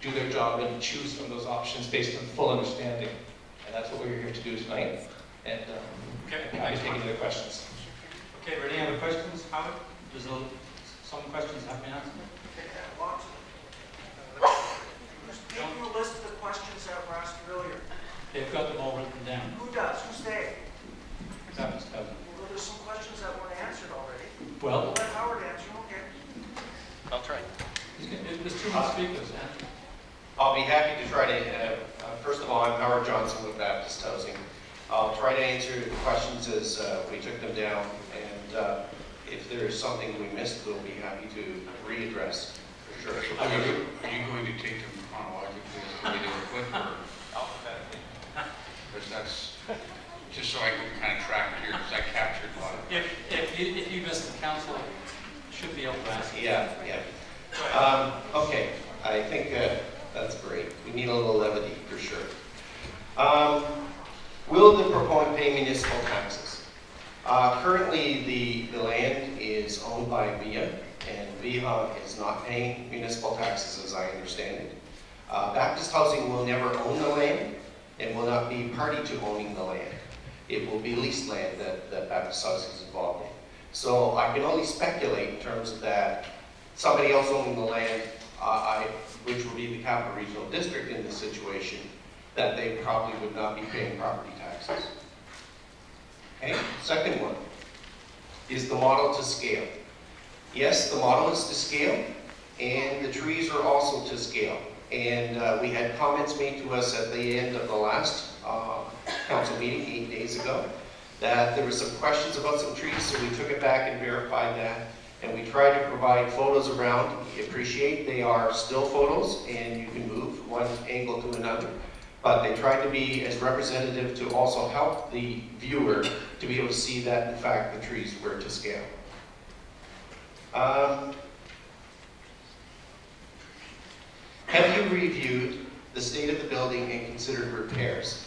do their job and choose from those options based on full understanding. And that's what we're here to do tonight. And um, Okay, happy to take any other questions. Okay, are any other questions, Howard? Does the- some questions have been answered? Lots of Give you a list of the questions that were asked earlier. They've got them all written down. Who does? Who's they? Baptist Housing. Well, there's some questions that weren't answered already. Well- Let Howard answer, okay? I'll try. There's two more speakers, huh? I'll be happy to try to, uh, uh, first of all, I'm Howard Johnson with Baptist Housing. I'll try to answer the questions as uh, we took them down, and uh, if there is something we missed, we'll be happy to readdress, for sure. Are you, are you going to take them chronologically as the way they or? Alphabetically. Because that's, just so I can kind of track it here, because I captured a lot of. If, if you, if you missed the council, should be able to answer. Yeah, yeah. Um, okay, I think uh, that's great. Need a little levity, for sure. Um, will the proponent pay municipal taxes? Uh, currently, the, the land is owned by VIHA, and VIHA is not paying municipal taxes, as I understand it. Uh, Baptist Housing will never own the land and will not be party to owning the land. It will be leased land that, that Baptist Housing is involved in. So I can only speculate in terms of that somebody else owning the land, I, which would be the capital regional district in this situation, that they probably would not be paying property taxes. Okay, second one is the model to scale. Yes, the model is to scale, and the trees are also to scale. And uh, we had comments made to us at the end of the last uh, council meeting eight days ago that there were some questions about some trees, so we took it back and verified that. And we try to provide photos around. Appreciate they are still photos, and you can move one angle to another. But they try to be as representative to also help the viewer to be able to see that, in fact, the trees were to scale. Um, have you reviewed the state of the building and considered repairs?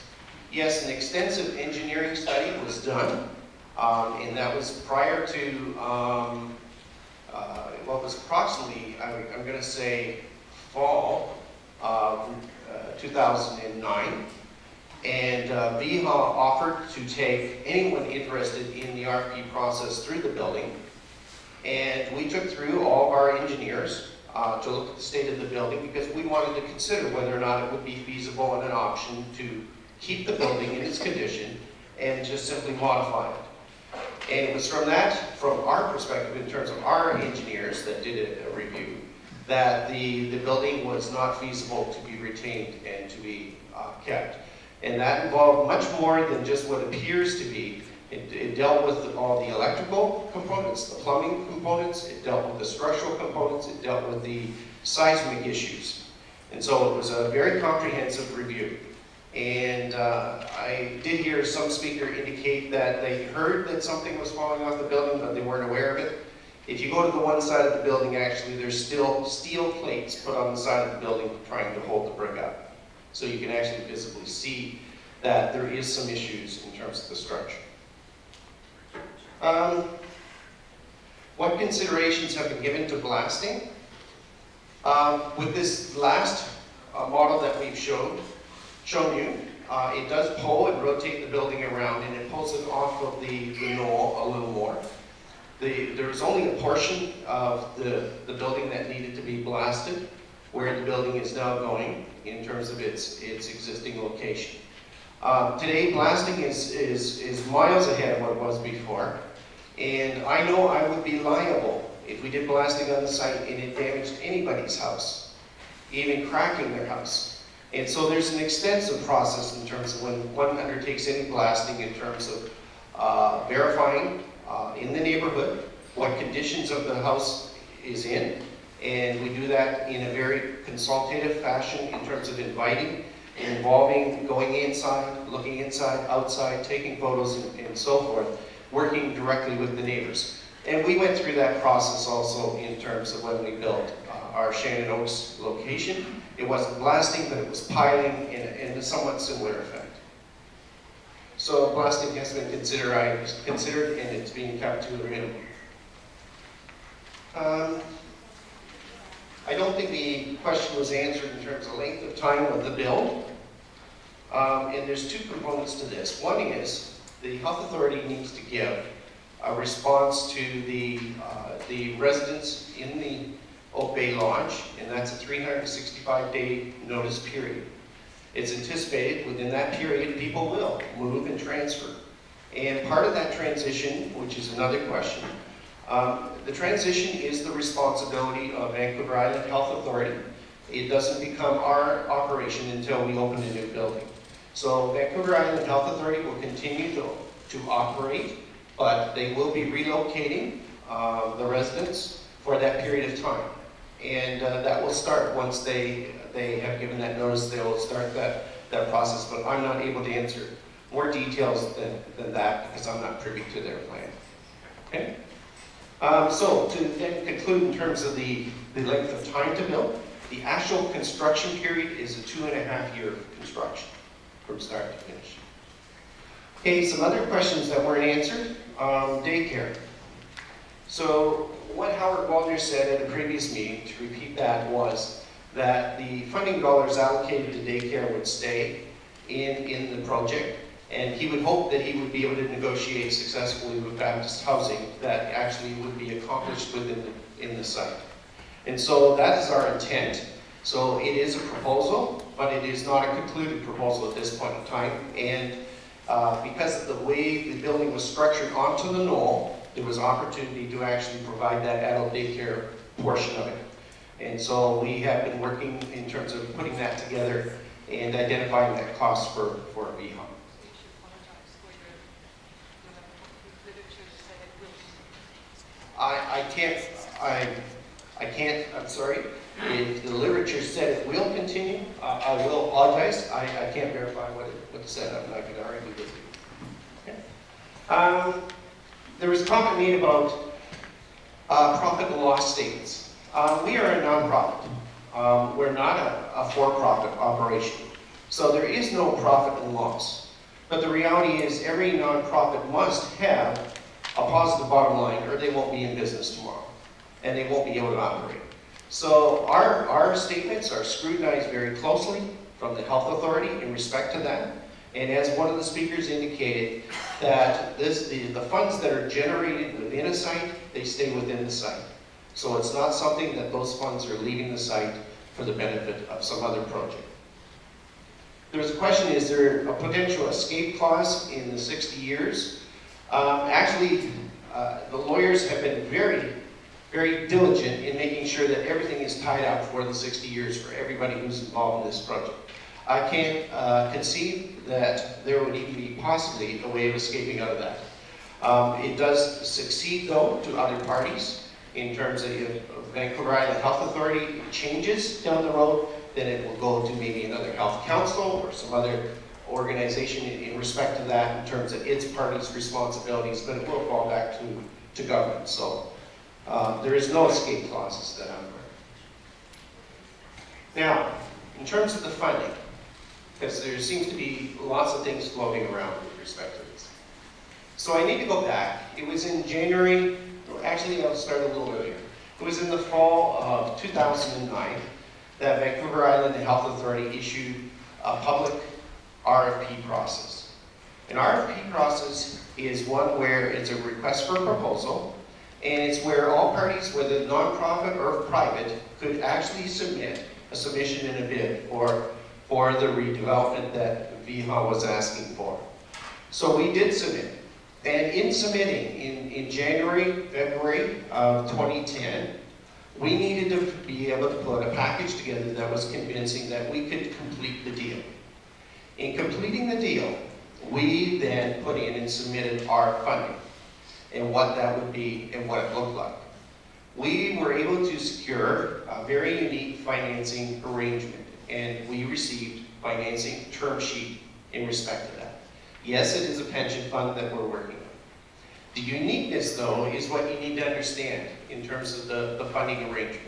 Yes, an extensive engineering study was done, um, and that was prior to um, uh, what was approximately, I, am going to say, fall of uh, 2009. And uh, VIHA offered to take anyone interested in the RFP process through the building. And we took through all of our engineers uh, to look at the state of the building because we wanted to consider whether or not it would be feasible and an option to keep the building in its condition and just simply modify it. And it was from that, from our perspective, in terms of our engineers that did a, a review, that the, the building was not feasible to be retained and to be uh, kept. And that involved much more than just what appears to be. It, it dealt with all the electrical components, the plumbing components, it dealt with the structural components, it dealt with the seismic issues. And so it was a very comprehensive review. And uh, I did hear some speaker indicate that they heard that something was falling off the building, but they weren't aware of it. If you go to the one side of the building, actually, there's still steel plates put on the side of the building trying to hold the brick up. So you can actually visibly see that there is some issues in terms of the structure. Um, what considerations have been given to blasting? Um, with this last uh, model that we've showed, shown you, uh, it does pull and rotate the building around and it pulls it off of the, the knoll a little more. The, there was only a portion of the, the building that needed to be blasted where the building is now going in terms of its, its existing location. Um, today, blasting is, is, is miles ahead of what it was before. And I know I would be liable if we did blasting on the site and it damaged anybody's house, even cracking their house. And so there's an extensive process in terms of when one undertakes any blasting in terms of uh, verifying uh, in the neighborhood what conditions of the house is in. And we do that in a very consultative fashion in terms of inviting, involving going inside, looking inside, outside, taking photos and, and so forth, working directly with the neighbors. And we went through that process also in terms of when we built uh, our Shannon Oaks location. It wasn't blasting, but it was piling in a, in a somewhat similar effect. So blasting has been considered, considered and it's being kept to a minimum. Um, I don't think the question was answered in terms of length of time of the build. Um, and there's two components to this. One is the health authority needs to give a response to the, uh, the residents in the Bay Lodge, and that's a 365-day notice period. It's anticipated within that period people will move and transfer. And part of that transition, which is another question, um, the transition is the responsibility of Vancouver Island Health Authority. It doesn't become our operation until we open a new building. So Vancouver Island Health Authority will continue to, to operate, but they will be relocating uh, the residents for that period of time. And uh, that will start once they, they have given that notice, they will start that, that process. But I'm not able to answer more details than, than that because I'm not privy to their plan. Okay? Um, so to then conclude in terms of the, the length of time to build, the actual construction period is a two and a half year construction from start to finish. Okay, some other questions that weren't answered. Um, daycare. So what Howard Waldner said at a previous meeting, to repeat that, was that the funding dollars allocated to daycare would stay in, in the project and he would hope that he would be able to negotiate successfully with Baptist Housing that actually would be accomplished within the, in the site. And so that is our intent. So it is a proposal, but it is not a concluded proposal at this point in time. And uh, because of the way the building was structured onto the knoll, there was opportunity to actually provide that adult daycare portion of it. And so we have been working in terms of putting that together and identifying that cost for, for VIHA. I, I can't, I, I can't, I'm sorry. If the literature said it will continue, uh, I will apologize. I, I can't verify what it, what it said. I'm not going to argue with you. Okay. Um, there was a comment made about uh, profit and loss statements. Uh, we are a nonprofit. Um, we're not a, a for-profit operation. So there is no profit and loss. But the reality is every nonprofit must have a positive bottom line or they won't be in business tomorrow and they won't be able to operate. So our, our statements are scrutinized very closely from the health authority in respect to that. And as one of the speakers indicated, that this, the, the funds that are generated within a site, they stay within the site. So it's not something that those funds are leaving the site for the benefit of some other project. There was a question, is there a potential escape clause in the 60 years? Um, actually, uh, the lawyers have been very, very diligent in making sure that everything is tied up for the 60 years for everybody who's involved in this project. I can't uh, conceive that there would even be possibly a way of escaping out of that. Um, it does succeed, though, to other parties in terms of if Vancouver Island Health Authority changes down the road, then it will go to maybe another health council or some other organization in, in, respect to that in terms of its party's responsibilities, but it will fall back to, to government. So uh, there is no escape clauses that I'm aware Now, in terms of the funding, because there seems to be lots of things floating around with respect to this. So I need to go back. It was in January, actually I'll start a little earlier. It was in the fall of 2009 that Vancouver Island Health Authority issued a public RFP process. An RFP process is one where it's a request for a proposal, and it's where all parties, whether nonprofit or private, could actually submit a submission and a bid for, for the redevelopment that VIHA was asking for. So we did submit. And in submitting, in, in January, February of 2010, we needed to be able to put a package together that was convincing that we could complete the deal. In completing the deal, we then put in and submitted our funding and what that would be and what it looked like. We were able to secure a very unique financing arrangement and we received financing term sheet in respect to that. Yes, it is a pension fund that we're working on. The uniqueness, though, is what you need to understand in terms of the, the funding arrangement.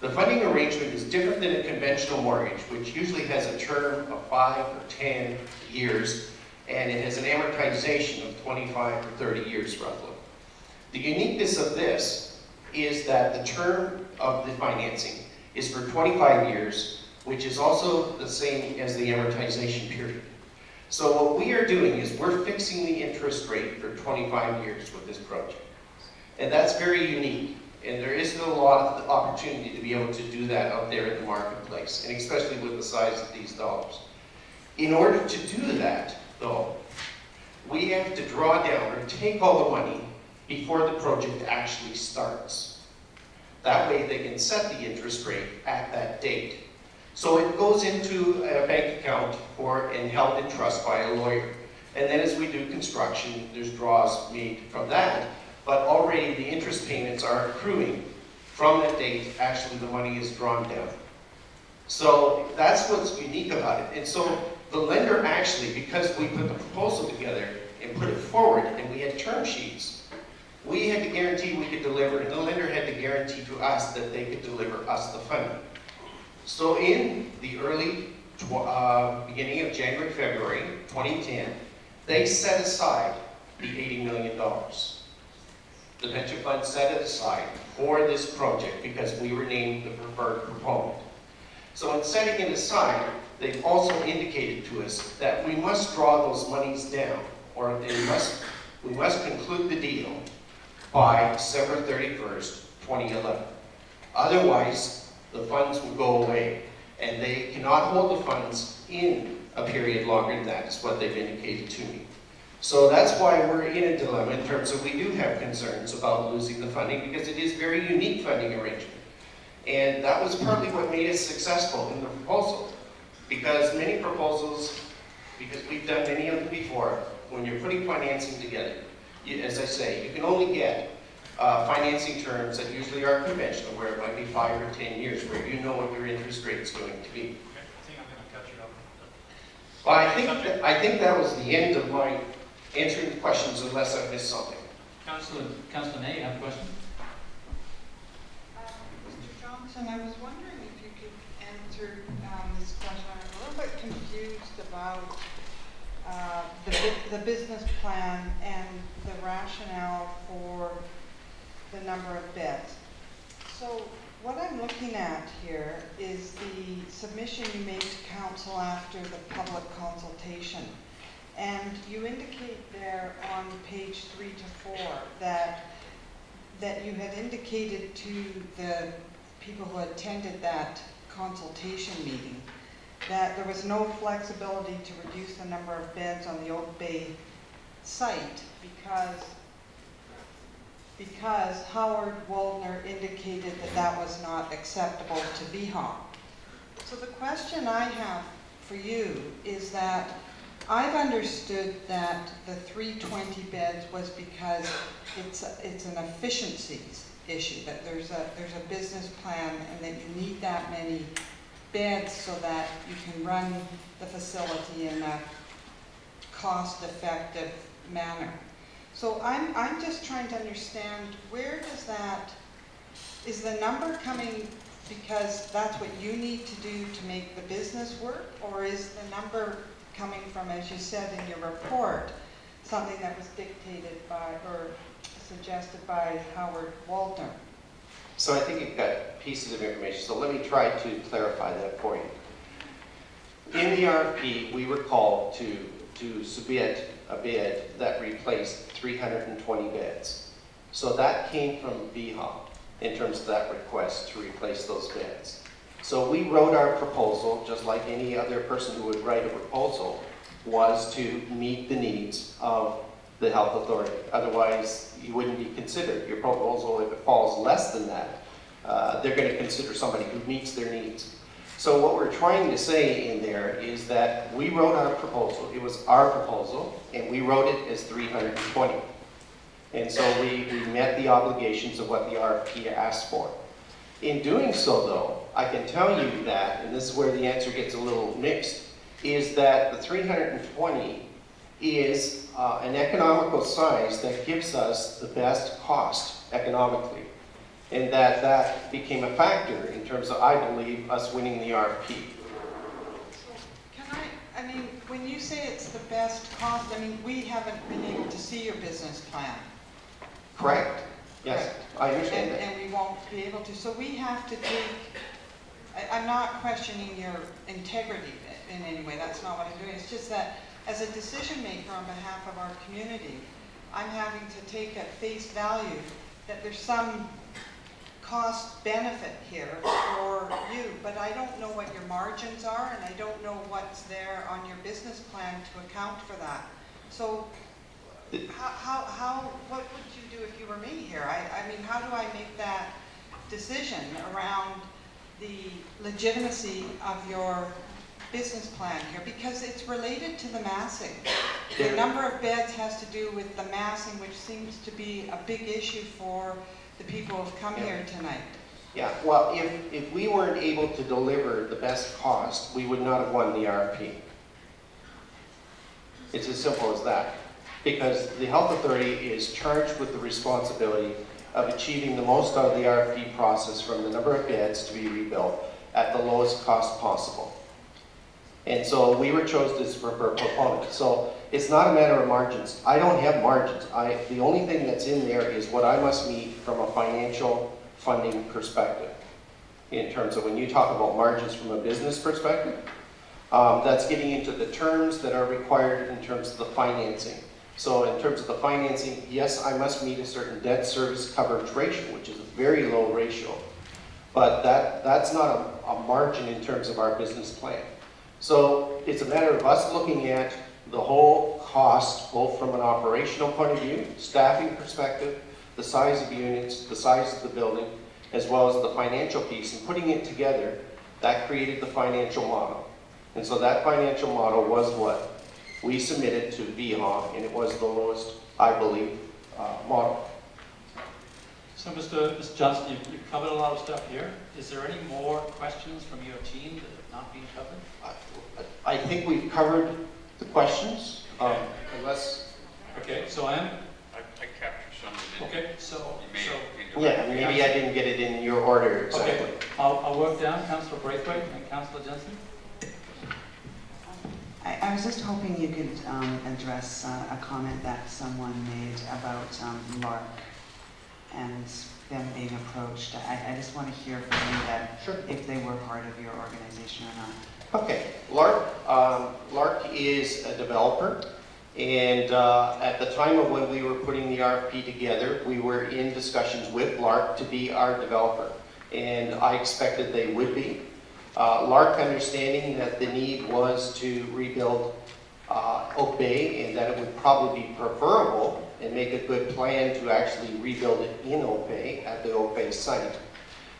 The funding arrangement is different than a conventional mortgage, which usually has a term of five or 10 years, and it has an amortization of 25 or 30 years roughly. The uniqueness of this is that the term of the financing is for 25 years, which is also the same as the amortization period. So what we are doing is we're fixing the interest rate for 25 years with this project. And that's very unique. And there isn't a lot of opportunity to be able to do that out there in the marketplace, and especially with the size of these dollars. In order to do that, though, we have to draw down or take all the money before the project actually starts. That way they can set the interest rate at that date. So it goes into a bank account for and held in trust by a lawyer. And then as we do construction, there's draws made from that. But already the interest payments are accruing from that date. Actually, the money is drawn down. So that's what's unique about it. And so the lender actually, because we put the proposal together and put it forward and we had term sheets, we had to guarantee we could deliver, and the lender had to guarantee to us that they could deliver us the funding. So in the early, uh, beginning of January, February 2010, they set aside the $80 million. The pension fund set it aside for this project because we were named the preferred proponent. So in setting it aside, they've also indicated to us that we must draw those monies down, or they must, we must conclude the deal by December 31st, 2011. Otherwise, the funds will go away. And they cannot hold the funds in a period longer than that, is what they've indicated to me. So that's why we're in a dilemma in terms of we do have concerns about losing the funding because it is very unique funding arrangement. And that was partly what made us successful in the proposal. Because many proposals, because we've done many of them before, when you're putting financing together, you, as I say, you can only get uh, financing terms that usually are conventional, where it might be five or 10 years, where you know what your interest rate is going to be. I think I'm going to cut you off. Well, I think, that, I think that was the end of my answering the questions, unless I missed something. Councillor, Councillor May, you have a question? Mr. Johnson, I was wondering if you could answer um, this question. I'm a little bit confused about uh, the, the business plan and the rationale for the number of beds. So what I'm looking at here is the submission you made to council after the public consultation. And you indicate there on page three to four that that you had indicated to the people who attended that consultation meeting that there was no flexibility to reduce the number of beds on the Oak Bay site because because Howard Waldner indicated that that was not acceptable to VIHA. So the question I have for you is that I've understood that the 320 beds was because it's, it's an efficiencies issue, that there's a, there's a business plan and that you need that many beds so that you can run the facility in a cost-effective manner. So I'm, I'm just trying to understand where does that, is the number coming because that's what you need to do to make the business work? Or is the number coming from, as you said in your report, something that was dictated by or suggested by Howard Waldner? So I think you've got pieces of information, so let me try to clarify that for you. In the RFP, we were called to, to submit a bid that replaced 320 beds. So that came from VIHA in terms of that request to replace those beds. So we wrote our proposal, just like any other person who would write a proposal, was to meet the needs of the health authority. Otherwise, you wouldn't be considered. Your proposal, if it falls less than that, uh, they're going to consider somebody who meets their needs. So what we're trying to say in there is that we wrote our proposal. It was our proposal, and we wrote it as 320. And so we, we met the obligations of what the RFP asked for. In doing so, though, I can tell you that, and this is where the answer gets a little mixed, is that the 320 is uh, an economical size that gives us the best cost economically. And that that became a factor in terms of, I believe, us winning the RFP. Can I, I mean, when you say it's the best cost, I mean, we haven't been able to see your business plan. Correct. Yes, I understand And, that. and we won't be able to, so we have to take, I, I'm not questioning your integrity in any way, that's not what I'm doing. It's just that, as a decision maker on behalf of our community, I'm having to take at face value that there's some cost benefit here for you, but I don't know what your margins are, and I don't know what's there on your business plan to account for that. So, how, how, how, what would you do if you were me here? I, I mean, how do I make that decision around the legitimacy of your business plan here? Because it's related to the massing. The number of beds has to do with the massing, which seems to be a big issue for the people who've come here tonight. Yeah, well, if, if we weren't able to deliver the best cost, we would not have won the RFP. It's as simple as that. Because the health authority is charged with the responsibility of achieving the most out of the RFP process from the number of beds to be rebuilt at the lowest cost possible. And so we were chosen as a proponent. So it's not a matter of margins. I don't have margins. I, the only thing that's in there is what I must meet from a financial funding perspective. In terms of when you talk about margins from a business perspective, um, that's getting into the terms that are required in terms of the financing. So in terms of the financing, yes, I must meet a certain debt service coverage ratio, which is a very low ratio. But that, that's not a, a margin in terms of our business plan. So it's a matter of us looking at the whole cost, both from an operational point of view, staffing perspective, the size of units, the size of the building, as well as the financial piece, and putting it together, that created the financial model. And so that financial model was what we submitted to VIHA, and it was the lowest, I believe, uh, model. So, Mr. Mr. Johnson, you've, you've covered a lot of stuff here. Is there any more questions from your team that have not been covered? I think we've covered the questions, um, unless... Okay, so I'm... I, I captured some of it. Okay, so... So Yeah, maybe I didn't get it in your order exactly. Okay, I'll, I'll work down. Councillor Braithwaite and Councillor Jensen. I, I was just hoping you could um, address uh, a comment that someone made about um, LARC and them being approached. I, I just want to hear from you that if they were part of your organization or not. Okay, Lark, um, LARC is a developer, and uh, at the time of when we were putting the RFP together, we were in discussions with Lark to be our developer, and I expected they would be. Uh, LARC understanding that the need was to rebuild uh, Oak Bay and that it would probably be preferable and make a good plan to actually rebuild it in Oak Bay at the Oak Bay site.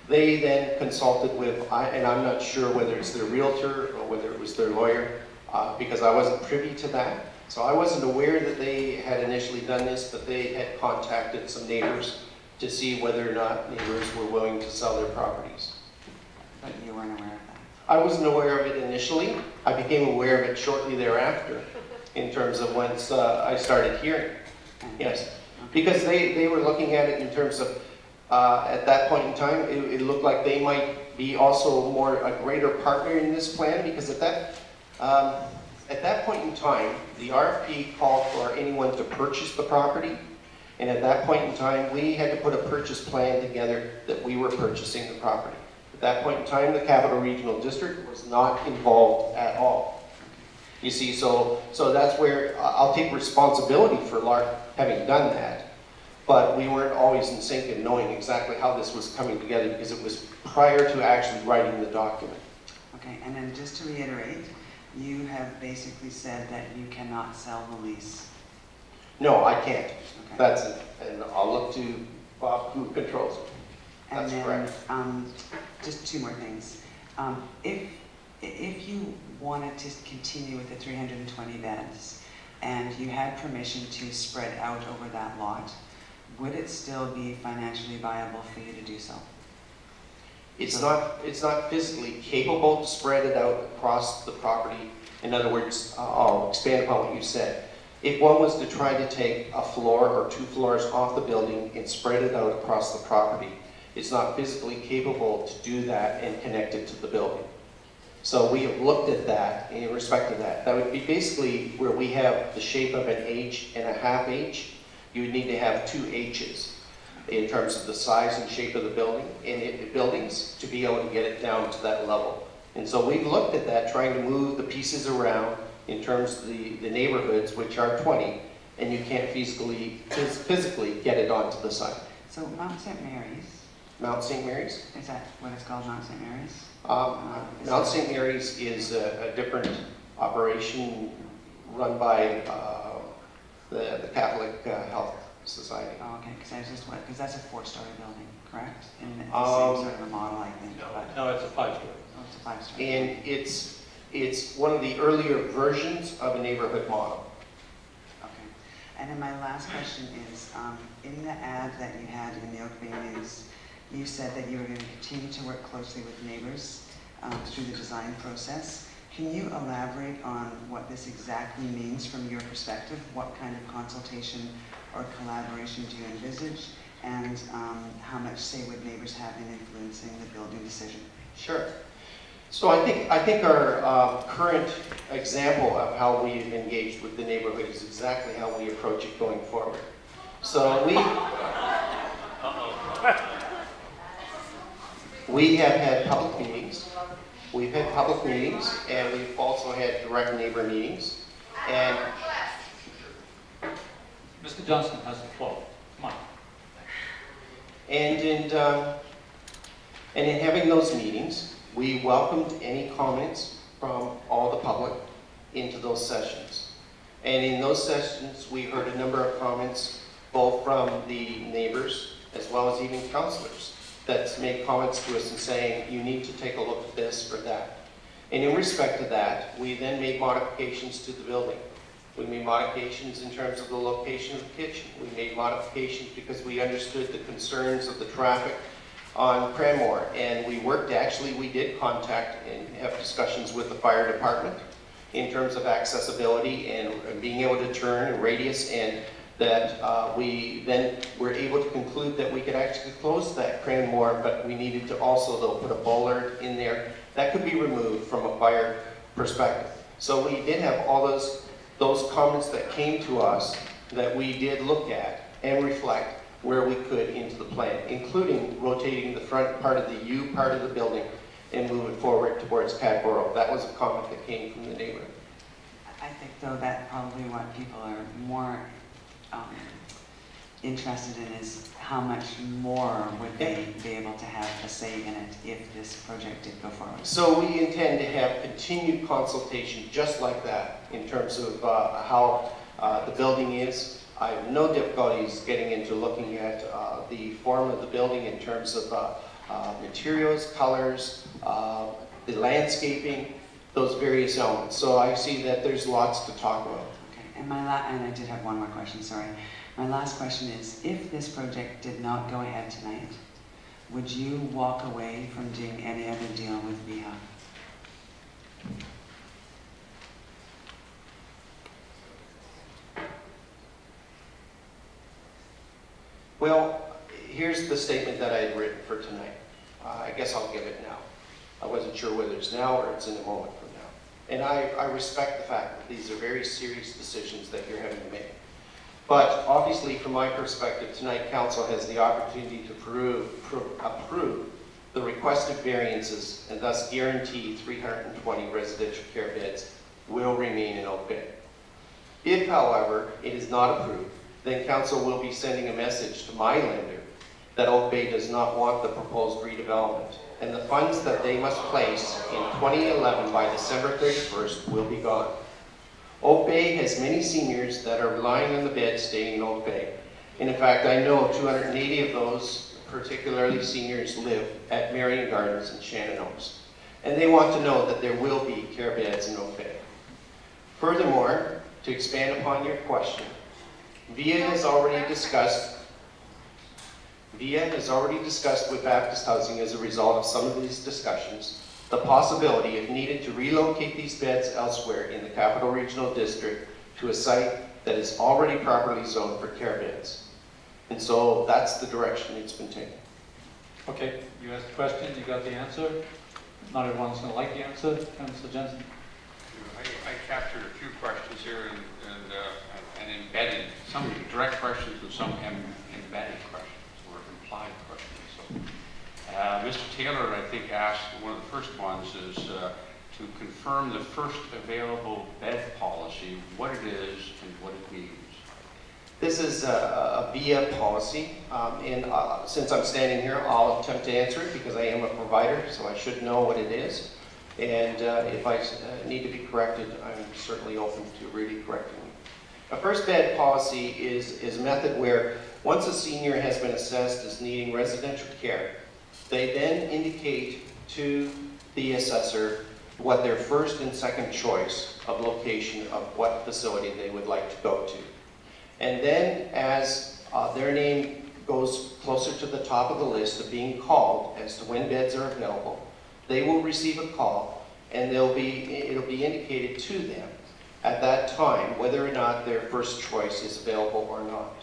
They then consulted with, I- and I'm not sure whether it's their realtor or whether it was their lawyer, uh, because I wasn't privy to that. So I wasn't aware that they had initially done this, but they had contacted some neighbors to see whether or not neighbors were willing to sell their properties. But you weren't aware of that. I wasn't aware of it initially. I became aware of it shortly thereafter, in terms of once uh, I started hearing. Yes, because they, they were looking at it in terms of, uh, at that point in time, it, it looked like they might be also more, a greater partner in this plan, because at that, um, at that point in time, the RFP called for anyone to purchase the property, and at that point in time, we had to put a purchase plan together that we were purchasing the property. At that point in time, the Capital Regional District was not involved at all. You see, so, so that's where I'll take responsibility for Lark having done that. But we weren't always in sync in knowing exactly how this was coming together because it was prior to actually writing the document. Okay, and then just to reiterate, you have basically said that you cannot sell the lease. No, I can't. That's it. And I'll look to Bob who controls it. And That's then, correct. um, just two more things. Um, if, if you wanted to continue with the three hundred and twenty beds, and you had permission to spread out over that lot, would it still be financially viable for you to do so? It's not, it's not physically capable to spread it out across the property. In other words, uh, I'll expand upon what you said. If one was to try to take a floor or two floors off the building and spread it out across the property, it's not physically capable to do that and connect it to the building. So we have looked at that in respect to that. That would be basically where we have the shape of an H and a half H. You would need to have two H's in terms of the size and shape of the building, and it, buildings, to be able to get it down to that level. And so we've looked at that, trying to move the pieces around in terms of the, the neighborhoods, which are 20, and you can't physically, phys- physically get it onto the site. So Mount St. Mary's, Mount St. Mary's? is that what it's called, Mount St. Mary's? Um, Mount St. Mary's is a, a different operation run by, uh, the, the Catholic uh, Health Society. Oh, okay, because I was just, because that's a four-story building, correct? And it's the Um, same sort of a model, I think, but. No, it's a five-story. Oh, it's a five-story. And it's, it's one of the earlier versions of a neighborhood model. Okay. And then my last question is, um, in the ad that you had in the Oak Bay News, you said that you were going to continue to work closely with neighbors um, through the design process. Can you elaborate on what this exactly means from your perspective? What kind of consultation or collaboration do you envisage? And um, how much say would neighbors have in influencing the building decision? Sure. So I think, I think our uh, current example of how we've engaged with the neighborhood is exactly how we approach it going forward. So we, we have had public meetings. We've had public meetings, and we've also had direct neighbor meetings. And Mr. Johnston has the floor. Come on. And in, um, and in having those meetings, we welcomed any comments from all the public into those sessions. And in those sessions, we heard a number of comments, both from the neighbors as well as even counselors, that's made comments to us and saying, you need to take a look at this or that. And in respect to that, we then made modifications to the building. We made modifications in terms of the location of the kitchen. We made modifications because we understood the concerns of the traffic on Cranmore. And we worked, actually, we did contact and have discussions with the fire department in terms of accessibility and being able to turn and radius and that uh, we then were able to conclude that we could actually close that Cranmore, but we needed to also though put a bollard in there. That could be removed from a fire perspective. So we did have all those, those comments that came to us that we did look at and reflect where we could into the plan, including rotating the front part of the U part of the building and move it forward towards Cadboro. That was a comment that came from the neighborhood. I think though that probably what people are more um, interested in is how much more would they be able to have a say in it if this project did go forward? So we intend to have continued consultation just like that in terms of uh, how uh, the building is. I have no difficulties getting into looking at uh, the form of the building in terms of uh, uh, materials, colors, uh, the landscaping, those various elements. So I see that there's lots to talk about. And my la, and I did have one more question, sorry. My last question is, if this project did not go ahead tonight, would you walk away from doing any other deal with VIHA? Well, here's the statement that I had written for tonight. Uh, I guess I'll give it now. I wasn't sure whether it's now or it's in a moment. And I, I respect the fact that these are very serious decisions that you're having to make. But obviously, from my perspective, tonight council has the opportunity to approve, approve the requested variances and thus guarantee 320 residential care beds will remain in Bay. If, however, it is not approved, then council will be sending a message to my lender that Oak Bay does not want the proposed redevelopment, and the funds that they must place in 2011 by December 31st will be gone. Oak Bay has many seniors that are relying on the bed staying in Oak Bay. And in fact, I know 280 of those, particularly seniors, live at Marion Gardens in Shannon Oaks. And they want to know that there will be care beds in Oak Bay. Furthermore, to expand upon your question, VIHA has already discussed VIHA has already discussed with Baptist Housing as a result of some of these discussions the possibility, if needed, to relocate these beds elsewhere in the Capital Regional District to a site that is already properly zoned for care beds. And so that's the direction it's been taken. Okay, you asked a question, you got the answer. Not everyone's going to like the answer. Councillor Jensen. I, I captured a few questions here and, and, uh, and embedded some direct questions and some em embedded questions or implied questions. So, uh, Mr. Taylor, I think, asked one of the first ones is uh, to confirm the first available bed policy, what it is and what it means. This is a, a VIHA policy, um, and uh, since I'm standing here, I'll attempt to answer it because I am a provider, so I should know what it is. And uh, if I uh, need to be corrected, I'm certainly open to really correcting me. A first bed policy is, is a method where once a senior has been assessed as needing residential care, they then indicate to the assessor what their first and second choice of location of what facility they would like to go to. And then as uh, their name goes closer to the top of the list of being called as to when beds are available, they will receive a call and they'll be, it'll be indicated to them at that time whether or not their first choice is available or not.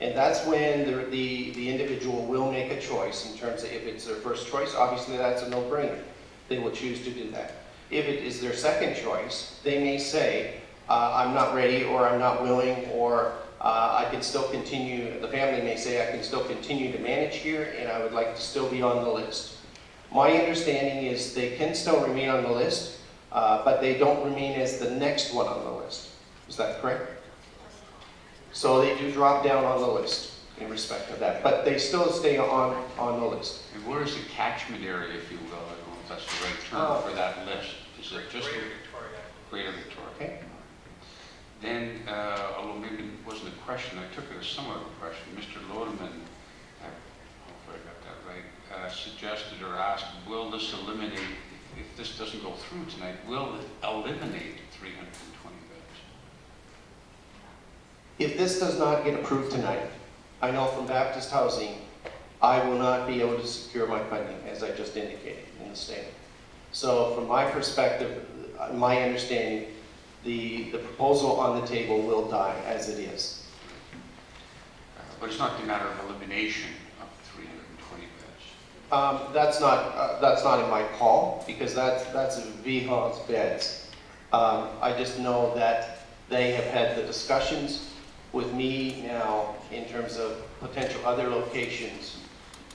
And that's when the, the, the individual will make a choice in terms of if it's their first choice, obviously that's a no-brainer. They will choose to do that. If it is their second choice, they may say, uh, I'm not ready or I'm not willing or uh, I can still continue, the family may say I can still continue to manage here and I would like to still be on the list. My understanding is they can still remain on the list, uh, but they don't remain as the next one on the list. Is that correct? So they do drop down on the list in respect of that, but they still stay on, on the list. And where is the catchment area, if you will? I don't know if that's the right term Uh, for that list. Is it just Greater Victoria. Greater Victoria? Okay. Then, uh, although maybe it wasn't a question, I took it as somewhat of a question. Mr. Lodeman, I hope I got that right, uh, suggested or asked, will this eliminate, if this doesn't go through tonight, will it eliminate 320 beds? If this does not get approved tonight, I know from Baptist Housing, I will not be able to secure my funding, as I just indicated in the statement. So from my perspective, my understanding, the, the proposal on the table will die as it is. But it's not the matter of elimination of 320 beds. Um, that's not, uh, that's not in my call, because that's, that's VIHA's beds. Um, I just know that they have had the discussions with me now in terms of potential other locations,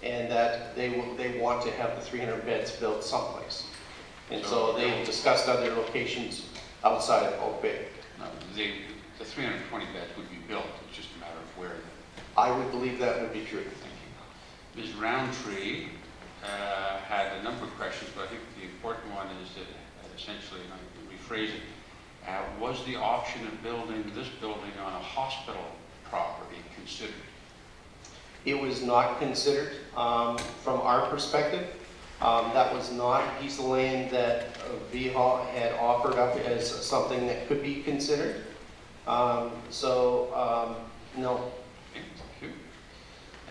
and that they will, they want to have the 300 beds built someplace. And so they've discussed other locations outside of Oak Bay. No, the, the 320 beds would be built, it's just a matter of where. I would believe that would be true. Thank you. Ms. Roundtree uh, had a number of questions, but I think the important one is that uh, essentially, and I rephrase it, uh, was the option of building this building on a hospital property considered? It was not considered um, from our perspective. Um, that was not a piece of land that uh, VIHA had offered up as something that could be considered. Um, so, um, no. Thank you.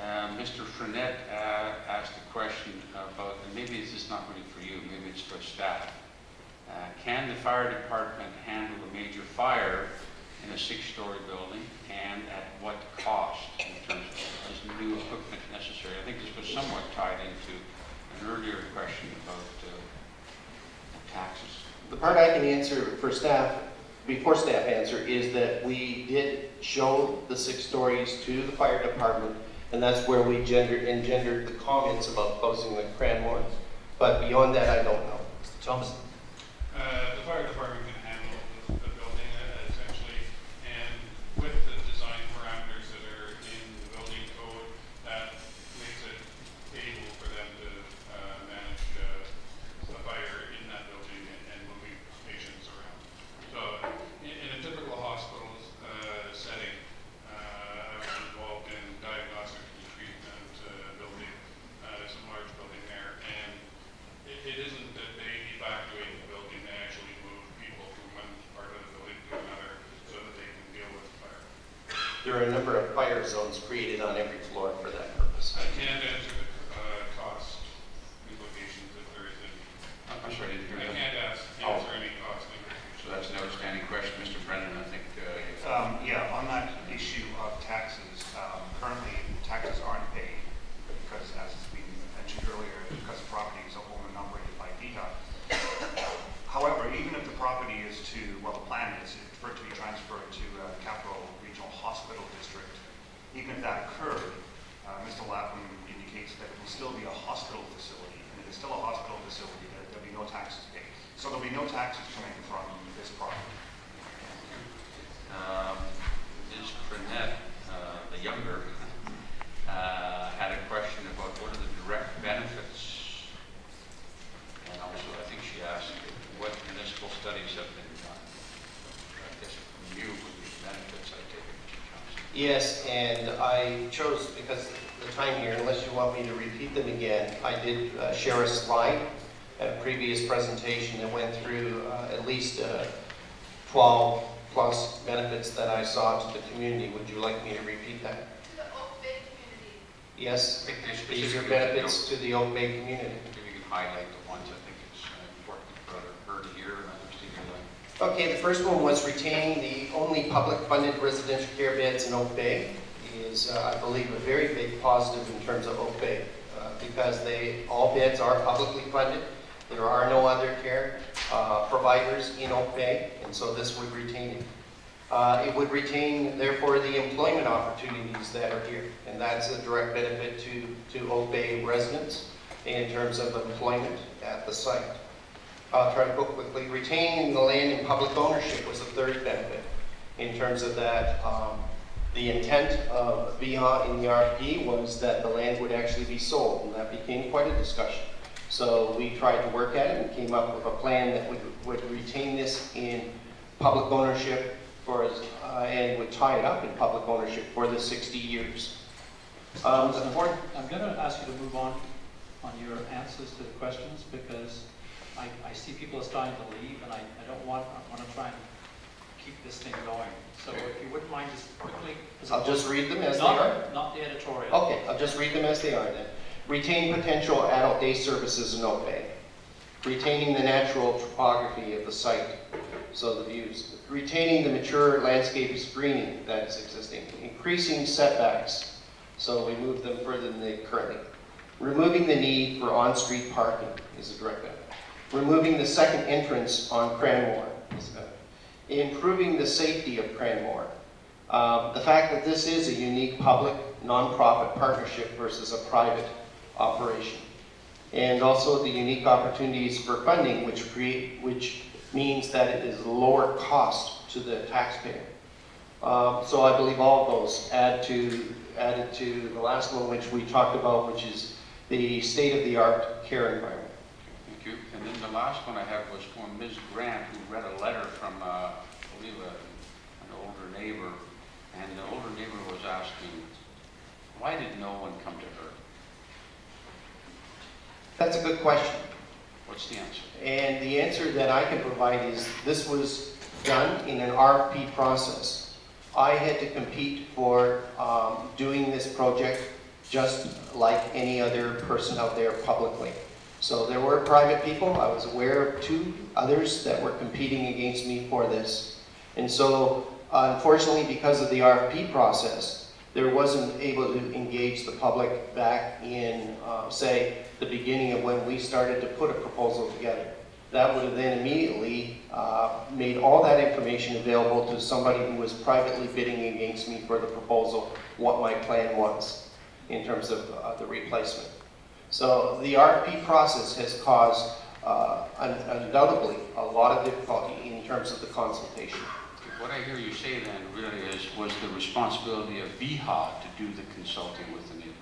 Uh, Mr. Frenette uh, asked a question about, and maybe this is not really for you, maybe it's for staff. Uh, can the fire department handle a major fire in a six-story building, and at what cost in terms of is new equipment necessary? I think this was somewhat tied into an earlier question about uh, taxes. The part I can answer for staff, before staff answer, is that we did show the six stories to the fire department, and that's where we gendered, engendered the comments about closing the Cranmore. But beyond that, I don't know. Thomas? Uh, Uh, the fire department can handle the, the building uh, essentially, and with the design parameters that are in the building code, that makes it able for them to uh, manage uh, a fire in that building and, and moving patients around. So in, in a typical hospital uh, setting, uh, I was involved in diagnostic treatment uh, building, uh, some large building there, and it, it isn't that they evacuate the building, they actually move people from one part of the building to another so that they can deal with the fire. There are a number of fire zones created on every floor for that purpose. I can't answer the uh, cost implications if there is any. I'm sorry, I didn't hear I that. can't ask, Oh. answer any cost implications. So that's an outstanding question, Mr. Brennan, I think. uh, Um, yeah, on that issue of taxes, um, currently taxes aren't paid because, as has been mentioned earlier, because the property is owned and operated by VIHA. However, even if the property is to, well, the plan is for it to be transferred to uh, Capital Regional Hospital District, even if that occurred, uh, Mr. Lapham indicates that it will still be a hospital facility. And if it's still a hospital facility, there- there'll be no taxes paid. So there'll be no taxes coming from this property. Um, Ms. Burnett, uh, the younger, uh, had a question about what are the direct benefits? And also, I think she asked what municipal studies have been done. I guess from you would be benefits, I take it, Mr. Johnson. Yes, and I chose, because of the time here, unless you want me to repeat them again, I did uh, share a slide at a previous presentation that went through uh, at least uh, 12 plus benefits that I saw to the community. Would you like me to repeat that? Yes, I think they these are benefits to the Oak Bay community. If you highlight the ones, I think it's uh, important for her to hear and understand your life. Okay, the first one was retaining the only public funded residential care beds in Oak Bay is, uh, I believe, a very big positive in terms of Oak Bay uh, because they, all beds are publicly funded. There are no other care uh, providers in Oak Bay, and so this would retain it. Uh, It would retain, therefore, the employment opportunities that are here, and that's a direct benefit to, to Oak Bay residents in terms of employment at the site. I'll try to go quickly. Retaining the land in public ownership was a third benefit in terms of that. um, The intent of VIHA in the RFP was that the land would actually be sold, and that became quite a discussion. So we tried to work at it and came up with a plan that would, would retain this in public ownership as- uh, and would tie it up in public ownership for the 60 years. Um, the fourth I'm going to ask you to move on, on your answers to the questions, because I, I see people are starting to leave, and I, I don't want, I want to try and keep this thing going. So if you wouldn't mind just quickly. I'll just read them as they are? Not the editorial. Okay, I'll just read them as they are then. Retain potential adult day services in Oak Bay. Retaining the natural topography of the site, so the views. Retaining the mature landscape screening that is existing. Increasing setbacks, so we move them further than they currently. Removing the need for on-street parking is a direct benefit. Removing the second entrance on Cranmore is a benefit. Improving the safety of Cranmore. Um, The fact that this is a unique public nonprofit partnership versus a private operation. And also the unique opportunities for funding, which create, which means that it is lower cost to the taxpayer. Um, So I believe all of those add to, added to the last one, which we talked about, which is the state-of-the-art care environment. Thank you. And then the last one I have was from Ms. Grant, who read a letter from, uh, I believe, a- an older neighbor. And the older neighbor was asking, why did no one come to her? That's a good question. What's the answer? And the answer that I can provide is, this was done in an RFP process. I had to compete for um, doing this project just like any other person out there publicly. So there were private people, I was aware of two others that were competing against me for this. And so unfortunately, because of the RFP process, there wasn't able to engage the public back in, uh, say, the beginning of when we started to put a proposal together. That would have then immediately uh, made all that information available to somebody who was privately bidding against me for the proposal, what my plan was in terms of uh, the replacement. So the RFP process has caused uh, undoubtedly a lot of difficulty in terms of the consultation. What I hear you say then really is, was the responsibility of VIHA to do the consulting with the neighbors?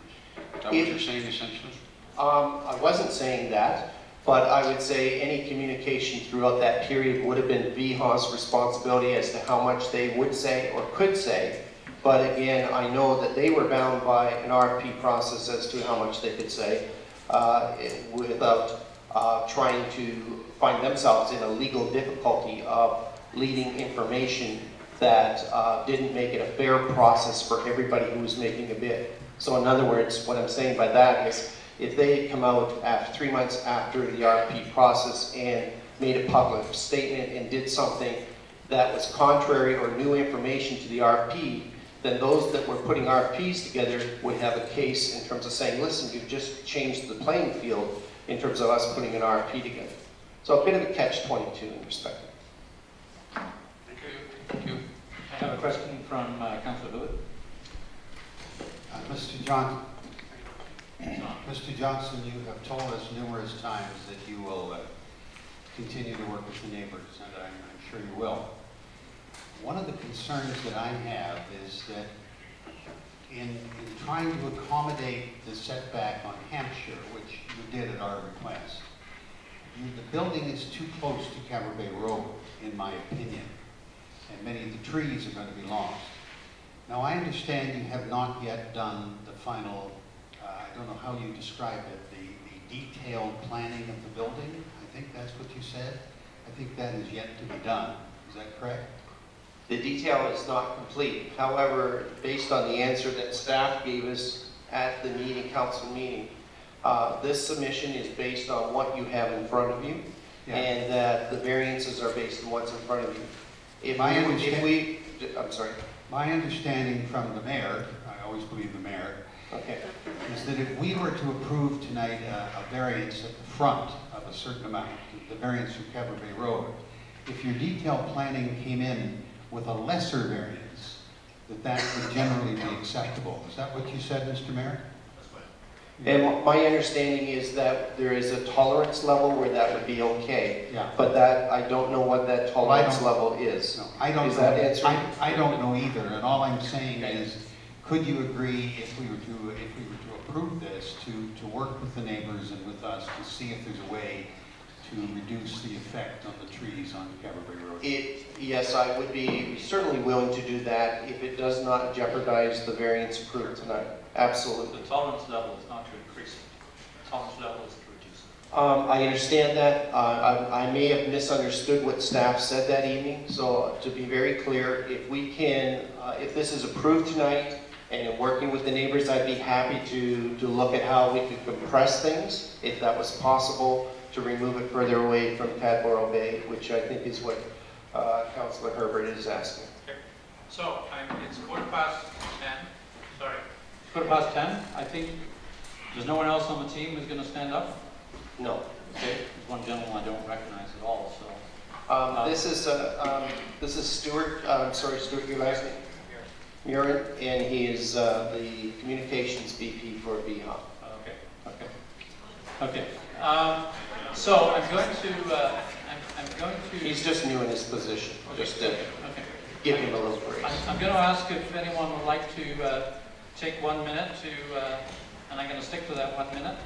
Is that what you're saying essentially? Um, I wasn't saying that, but I would say any communication throughout that period would have been VIHA's responsibility as to how much they would say or could say. But again, I know that they were bound by an RFP process as to how much they could say uh, without uh, trying to find themselves in a legal difficulty of leading information that uh, didn't make it a fair process for everybody who was making a bid. So in other words, what I'm saying by that is, if they had come out after, three months after the RFP process and made a public statement and did something that was contrary or new information to the RFP, then those that were putting RFPs together would have a case in terms of saying, listen, you've just changed the playing field in terms of us putting an RFP together. So a bit of a catch-22 in respect. Thank you. Thank you. I have a question from uh, Councillor Lewis. Uh, Mr. Johnson, Mr. Johnson, you have told us numerous times that you will uh, continue to work with the neighbors, and I'm I'm sure you will. One of the concerns that I have is that in, in trying to accommodate the setback on Hampshire, which you did at our request, you, the building is too close to Cadboro Bay Road, in my opinion, and many of the trees are going to be lost. Now, I understand you have not yet done the final, I don't know how you describe it, the, the detailed planning of the building. I think that's what you said. I think that is yet to be done. Is that correct? The detail is not complete. However, based on the answer that staff gave us at the meeting, council meeting, uh, this submission is based on what you have in front of you, Yeah. and that the variances are based on what's in front of you. If My we, if we, I'm sorry. My understanding from the mayor, I always believe the mayor, Okay. is that if we were to approve tonight a, a variance at the front of a certain amount, the variance from Cadboro Bay Road, if your detailed planning came in with a lesser variance, that that would generally be acceptable. Is that what you said, Mr. Mayor? And my understanding is that there is a tolerance level where that would be okay. Yeah. But that, I don't know what that tolerance don't- level is. No, I don't Is know. that answering? I, I don't know either, and all I'm saying is, could you agree if we were to, if we were to approve this, to, to work with the neighbors and with us to see if there's a way to reduce the effect on the trees on Cadboro Bay Road? It, yes, I would be certainly willing to do that if it does not jeopardize the variance approved tonight. Absolutely. The tolerance level is not to increase it. The tolerance level is to reduce it. Um, I understand that. Uh, I, I may have misunderstood what staff said that evening. So to be very clear, if we can, uh, if this is approved tonight and in working with the neighbors, I'd be happy to, to look at how we could compress things, if that was possible, to remove it further away from Cadboro Bay, which I think is what uh, Councilor Herbert is asking. Okay. So, I'm, it's quarter past ten, sorry. It's Quarter past 10, I think, there's no one else on the team who's going to stand up? No. Okay, there's one gentleman I don't recognize at all, so. Um, this is, uh, um, this is Stuart, uh, sorry, Stuart, your last name? Murin, and he is, uh, the communications VP for VIHA. Okay, okay. Okay, um, so I'm going to, uh, I'm, I'm going to. He's just new in his position, just to Okay. give him a little grace. I'm, I'm going to ask if anyone would like to uh, take one minute to, uh, and I'm going to stick to that one minute,